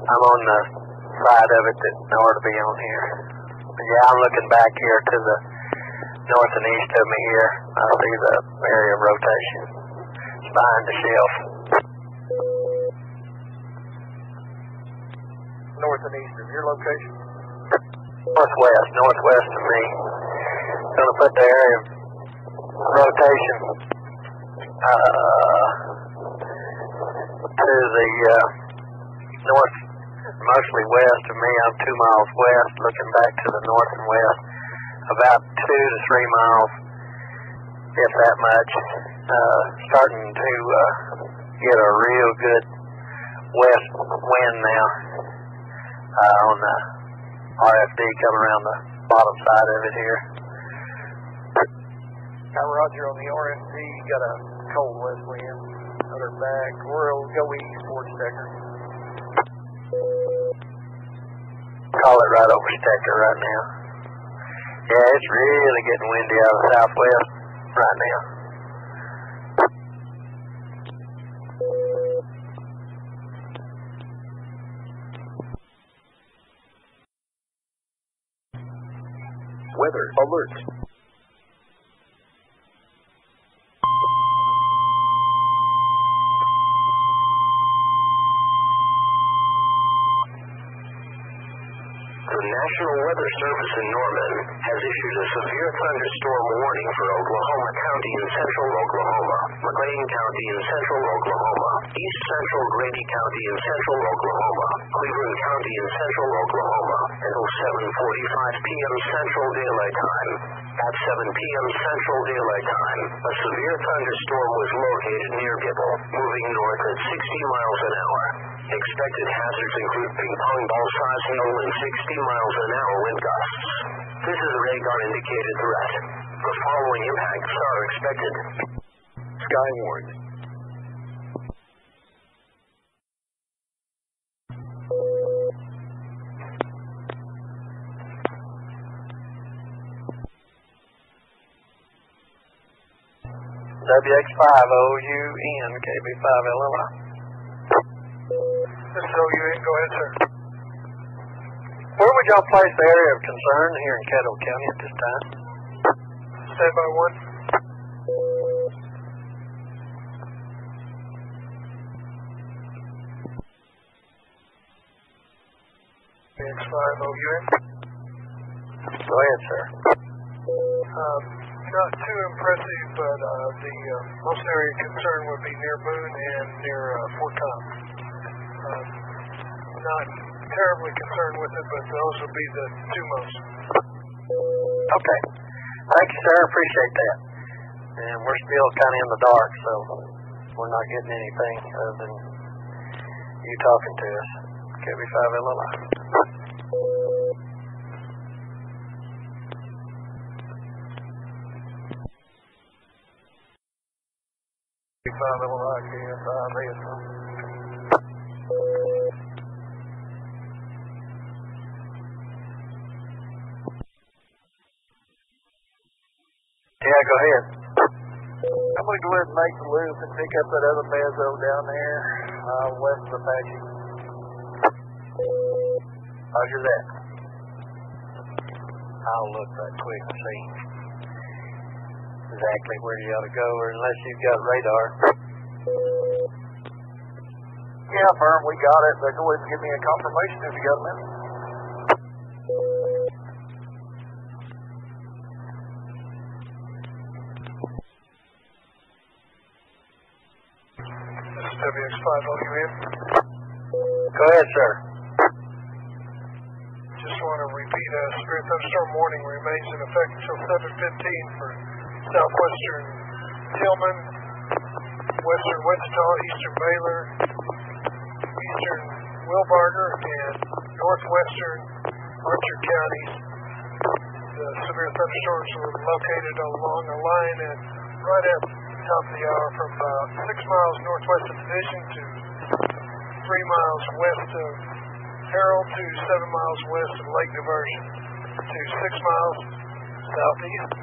I'm on the side of it that I to be on here. But yeah, I'm looking back here to the north and east of me here. I see the area of rotation. It's behind the shelf. North and east of your location. Northwest, northwest of me. Gonna put the area of rotation uh, to the uh, north, mostly west of me. I'm two miles west, looking back to the north and west, about two to three miles, if that much. Uh, starting to uh, get a real good west wind now uh, on the RFD coming around the bottom side of it here. Now, Roger, on the RFD, you got a cold west wind. Other back. We'll go east towards Decker. call it right over Stecker right now. Yeah, it's really getting windy out of the southwest right now. Weather alert. The National Weather Service in Norman has issued a severe thunderstorm warning for Oklahoma County in central Oklahoma, McClain County in central Oklahoma, East Central Grady County in central Oklahoma, Cleveland County in central Oklahoma until 7.45 p.m. Central Daylight Time. At 7 p.m. Central Daylight Time, a severe thunderstorm was located near Gibble, moving north at 60 miles an hour. Expected hazards include ping pong ball size hail and 60 miles an hour wind gusts. This is a radar indicated threat. The following impacts are expected. Sky warned. WX5OUN KB5LLI. This is OUN. Go ahead, sir. Would y'all place the area of concern here in Caddo County at this time? Stand by one. WX5OUN. Go ahead, sir. Um, not too impressive, but uh, the uh, most area of concern would be near Boone and near uh, Fort Cobb. Um, not terribly concerned with it, but those would be the two most. Okay. Thank you, sir. Appreciate that. And we're still kind of in the dark, so we're not getting anything other than you talking to us. KB5LLI. KB5LI, KF5ASL. Yeah, go ahead. I'm going to go ahead and make the loop and pick up that other Bezo down there uh, west of Apache. Roger that. I'll look right quick and see exactly where you ought to go, or unless you've got radar. Yeah, firm, we got it. But go ahead and give me a confirmation if you got a minute. This is WX5OUN. Go ahead, sir. Just want to repeat, uh, severe thunderstorm warning remains in effect until 7:15 for southwestern Tillman, western Wichita, eastern Baylor, eastern Wilbarger, and northwestern Archer counties. The severe thunderstorms were located along a line at right at top of the hour from about six miles northwest of Division to three miles west of Harrold to seven miles west of Lake Diversion to six miles southeast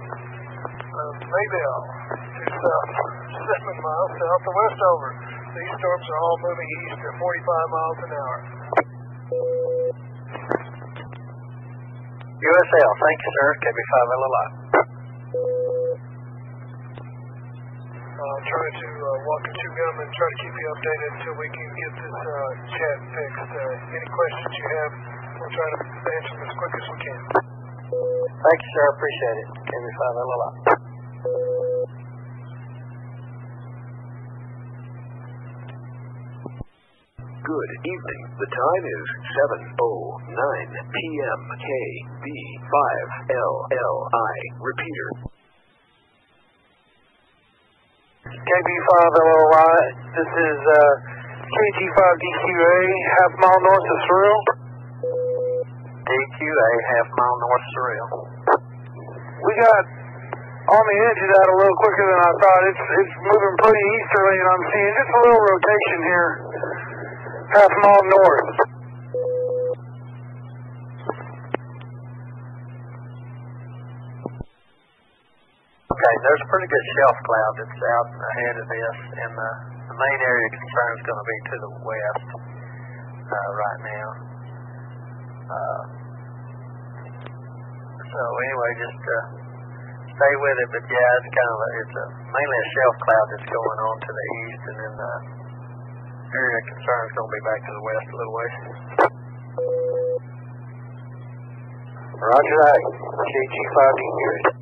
of Mabelle to south seven miles south of Westover. These storms are all moving east at 45 miles an hour. USL, thank you, sir. KB5LLI. I'll try to uh, walk and chew gum and try to keep you updated until we can get this uh, chat fixed. Uh, any questions you have, we'll try to answer them as quick as we can. Thank you, sir. Appreciate it. KB5LLI. Good evening. The time is 7.09 p.m. KB5LLI. Repeater. KB5LLI, this is uh, KG5DQA, half mile north of Surreal. DQA, half mile north Surreal. We got on the edge of that a little quicker than I thought. It's it's moving pretty easterly, and I'm seeing just a little rotation here, half mile north. there's a pretty good shelf cloud that's out ahead of this, and the, the main area of concern is going to be to the west uh, right now. Uh, so anyway, just uh, stay with it. But yeah, it's kind of a, it's a, mainly a shelf cloud that's going on to the east, and then the area of concern is going to be back to the west a little ways. Roger that. KG five to.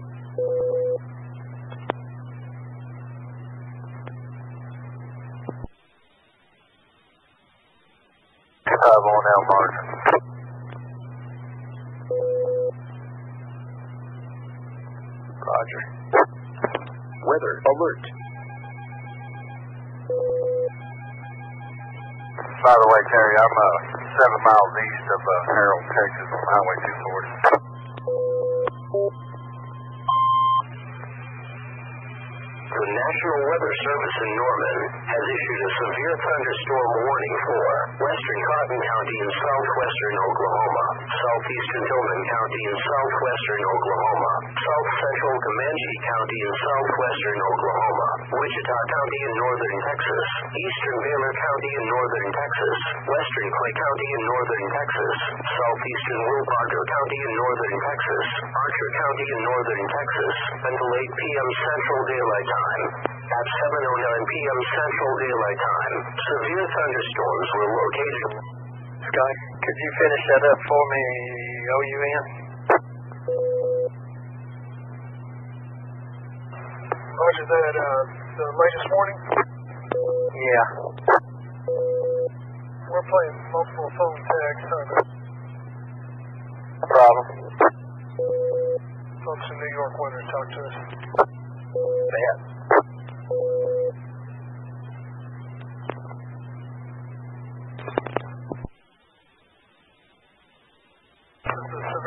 25 on out, Mark. Roger. Weather alert. By the way, Terry, I'm uh, seven miles east of uh, Harrold, Texas on Highway 240. The National Weather Service in Norman has issued a severe thunderstorm warning for western Cotton County and southwestern Oklahoma, southeastern Tillman County and southwestern Oklahoma, south central Comanche County and southwestern Oklahoma, Wichita County and northern Texas, eastern Baylor County and northern Texas, western Clay County and northern Texas, southeastern Will County and northern Texas, Archer County and northern Texas, until 8 p.m. Central Daylight Time. At 7.09 p.m. Central Daylight Time, severe thunderstorms were located. Scott, could you finish that up for me, OUN? Roger that. Uh, the latest warning. Yeah. We're playing multiple phone tags. Huh? No problem. Folks in New York wanted to talk to us. Bet. This is a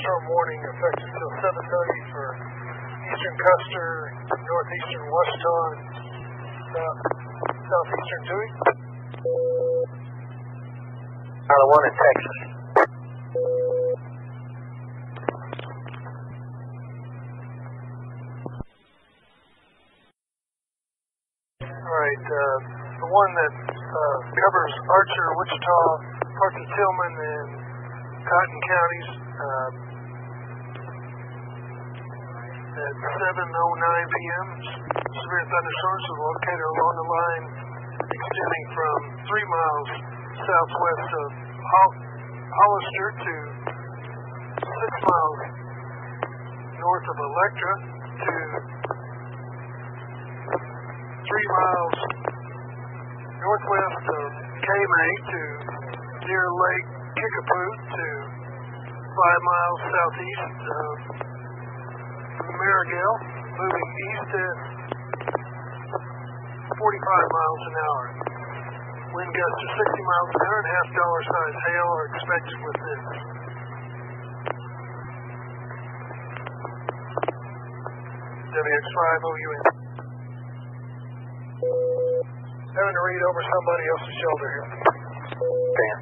thunderstorm warning effective until 7:30 for eastern Custer, northeastern and south, southeastern Dewey. Now the one in Texas. All right, uh, the one that uh, covers Archer, Wichita, parts of Tillman, and Cotton counties. Uh, at 7:09 severe thunderstorms are located along the line extending from three miles southwest of Hol- Hollister to six miles north of Electra to three miles northwest of Kamay to near Lake Kickapoo to five miles southeast of Megargel, east at 45 miles an hour. Wind gusts of 60 miles an hour and half dollar size hail are expected with this. WX5OUN. Having to read over somebody else's shoulder here. Dan.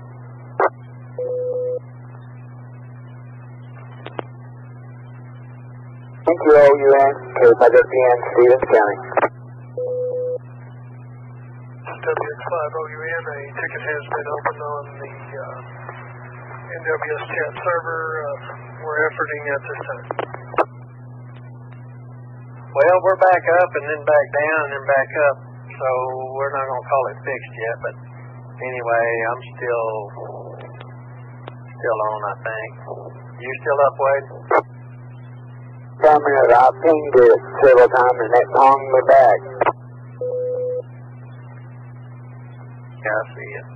Thank you, OUN. K5WN, Stephens County. WX5OUN, a ticket has been opened on the uh, NWS chat server. Uh, we're efforting at this time. Well, we're back up and then back down and then back up, so we're not going to call it fixed yet. But anyway, I'm still still on, I think. You still up, Wade? Coming I pinged it several times and it hung me back. Yeah, I see it.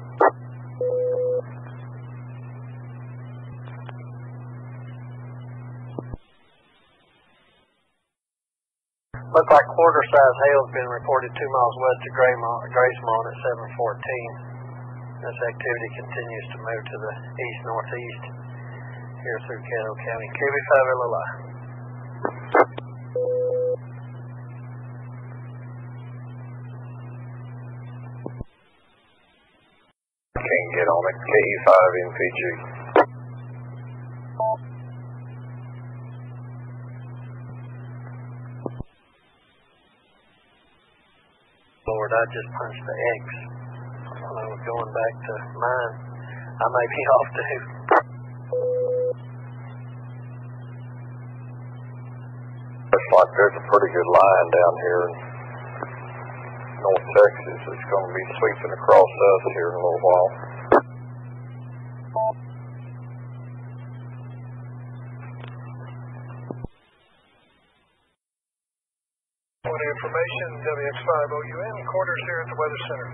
Looks like quarter size hail has been reported two miles west of Graymont, Gracemont at 714. This activity continues to move to the east northeast here through Caddo County. KB5 LLI. Can't get on it. KE5 MPG. keyboard. I just punched the X when I was going back to mine. I may be off too. Looks like there's a pretty good line down here in North Texas. It's going to be sweeping across us here in a little while. Point information, WX5OUN, quarters here at the Weather Center.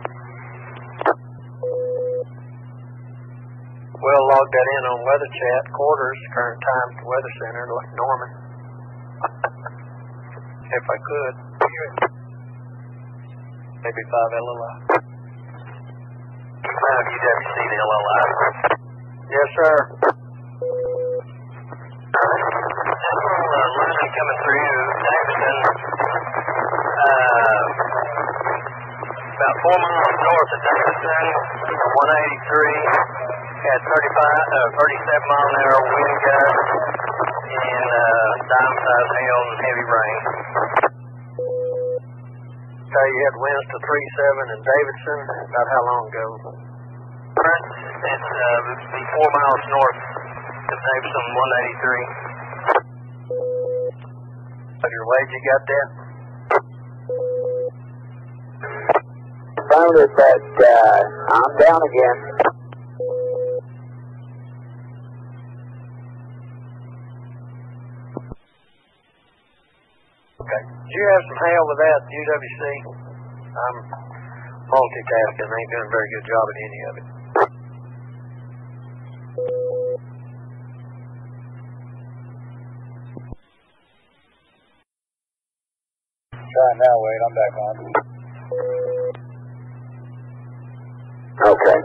We'll log that in on Weather Chat. Quarters, current time at the Weather Center, Norman. If I could. Maybe 5 LLI. Uh, UWC, the LLI. Yes, sir. Central uh, line coming through Davidson, uh, about four miles north of Davidson, 183, had 35, uh, 37 mile an hour wind gusts and uh, dime size hail and heavy rain. Okay, you had winds to 3-7 in Davidson. About how long ago? Current, it's uh, be four miles north of Davidson, 183. Of your wage, you got that? Affirmative, but uh, I'm down again. Okay. Did you have some hail with that, UWC? I'm multitasking. I ain't doing a very good job at any of it. Try now, Wade. I'm back on. Okay.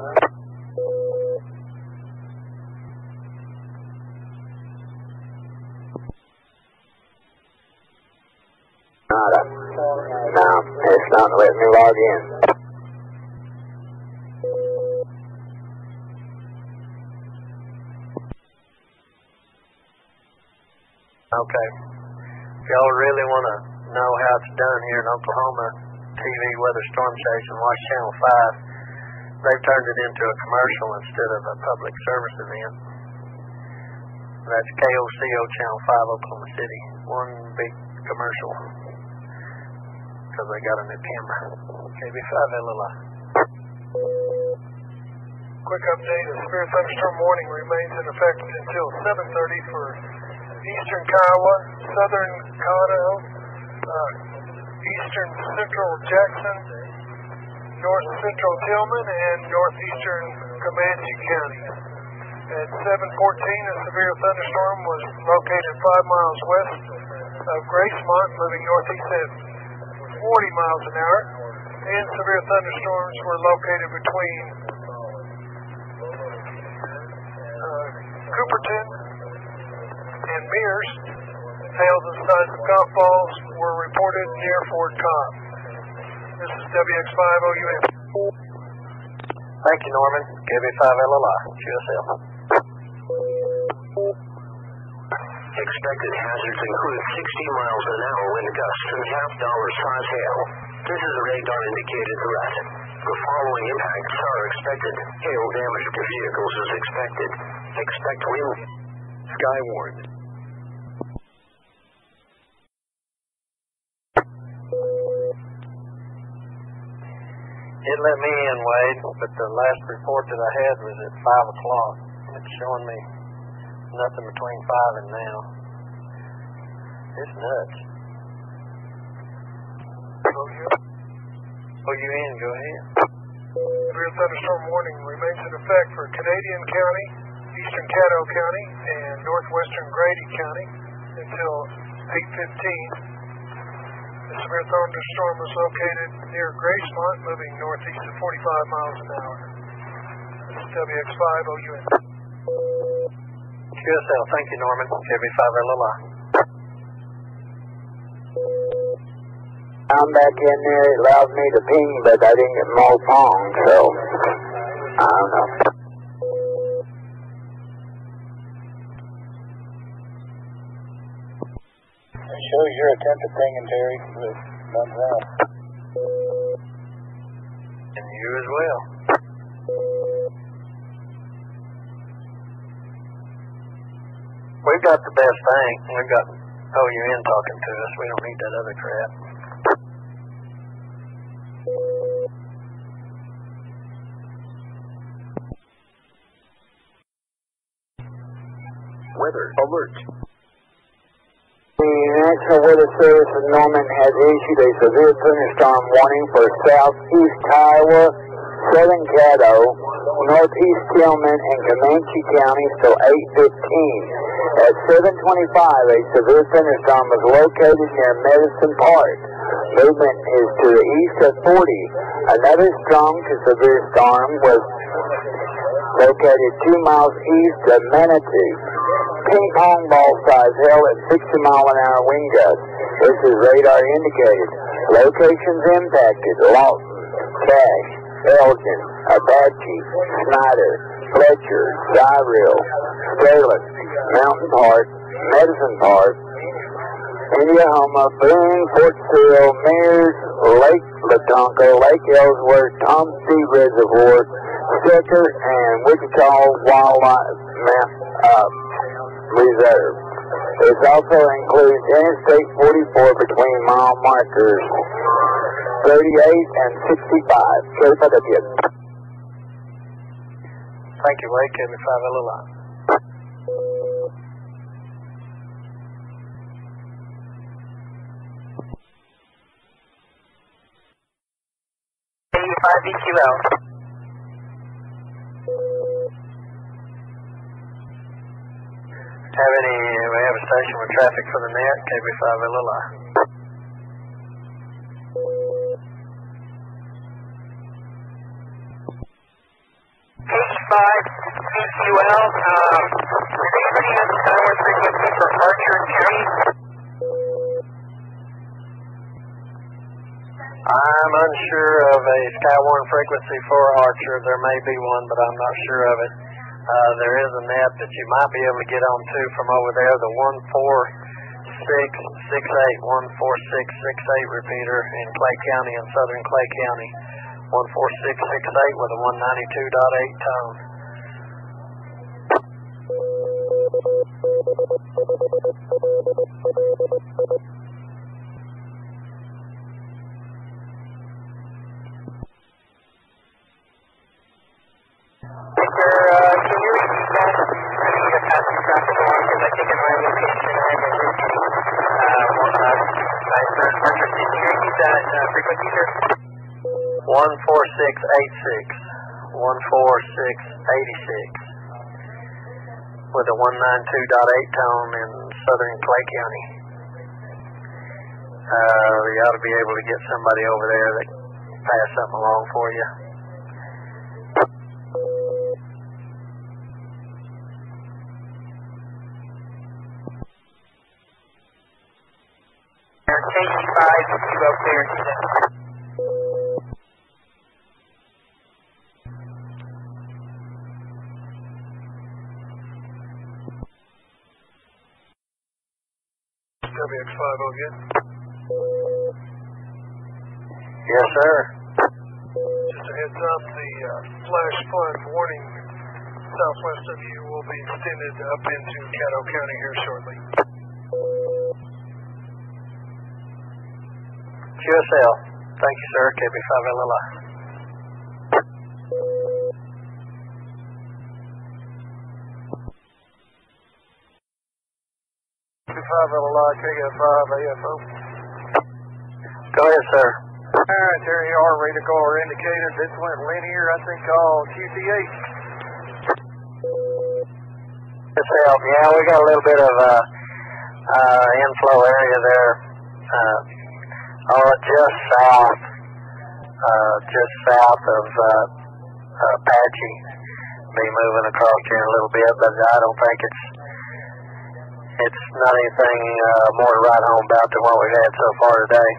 Nada. No, it's not letting me log in. Okay. If y'all really want to know how it's done here in Oklahoma, TV Weather Station, watch Channel 5. They've turned it into a commercial instead of a public service event. That's KOCO Channel 5 Oklahoma City. One big commercial. Because they got a new camera. KB5 LLI. Quick update, a severe thunderstorm warning remains in effect until 7.30 for eastern Kiowa, southern Colorado, uh, eastern central Jackson, north central Tillman, and northeastern Comanche counties. At 7.14, a severe thunderstorm was located 5 miles west of Gracemont, moving northeast at 40 miles an hour, and severe thunderstorms were located between uh, Cooperton and Meers. Hail the size of golf balls were reported near Fort Cobb. This is WX5OUN. Thank you, Norman. KB5 LLI. QSL. Expected hazards include 60 miles an hour wind gusts and half dollar size hail. This is a radar indicated threat. The following impacts are expected. Hail damage to vehicles is expected. Expect wind. Skywarn. It let me in, Wade, but the last report that I had was at 5 o'clock. It's showing me nothing between 5 and now. It's nuts. Oh, you in? Go ahead. Severe thunderstorm warning remains in effect for Canadian County, eastern Caddo County, and northwestern Grady County until 8:15. The severe thunderstorm was located near Gracemont, moving northeast at 45 miles an hour. This is WX5OUN. QSL. Thank you, Norman. KB5 LLI. I'm back in there. It allowed me to ping, but I didn't get more pong, so I don't know. It shows your attempted pinging, Terry, but nothing else. You as well. We've got the best thing. We've got oh, OUN talking to us. We don't need that other crap. Weather alert. The Weather Service in Norman has issued a severe thunderstorm warning for southeast Iowa, southern Caddo, northeast Tillman, and Comanche counties till 8:15. At 7:25, a severe thunderstorm was located near Medicine Park. Movement is to the east of 40. Another strong to severe storm was located two miles east of Manitou. Ping pong ball size held at 60 mile an hour wind gusts. This is radar indicated. Locations impacted: Lawton, Cache, Elgin, Apache, Snyder, Fletcher, Cyril, Sterling, Mountain Park, Medicine Park, Indiahoma, Boone, Fort Sill, Meers, Lake Lawtonka, Lake Ellsworth, Tom Steed Reservoir, Stecker, and Wichita Wildlife uh, Reserve. This also includes Interstate 44 between mile markers 38 and 65. KFW. Thank you, Wake. Give me five little line. Have any, we have a station with traffic for the net, KB5 LLI. Eighty-five BQL. Um, does anybody have the downward frequency for Archer? I'm unsure of a Skywarn frequency for Archer. There may be one, but I'm not sure of it. Uh, there is a net that you might be able to get on to from over there, the 14668, 14668 repeater in Clay County in southern Clay County. 14668 with a 192.8 tone. 2.8-tone in southern Clay County. Uh, you ought to be able to get somebody over there that can pass something along for you. Chasing 5, you go clear extended up into Caddo County here shortly. QSL. Thank you, sir. KB5LLI. Five LLI, KF5 AFO. Go ahead, sir. Alright, there you are, radar color indicator. This went linear, I think called QCH. QSL. Yeah, we got a little bit of uh, uh, inflow area there. Uh, oh, just south, uh, just south of uh, Apache. Be moving across here in a little bit, but I don't think it's it's not anything uh, more to write home about than what we've had so far today.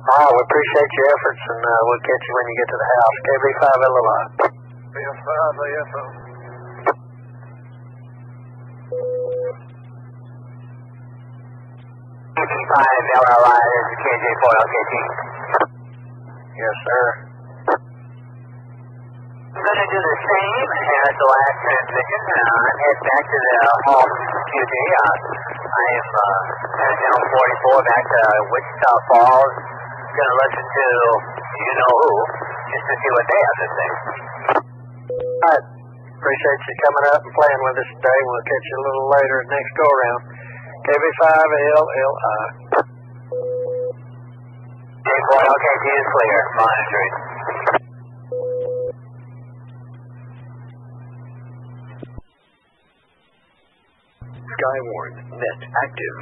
All right, we appreciate your efforts, and uh, we'll catch you when you get to the house. KB5 LLI. BF5 AFO. KG5 LLI, this is KJ4 LKT. Yes, sir. I'm going to do the same as the last transmission. Uh, I'm heading back to the home QT. Uh, I am uh, Channel 44 back to Wichita Falls. Going to listen to you know who, just to see what they have to say. I appreciate you coming up and playing with us today. We'll catch you a little later next go around. KB5LLI. J4 LKT is clear. Monitoring. Skywarn, net active.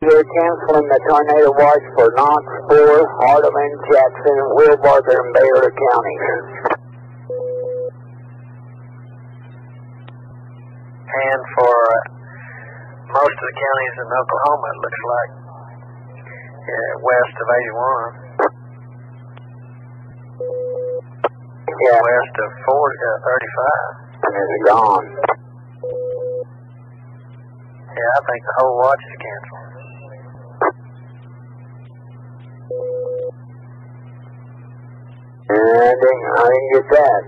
We're canceling the tornado watch for Knox, Foard, Hardeman, Jackson, Wilbarger, and Baylor counties. And for uh, most of the counties in Oklahoma, it looks like yeah, west of 81. Yeah, West of 40, uh, 35. and it's gone. Yeah, I think the whole watch is canceled. And I didn't, I didn't get that.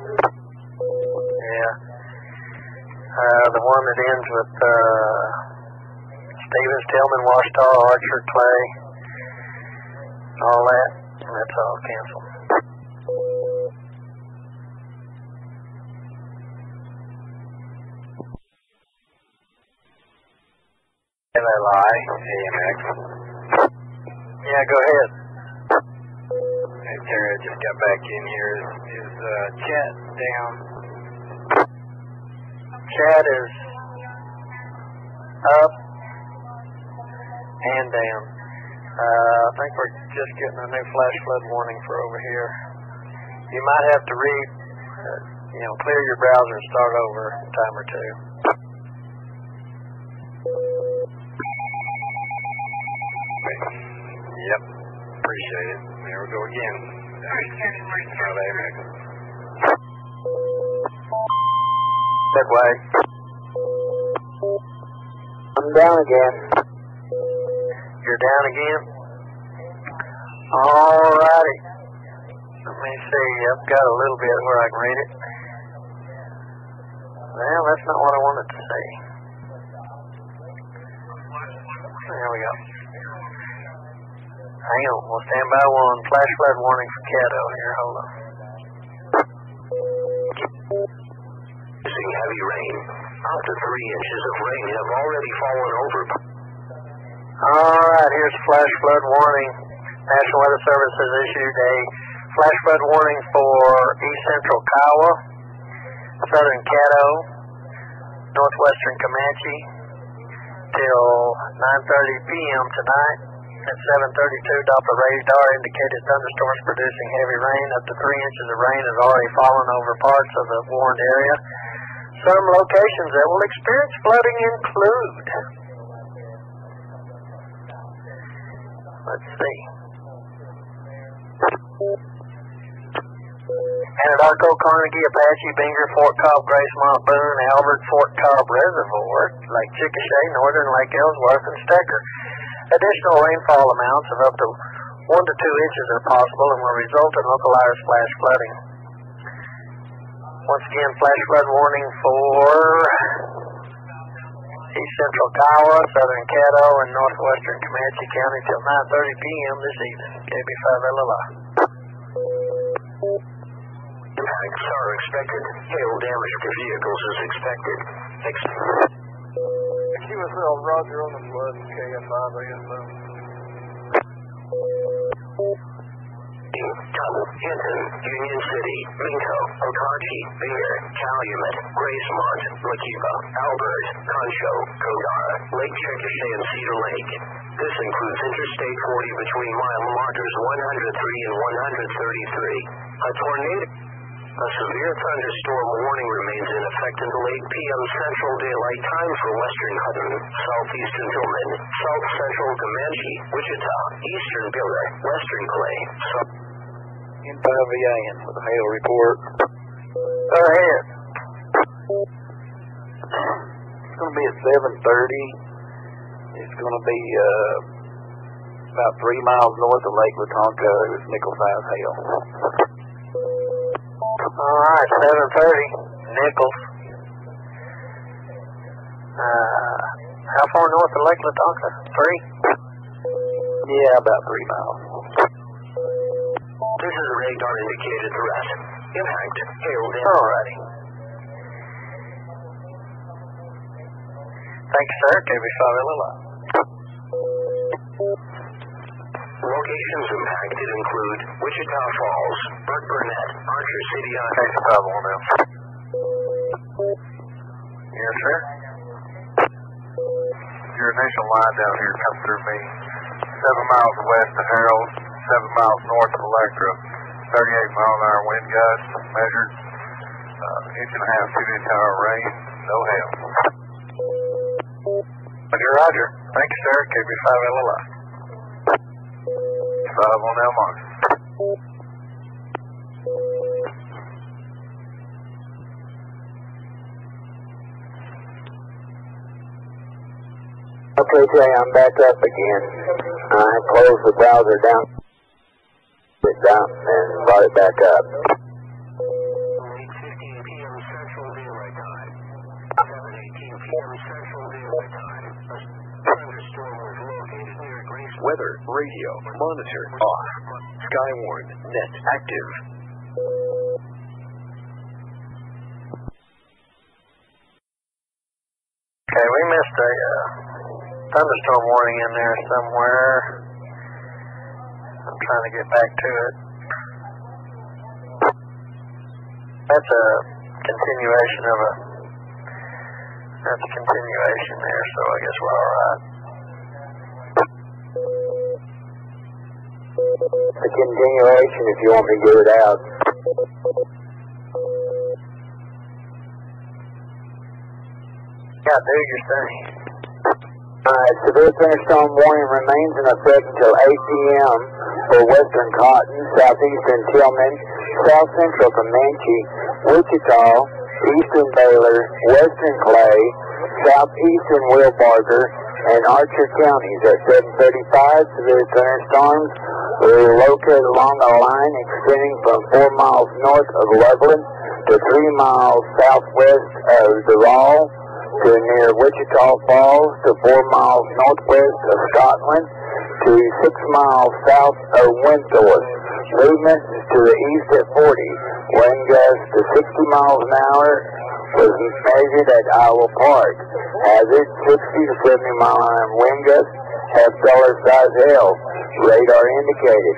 Yeah. Uh, the one that ends with uh, Stephens, Tillman, Washita, Archer, Clay, all that, that's all canceled. LLI, AMX. Yeah, go ahead. Hey, Terry, I just got back in here. Is, is uh, chat down? Chad is up and down. Uh, I think we're just getting a new flash flood warning for over here. You might have to read, uh, you know, clear your browser and start over a time or two. Yep. Appreciate it. There we go again. Try that AMX. That way. I'm down again. You're down again? Alrighty. Let me see. I've got a little bit where I can read it. Well, that's not what I wanted to see. There we go. Hang on. We'll stand by one. Flash flood warning for Caddo here. Hold on. Heavy rain. Up to three inches of rain have already fallen over. Alright, here's a flash flood warning. National Weather Service has issued a flash flood warning for east central Kiowa, southern Caddo, northwestern Comanche, till 9.30 p.m. tonight. At 7.32, Doppler radar indicated thunderstorms producing heavy rain. Up to 3 inches of rain has already fallen over parts of the warned area. Some locations that will experience flooding include Let's see. Anadarko, Carnegie, Apache, Binger, Fort Cobb, Gracemont, Boone, Albert, Fort Cobb Reservoir, Lake Chickasha, Northern Lake Ellsworth, and Stecker. Additional rainfall amounts of up to 1 to 2 inches are possible and will result in localized flash flooding. Once again, flash flood warning for East Central Kiowa, Southern Caddo, and Northwestern Comanche County till 9.30 p.m. this evening. KB5LLI. Impacts are expected. Hail damage to vehicles is expected. Ex- QSL, Roger on the flood, KF5 ASO. Tuttle, Hinton, Union City, Minco, Okarche, Beer, Calumet, Gracemont, Lookeba, Albert, Concho, Cogar, Lake Chickasha, and Cedar Lake. This includes Interstate 40 between mile markers 103 and 133. A tornado. A severe thunderstorm warning remains in effect until 8 p.m. Central Daylight Time for western Cotton, southeastern Tillman, south central Comanche, Wichita, eastern Baylor, western Clay, south N5VIN with a hail report. Go ahead. It's going to be at 7:30. It's going to be uh, about three miles north of Lake Lawtonka. It was nickel size hail. All right, seven thirty, Nichols. Uh, how far north of Lake Lawtonka? Three. Yeah, about three miles. This is a radar indicated threat. Impact hailed oh. in. Alrighty. Thank you, sir. KB5 LLI. Locations impacted include Wichita Falls, Burkburnett, Archer City, KB5 on. Yes, sir. Your initial line down here comes through me. Seven miles west of Harrold, seven miles north of Electra. 38 mile an hour wind gusts measured. Uh, inch and a half, two inch hour rain, no hail. Roger, Roger. Thank you, sir. KB5 LLI. Five on L mark. Okay, Jay, I'm back up again. I closed the browser down, it down, and brought it back up. 8:15 p.m. Central Daylight Time. 7:18 p.m. Central Daylight Time. Thunderstorm was located near Grace. Weather, radio, monitor, off. Skywarn, net active. Okay, we missed a uh, thunderstorm warning in there somewhere. Trying to get back to it. That's a continuation of a. That's a continuation there, so I guess we're all right. A continuation if you want me to get it out. Yeah, do your thing. Severe thunderstorm warning remains in effect until 8 p.m. for western Cotton, southeastern Tillman, south central Comanche, Wichita, eastern Baylor, western Clay, southeastern Will Wilbarger, and Archer counties at 735. Severe thunderstorms were located along a line extending from 4 miles north of Loveland to 3 miles southwest of Duval to near Wichita Falls to 4 miles northwest of Scotland to 6 miles south of Windthorst. Movement to the east at 40. Wind gusts to 60 miles an hour was measured at Iowa Park. Hazard 60 to 70 mile an hour wind gusts have dollar size hail. Radar indicated.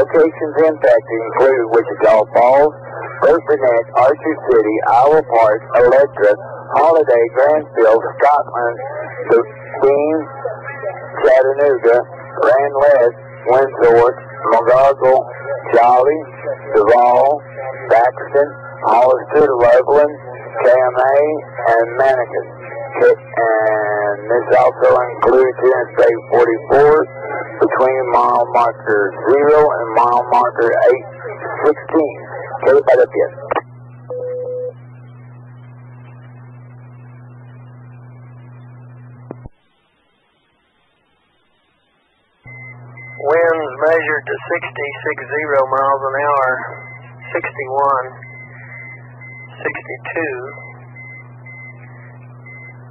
Locations impacted include Wichita Falls, Burnett, Archer City, Iowa Park, Electra, Holliday, Grantsville, Scotland, Dean, Chattanooga, Grand West, Windsor, Megargel, Jolly, Duval, Baxton, Hollister, Loveland, Kamay, and Mannequin. And this also includes Interstate 44 between mile marker 0 and mile marker 816. Okay, para pie. Winds measured to 60, 60 miles an hour, 61, 62.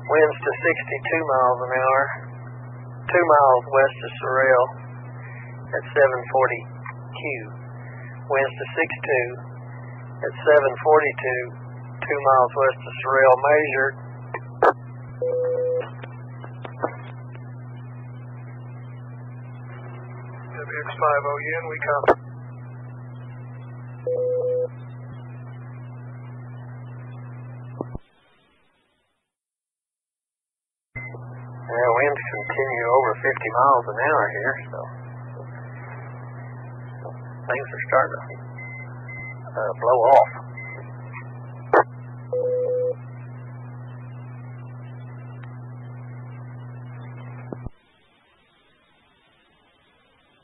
Winds to 62 miles an hour, 2 miles west of Cyril at 740 Q. Winds to 62 at 742, 2 miles west of Cyril measured. WX5OUN, we copy. Yeah, winds continue over 50 miles an hour here, so things are starting to uh, blow off.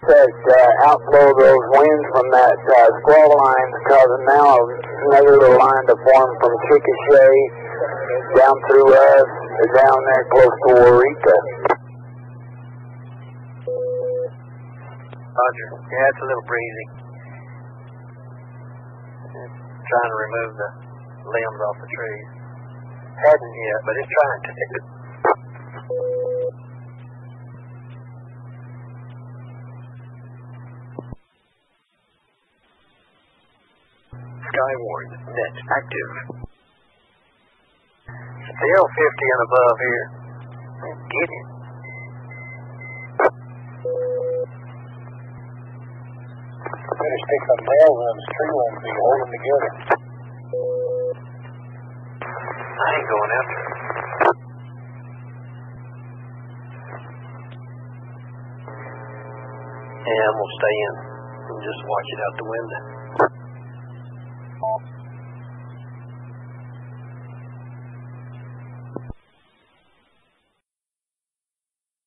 Said uh, outflow those winds from that uh, squall line causing now another little line to form from Chickasha down through us down there close to Waurika. Roger. Yeah, it's a little breezy. trying to remove the limbs off the trees. Hasn't yet, but it's trying to. Skywarn, net active. Still 50 and above here. Get it. Better stick some nail limbs, tree limbs, and hold them together. I ain't going after it. Yeah, I'm gonna stay in and just watch it out the window.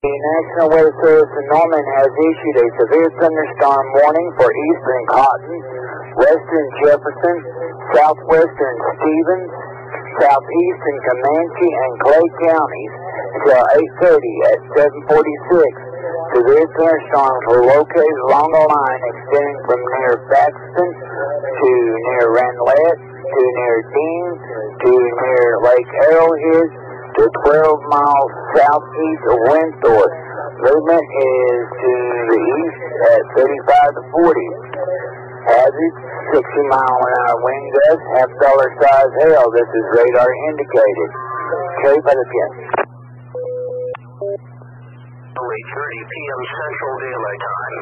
The National Weather Service in Norman has issued a severe thunderstorm warning for eastern Cotton, western Jefferson, southwestern Stephens, southeastern Comanche, and Clay counties until 8.30 at 746. Severe thunderstorms were located along the line extending from near Faxon to near Randlett to near Dean to near Lake Arrowhead to 12 miles southeast of Windthorst. Movement is to the east at 35 to 40. Hazards, 60 mile an hour wind gusts, half dollar size hail. This is radar indicated. Carry by the pin. 8.30 p.m. Central Daylight Time.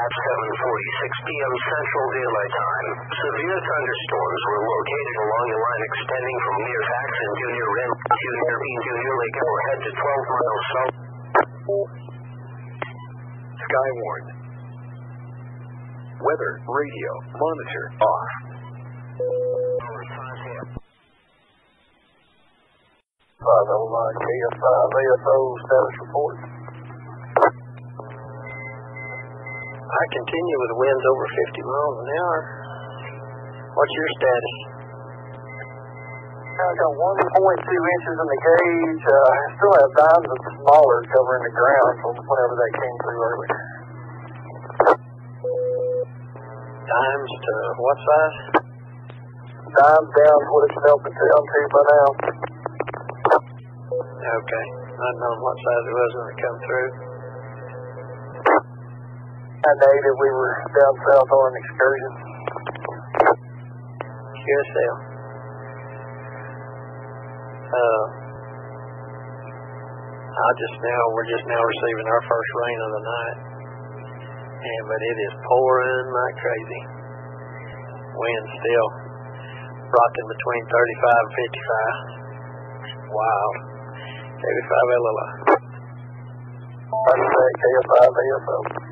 At 7.46 p.m. Central Daylight Time, severe thunderstorms were located along a line extending from near Faxon to near Ren to near Bean to near Lake Arrowhead to 12 miles south. Skywarn. Weather radio monitor off. Five oh nine KF5 AFO status report. I continue with winds over 50 miles an hour. What's your status? I got 1.2 inches in the gauge. Uh, I still have dimes of smaller covering the ground from whenever that came through earlier. Dimes to what size? Dimes down to what it's melting down to by now. Okay. I don't know what size it was when it come through. That day that we were down south on an excursion. QSL. Uh, I just now, we're just now receiving our first rain of the night. And, but it is pouring like crazy. Wind still rocking between 35 and 55. Wild. 85 LLI. Roger that, KF5 AFO.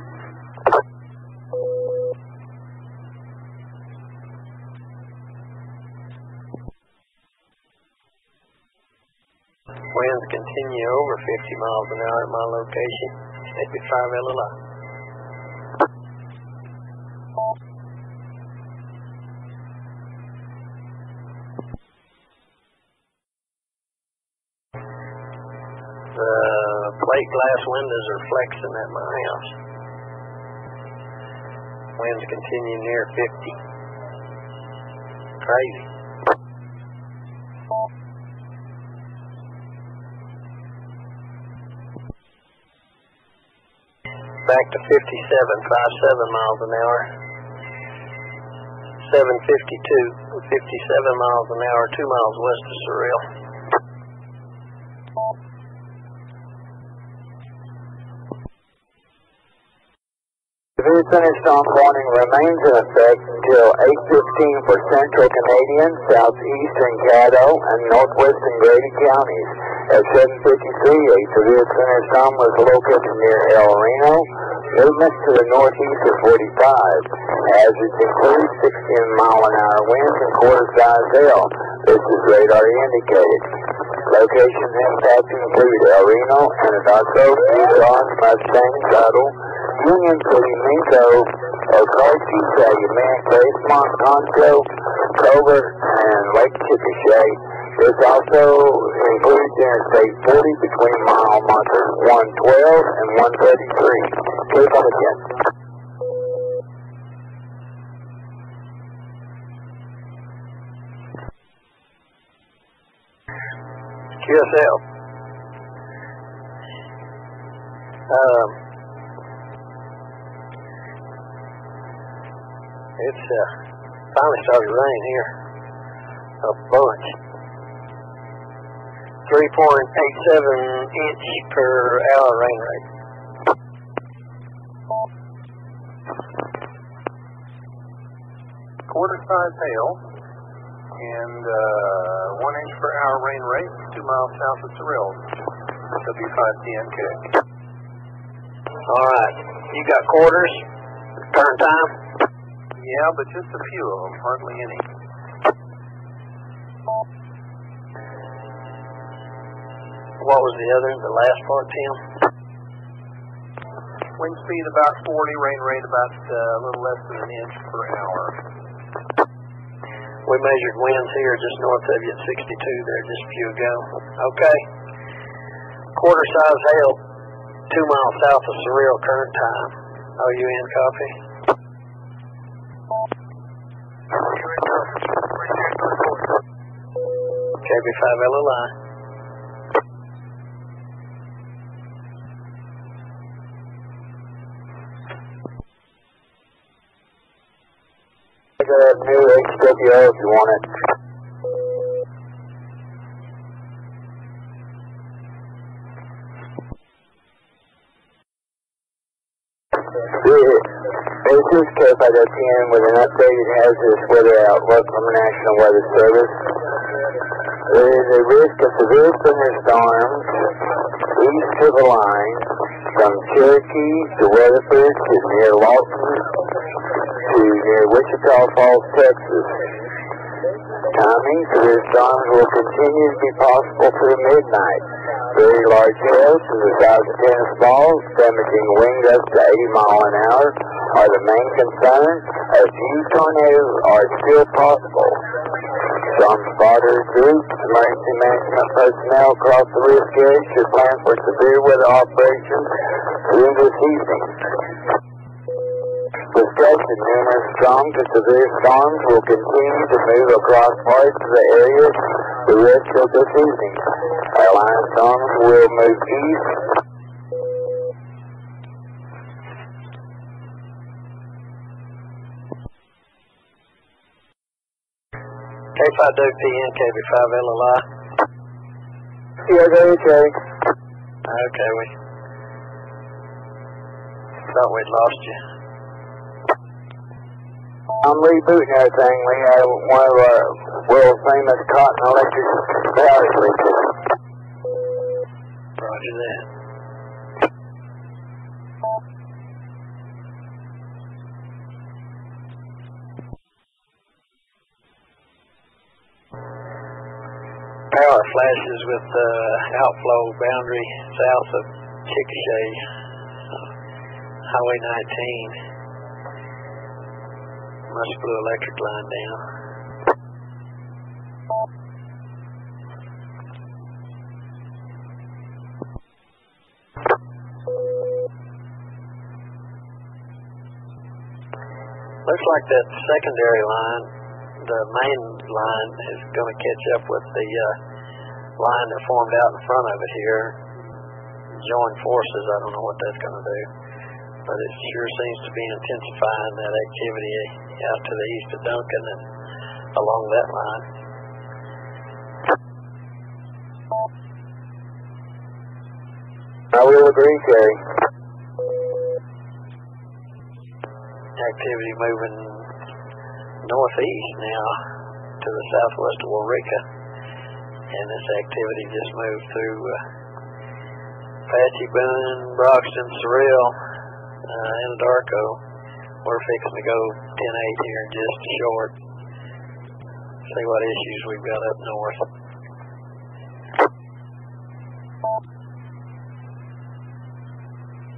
Winds continue over 50 miles an hour at my location. 85 LLI. The plate glass windows are flexing at my house. Winds continue near 50. Crazy. Back to 57, 57 miles an hour. 752, 57 miles an hour, 2 miles west of Cyril. Severe thunderstorm warning remains in effect until 8.15 for central Canadian, southeastern Caddo, and northwestern Grady counties. At 7.53, a severe thunderstorm was located near El Reno. Movements to the northeast of 45. Hazards include 16 mile an hour winds and quarter size hail. This is radar indicated. Locations impacted include El Reno, Anadarko, Tucson, Mustang, Tuttle, Union City, Minco, Okarche, Calumet, Gracemont, Concho, Covert, and Lake Chickasha. This also includes Interstate 40 between mile markers 112 and 133. Keep on again. QSL. Um, it's uh, finally started raining here a bunch. 3.87 inch per hour rain rate. Quarter size hail and uh, one inch per hour rain rate, two miles south of Cyril. W5TNK. All right. You got quarters? Turn time? Yeah, but just a few of them, hardly any. What was the other, the last part, Tim? Wind speed about 40, rain rate about uh, a little less than an inch per hour. We measured winds here just north of you at 62 there just a few ago. Okay. Quarter size hail, two miles south of Cyril current time. Are you in copy? KB5LLI. I got a new HWO if you want it. This is KFIO 10 with an updated hazardous weather outlook from the National Weather Service. There is a risk of severe thunderstorms east of the line from Cherokee to Weatherford to near Lawton to near Wichita Falls, Texas. Timing for these storms will continue to be possible through midnight. Very large hails to the size of tennis balls, damaging wind gusts to 80 mile an hour, are the main concern. A few tornadoes are still possible. Storm spotter groups, emergency management personnel across the risk area should plan for severe weather operations through this evening. Discussion numerous strong to severe storms will continue to move across parts of the area the rest of this evening. Airline storms will move east K5WPN, KB5LLI. CRJHA. Okay, we thought we'd lost you. I'm rebooting everything. We had one of our world famous cotton electric power switches. Roger that. Power flashes with the outflow boundary south of Chickasha, Highway 19. Must electric line down. Looks like that secondary line, the main line, is going to catch up with the uh, line that formed out in front of it here. Join forces, I don't know what that's going to do. But it sure seems to be intensifying that activity out to the east of Duncan and along that line. I will agree, Terry. Activity moving northeast now to the southwest of Waurika. And this activity just moved through uh, Apache Boone, Broxton, Cyril, uh, Anadarko. We're fixing to go 10-8 here in just a short. See what issues we've got up north.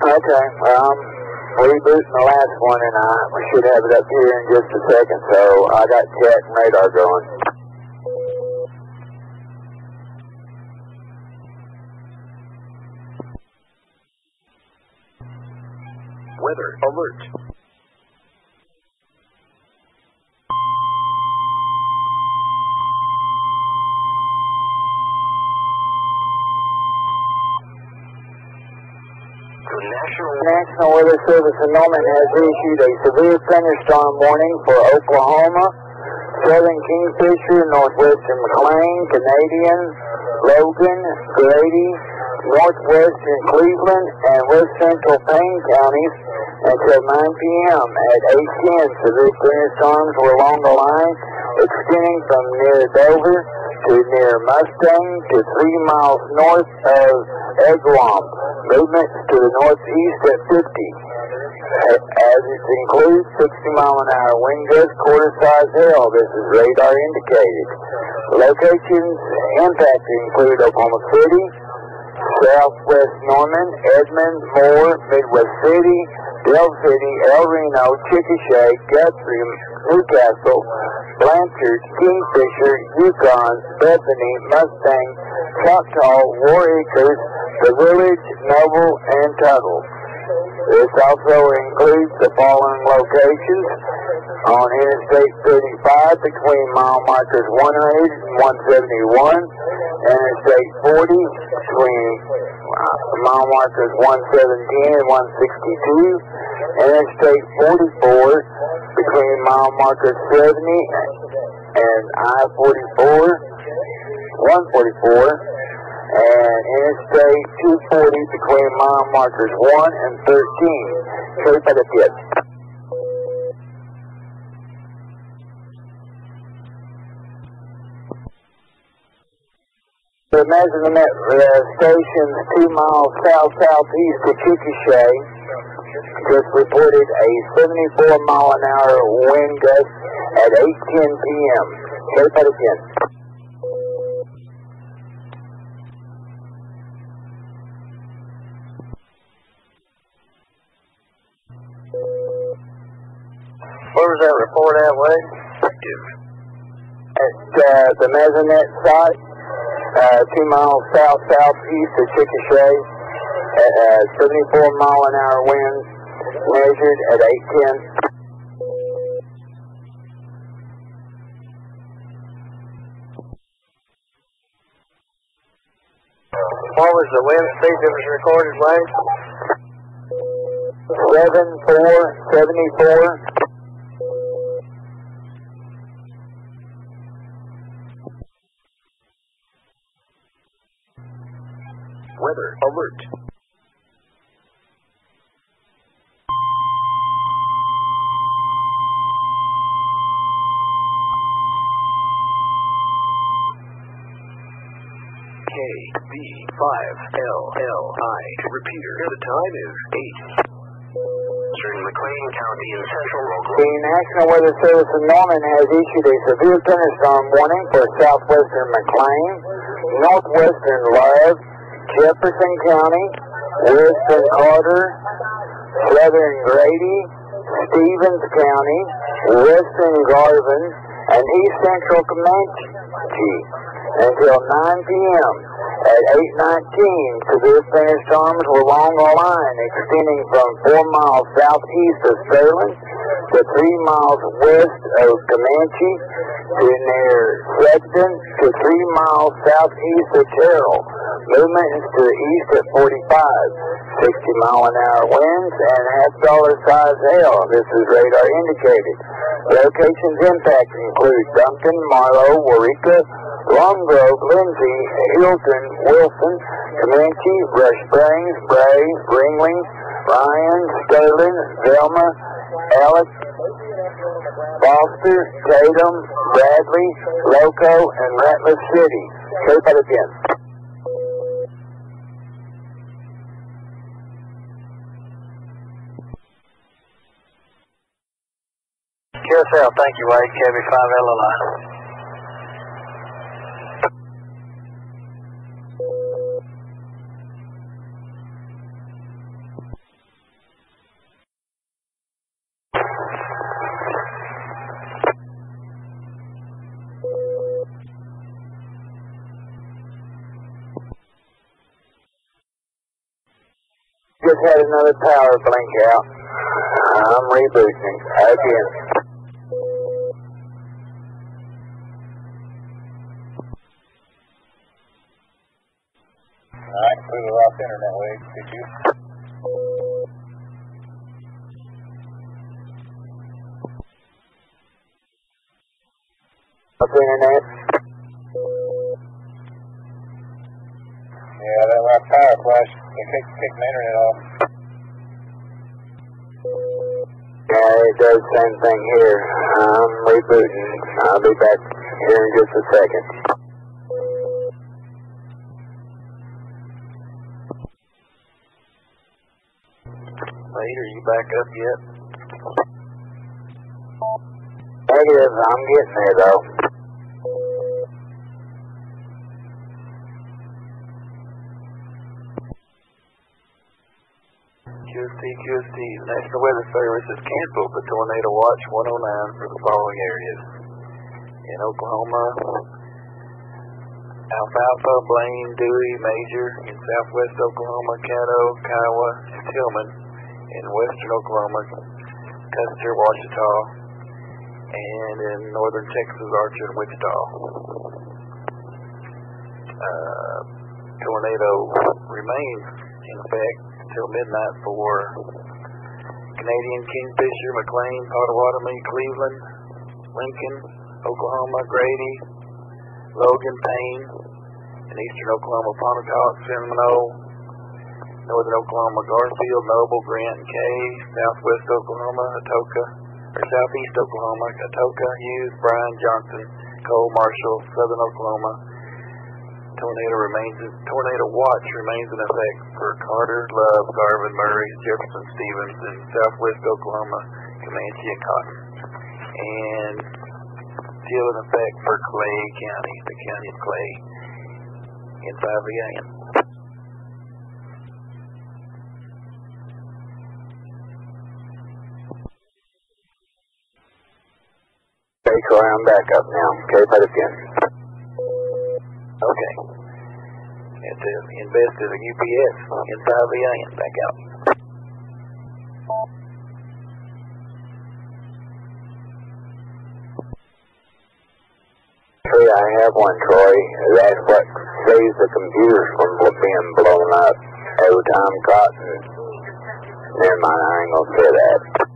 Okay, um, well, I'm rebooting the last one and I we should have it up here in just a second. So I got jet and radar going. Weather alert. National National Weather Service in Norman has issued a severe thunderstorm warning for Oklahoma, southern Kingfisher, northwestern McClain, Canadian, Logan, Grady, northwestern Cleveland, and west central Payne counties until 9 p.m. At 8:10, severe thunderstorms were along the line extending from near Dover to near Mustang to three miles north of Eglon. Movements to the northeast at 50. As it includes 60 mile an hour wind gusts, quarter size hail. This is radar indicated. Locations impacted include Oklahoma City, Southwest Norman, Edmond, Moore, Midwest City, Del City, El Reno, Chickasha, Guthrie, Newcastle, Blanchard, Kingfisher, Yukon, Bethany, Mustang, Choctaw, Warr Acres, The Village, Noble, and Tuttle. This also includes the following locations. On Interstate 35 between mile markers 100 and 171, Interstate 40 between uh, mile markers 117 and 162, Interstate 44 between mile markers 70 and I-44, 144, and Interstate 240 between mile markers 1 and 13. Sorry for the tip. The measurement uh, stations two miles south-southeast of Chickasha just reported a 74 mile an hour wind gust at 8.10 p.m. Say that again. Where was that report at, Wade? At uh, the Mesonet site, uh, two miles south-southeast of Chickasha, at uh, 74 mile an hour winds measured at 810. What was the wind speed that was recorded, Wade? 7474. Weather alert. KB5LLI. Repeater, the time is 8. in McClain County in central The National Weather Service in Norman has issued a severe thunderstorm warning for southwestern McClain, northwestern Love, Jefferson County, western Carter, southern Grady, Stephens County, western Garvin, and east central Comanche until 9 p.m. At 8.19, severe thunderstorms were along the line extending from 4 miles southeast of Sterling to 3 miles west of Comanche to near Sexton to 3 miles southeast of Terrell. Movement to the east at 45, 60 mile an hour winds and half dollar size hail. This is radar indicated. Locations impacted include Duncan, Marlow, Waurika, Long Grove, Lindsay, Hilton, Wilson, Comanche, Rush Springs, Bray, Ringling, Ryan, Sterling, Velma, Alex, Foster, Tatum, Bradley, Loco, and Ratliff City. Say that again. QSL, thank you, Wade. KB5LLI. Just had another power blink out. I'm rebooting again. We lost internet waves, did you? Up internet? Yeah, that last power flash, it kicked, kicked my internet off. Yeah, it does same thing here. I'm rebooting. I'll be back here in just a second. Later, you back up yet? Negative, I'm getting there though. QST, QST, National Weather Service has canceled the Tornado Watch 109 for the following areas. In Oklahoma, Alfalfa, Blaine, Dewey, Major, in southwest Oklahoma, Caddo, Kiowa, and Tillman, in western Oklahoma, Custer, Washita, and in northern Texas, Archer, and Wichita. Uh, tornado remains in effect until midnight for Canadian Kingfisher, McClain, Pottawatomie, Cleveland, Lincoln, Oklahoma, Grady, Logan, Payne, in eastern Oklahoma, Pontotoc, Seminole, northern Oklahoma, Garfield, Noble, Grant, and Kay, southwest Oklahoma, Atoka, or southeast Oklahoma, Atoka, Hughes, Bryan, Johnston, Coal, Marshall, southern Oklahoma. Tornado remains tornado watch remains in effect for Carter, Love, Garvin, Murray, Jefferson, Stephens, and southwest Oklahoma, Comanche, and Cotton. And still in effect for Clay County, the county of Clay, in 5 a.m. Troy, I'm back up now. Okay, but again. Okay. It's uh, invested in UPS in 5 a.m. Back out. Troy, I have one, Troy. That's what saves the computers from being blown up every time cotton. Never mind, I ain't gonna say that.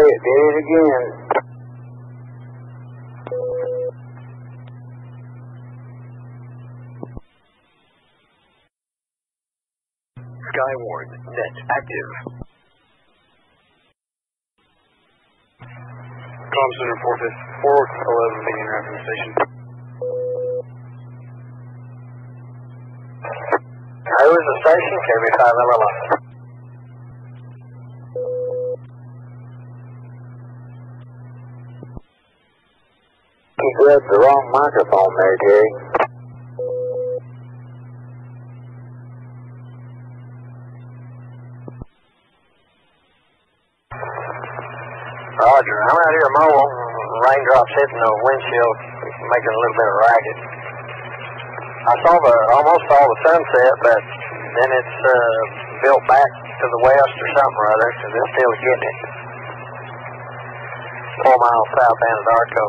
It did it again. Skywarn, net active. Comm Center 411 being interrupted from the station. Who is the station? KB5 He grabbed the wrong microphone there, Jerry. Roger. I'm out here mowing. Raindrops hitting the windshield, making a little bit of racket. I saw the almost saw the sunset, but then it's uh, built back to the west or something or other, because it's still getting it. Four miles south of Anadarko.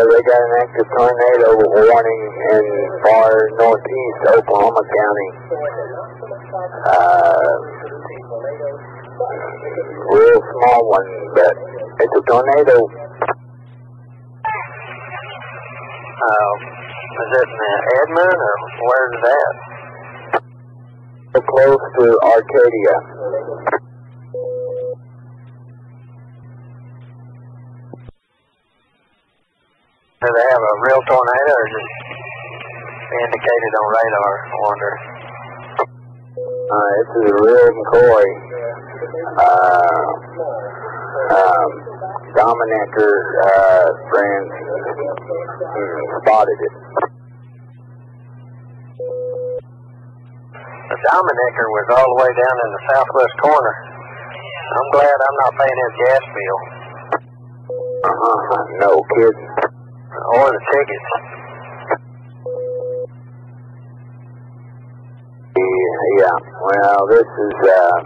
So they got an active tornado warning in far northeast Oklahoma County. Uh, real small one, but it's a tornado. Uh, is it in Edmond or where's it at? So close to Arcadia. Do they have a real tornado or just indicated on I. Uh, this is real McCoy. Uh, um, uh, friends mm, spotted it. The Dominicker was all the way down in the southwest corner. I'm glad I'm not paying his gas bill Uh-huh, no kidding. or the tickets. Yeah, yeah, well, this is, uh,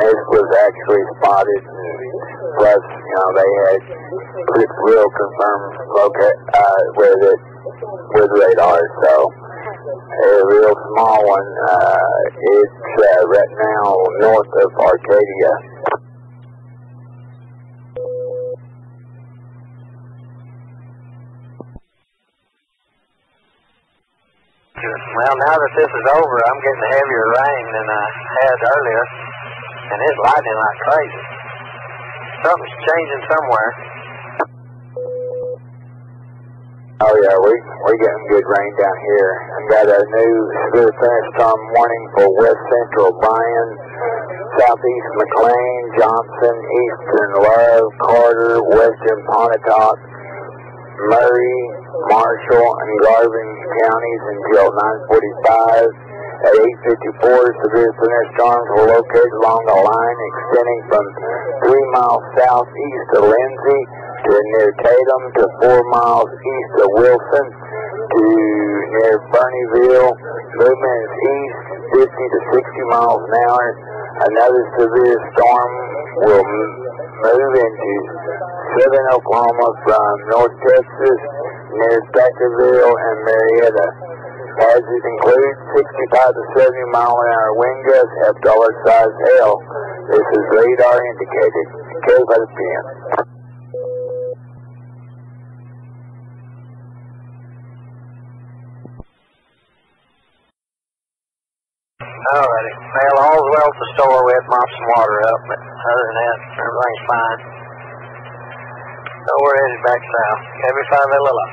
this was actually spotted, plus, you know, they had real confirmed loca- uh, with it, with radar, so a real small one. Uh, it's uh, right now north of Arcadia. Well, now that this is over, I'm getting heavier rain than I had earlier, and it's lightning like crazy. Something's changing somewhere. Oh yeah, we we're getting good rain down here. I've got a new severe thunderstorm warning for west central Bryan, southeast McClain, Johnston, eastern Love, Carter, western Pontotoc, Murray, Marshall, and Garvin counties until 9:45. At 8:54, severe thunderstorms were located along a line extending from three miles southeast of Lindsay to near Tatum to four miles east of Wilson to near Bernieville. Movement is east 50 to 60 miles an hour. Another severe storm will move into southern Oklahoma from North Texas near Thackerville and Marietta. Hazards include 65 to 70 mile an hour wind gusts have dollar size hail. This is radar indicated. K by the PM. Alrighty. Well, all's well at the store. We to mop some water up, but other than that, everything's fine. We're headed back south. KB5 Lilla.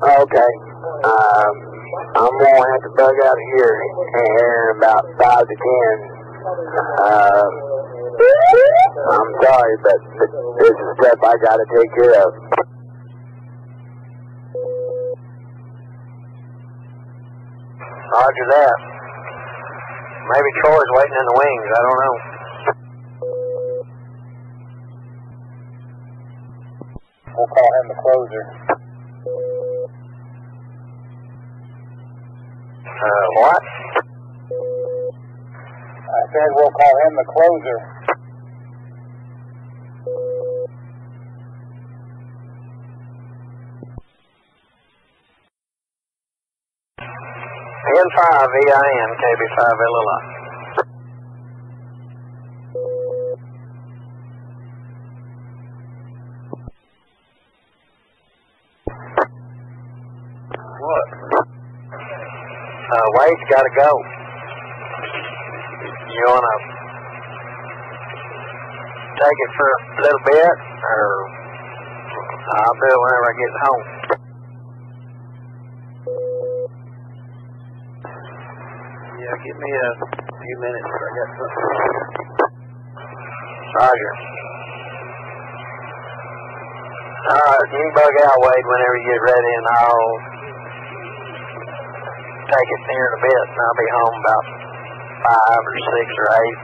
Okay. Um, I'm gonna have to bug out of here in about five to ten. Um, I'm sorry, but, this is stuff I gotta take care of. Roger that. Maybe Troy's waiting in the wings. I don't know. We'll call him the closer. Uh, what? I said we'll call him the closer. N5 VIN KB5 LLI. What? Uh, Wade's gotta go. You wanna take it for a little bit, or I'll do it whenever I get home. Yeah, give me a few minutes. I got something. Roger. Alright, you can bug out, Wade, whenever you get ready, and I'll take it here in a bit, and I'll be home about five or six or eight.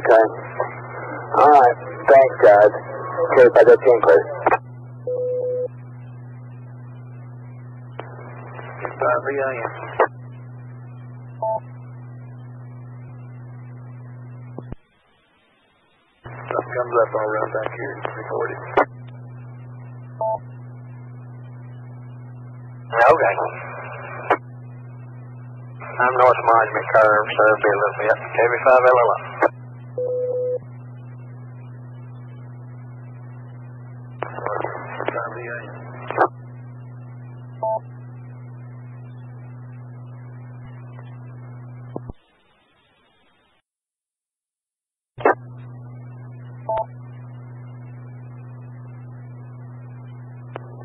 Okay. Alright. Thanks, guys. Okay, by the team, please. Five VIN. Stuff comes up, I'll run back here and record it. Okay. I'm North Monument Curve, so bit. KB5 LLI. Five VIN.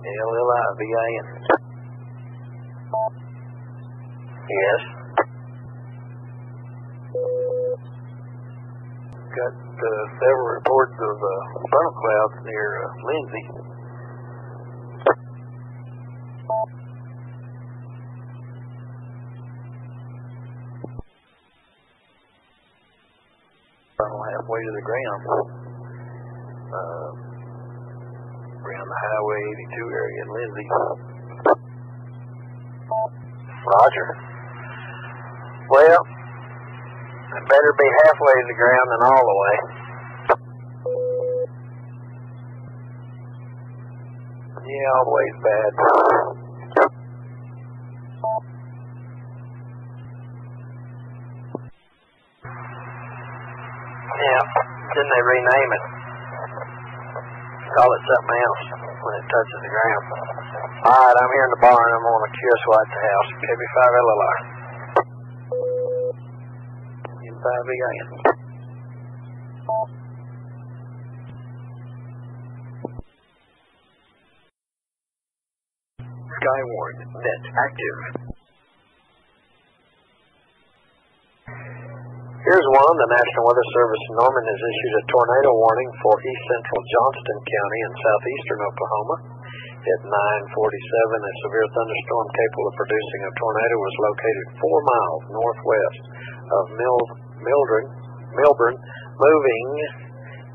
LLI VIN. Yes. Got uh, several reports of uh, funnel clouds near uh, Lindsay. Funnel halfway to the ground. Uh, around the Highway 82 area in Lindsay. Roger. Well, it better be the ground than all the way. Yeah, all the way's bad. Yeah. Didn't they rename it? Call it something else when it touches the ground. Alright, I'm here in the barn. I'm on a Curious White's house. KB5LLR. In 5 again. Active. Here's one. The National Weather Service in Norman has issued a tornado warning for east central Johnston County in southeastern Oklahoma. At 947, a severe thunderstorm capable of producing a tornado was located four miles northwest of Mil Mildred, Milburn, moving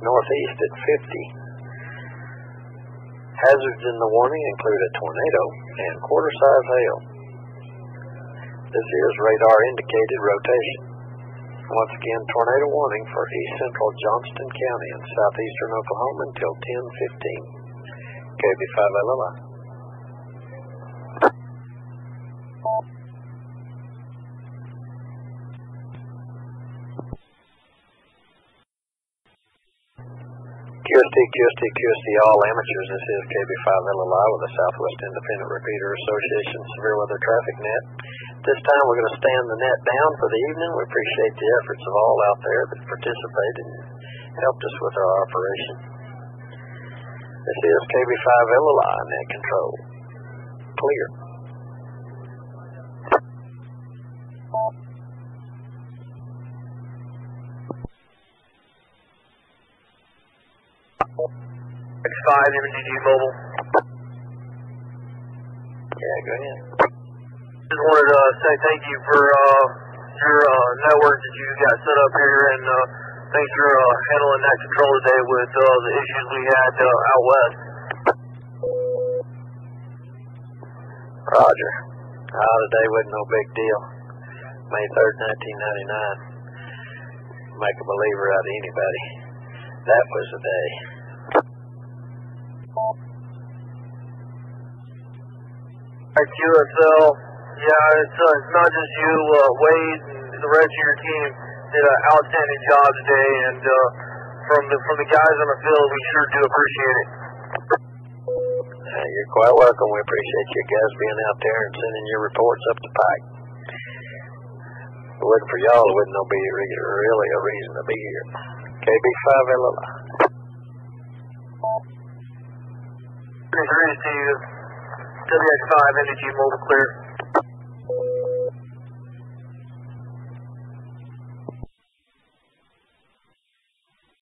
northeast at 50. Hazards in the warning include a tornado and quarter-size hail. This is radar indicated rotation. Once again, tornado warning for east central Johnston County in southeastern Oklahoma until 10:15. KB5LLI. QST, QST, all amateurs. This is KB5LLI with the Southwest Independent Repeater Association Severe Weather Traffic Net. This time we're going to stand the net down for the evening. We appreciate the efforts of all out there that participated and helped us with our operation. This is KB5LLI net control. Clear. X5 Mobile. Yeah, go ahead. Just wanted to say thank you for uh, your uh, network that you got set up here, and uh, thanks for uh, handling that control today with uh, the issues we had uh, out west. Roger. Ah, today wasn't no big deal. May 3rd, 1999. Make a believer out of anybody. That was the day. At QSL, yeah, it's, uh, it's not just you, uh, Wade and the rest of your team did an outstanding job today, and uh, from the from the guys on the field, we sure do appreciate it. Uh, you're quite welcome. We appreciate you guys being out there and sending your reports up the pike. If it wasn't for y'all, it wouldn't no be really a reason to be here. KB5LLI. Great to. WX5 Energy Mobile Clear.